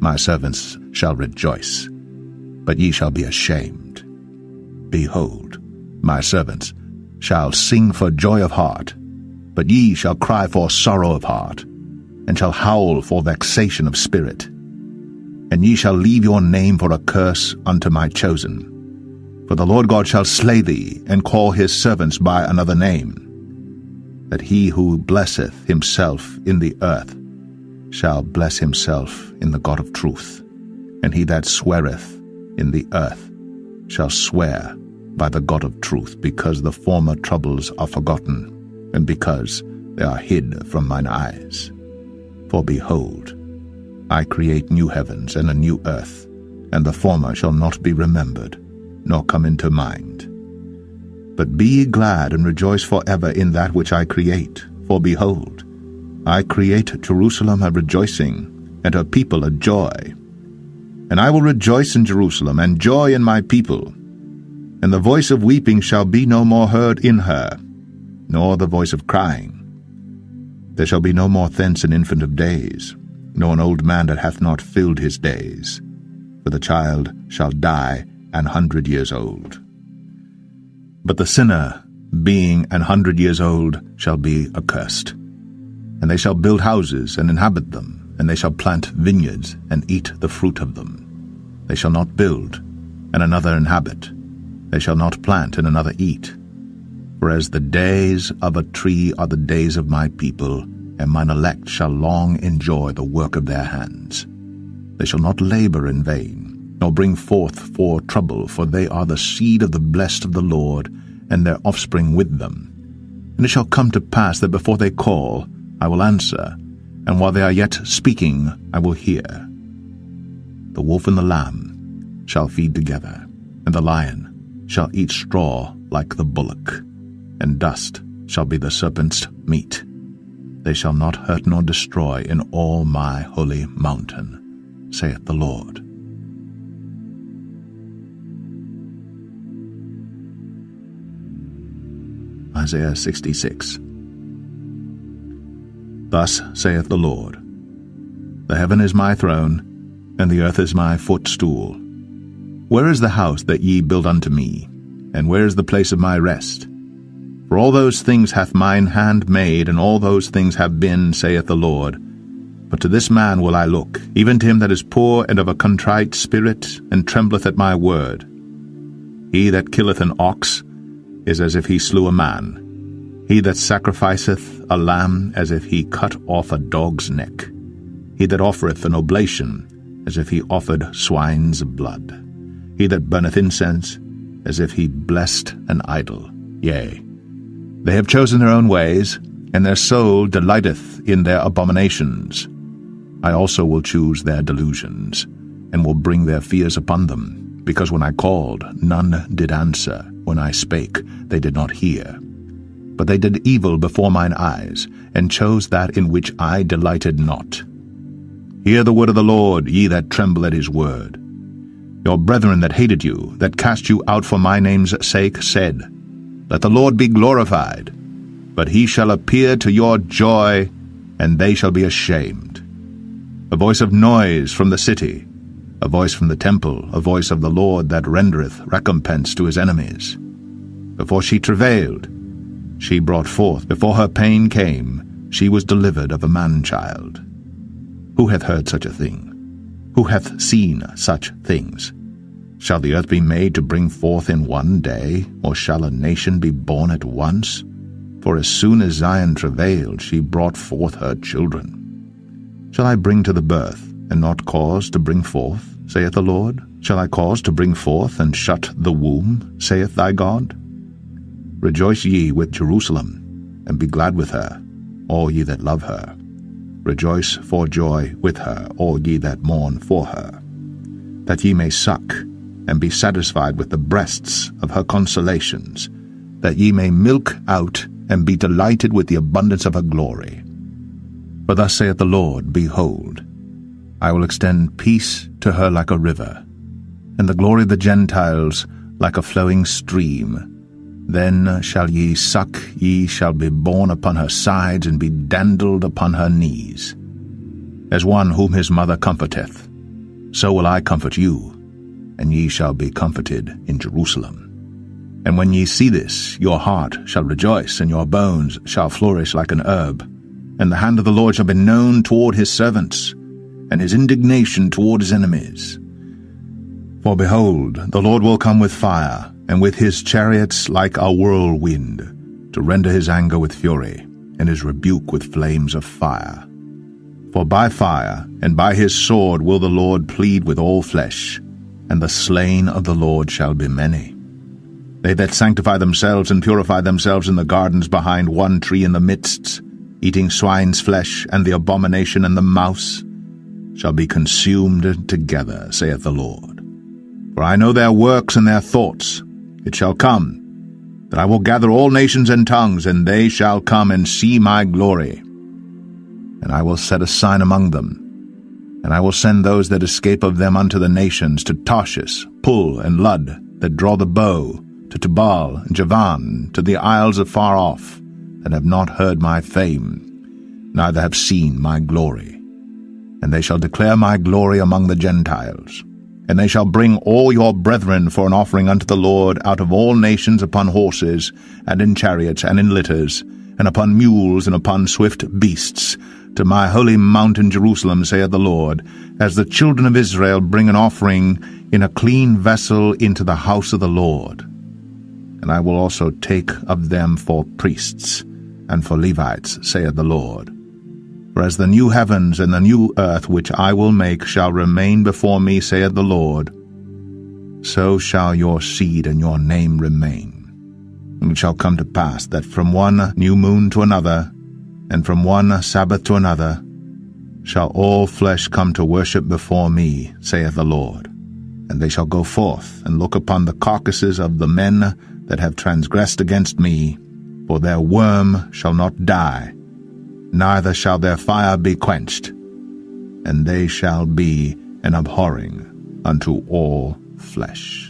my servants shall rejoice, but ye shall be ashamed. Behold, my servants shall sing for joy of heart, but ye shall cry for sorrow of heart, and shall howl for vexation of spirit. And ye shall leave your name for a curse unto my chosen, for the Lord God shall slay thee, and call his servants by another name, that he who blesseth himself in the earth shall bless himself in the God of truth, and he that sweareth in the earth shall swear by the God of truth, because the former troubles are forgotten, and because they are hid from mine eyes. For behold, I create new heavens and a new earth, and the former shall not be remembered, nor come into mind. But be ye glad and rejoice for ever in that which I create, for behold, I create Jerusalem a rejoicing, and her people a joy. And I will rejoice in Jerusalem, and joy in my people. And the voice of weeping shall be no more heard in her, nor the voice of crying. There shall be no more thence an infant of days, nor an old man that hath not filled his days. For the child shall die an hundred years old. But the sinner, being an hundred years old, shall be accursed. And they shall build houses and inhabit them, and they shall plant vineyards and eat the fruit of them. They shall not build, and another inhabit. They shall not plant, and another eat. For as the days of a tree are the days of my people, and mine elect shall long enjoy the work of their hands. They shall not labor in vain, nor bring forth for trouble, for they are the seed of the blessed of the Lord, and their offspring with them. And it shall come to pass that before they call, I will answer, and while they are yet speaking, I will hear. The wolf and the lamb shall feed together, and the lion shall eat straw like the bullock, and dust shall be the serpent's meat. They shall not hurt nor destroy in all my holy mountain, saith the Lord. Isaiah 66 Thus saith the Lord The heaven is my throne, and the earth is my footstool. Where is the house that ye build unto me? And where is the place of my rest? For all those things hath mine hand made, and all those things have been, saith the Lord. But to this man will I look, even to him that is poor and of a contrite spirit, and trembleth at my word. He that killeth an ox is as if he slew a man, he that sacrificeth a lamb as if he cut off a dog's neck. He that offereth an oblation as if he offered swine's blood. He that burneth incense as if he blessed an idol. Yea, they have chosen their own ways, and their soul delighteth in their abominations. I also will choose their delusions, and will bring their fears upon them, because when I called, none did answer, when I spake, they did not hear. But they did evil before mine eyes, and chose that in which I delighted not. Hear the word of the Lord, ye that tremble at his word. Your brethren that hated you, that cast you out for my name's sake, said, Let the Lord be glorified. But he shall appear to your joy, and they shall be ashamed. A voice of noise from the city, a voice from the temple, a voice of the Lord that rendereth recompense to his enemies. Before she travailed, she brought forth, before her pain came, she was delivered of a man-child. Who hath heard such a thing? Who hath seen such things? Shall the earth be made to bring forth in one day, or shall a nation be born at once? For as soon as Zion travailed, she brought forth her children. Shall I bring to the birth, and not cause to bring forth, saith the Lord? Shall I cause to bring forth, and shut the womb, saith thy God? Rejoice ye with Jerusalem, and be glad with her, all ye that love her. Rejoice for joy with her, all ye that mourn for her, that ye may suck, and be satisfied with the breasts of her consolations, that ye may milk out, and be delighted with the abundance of her glory. For thus saith the Lord, Behold, I will extend peace to her like a river, and the glory of the Gentiles like a flowing stream, then shall ye suck, ye shall be borne upon her sides, and be dandled upon her knees. As one whom his mother comforteth, so will I comfort you, and ye shall be comforted in Jerusalem. And when ye see this, your heart shall rejoice, and your bones shall flourish like an herb. And the hand of the Lord shall be known toward his servants, and his indignation toward his enemies. For behold, the Lord will come with fire, and with his chariots like a whirlwind, to render his anger with fury, and his rebuke with flames of fire. For by fire and by his sword will the Lord plead with all flesh, and the slain of the Lord shall be many. They that sanctify themselves and purify themselves in the gardens behind one tree in the midst, eating swine's flesh and the abomination and the mouse, shall be consumed together, saith the Lord. For I know their works and their thoughts. It shall come that I will gather all nations and tongues, and they shall come and see my glory. And I will set a sign among them, and I will send those that escape of them unto the nations, to Tarshish, Pul, and Lud, that draw the bow, to Tubal and Javan, to the isles afar off, that have not heard my fame, neither have seen my glory. And they shall declare my glory among the Gentiles. And they shall bring all your brethren for an offering unto the Lord out of all nations upon horses, and in chariots, and in litters, and upon mules, and upon swift beasts, to my holy mountain Jerusalem, saith the Lord, as the children of Israel bring an offering in a clean vessel into the house of the Lord. And I will also take of them for priests, and for Levites, saith the Lord. For as the new heavens and the new earth which I will make shall remain before me, saith the Lord, so shall your seed and your name remain. And it shall come to pass that from one new moon to another, and from one Sabbath to another, shall all flesh come to worship before me, saith the Lord. And they shall go forth and look upon the carcasses of the men that have transgressed against me, for their worm shall not die, neither shall their fire be quenched, and they shall be an abhorring unto all flesh.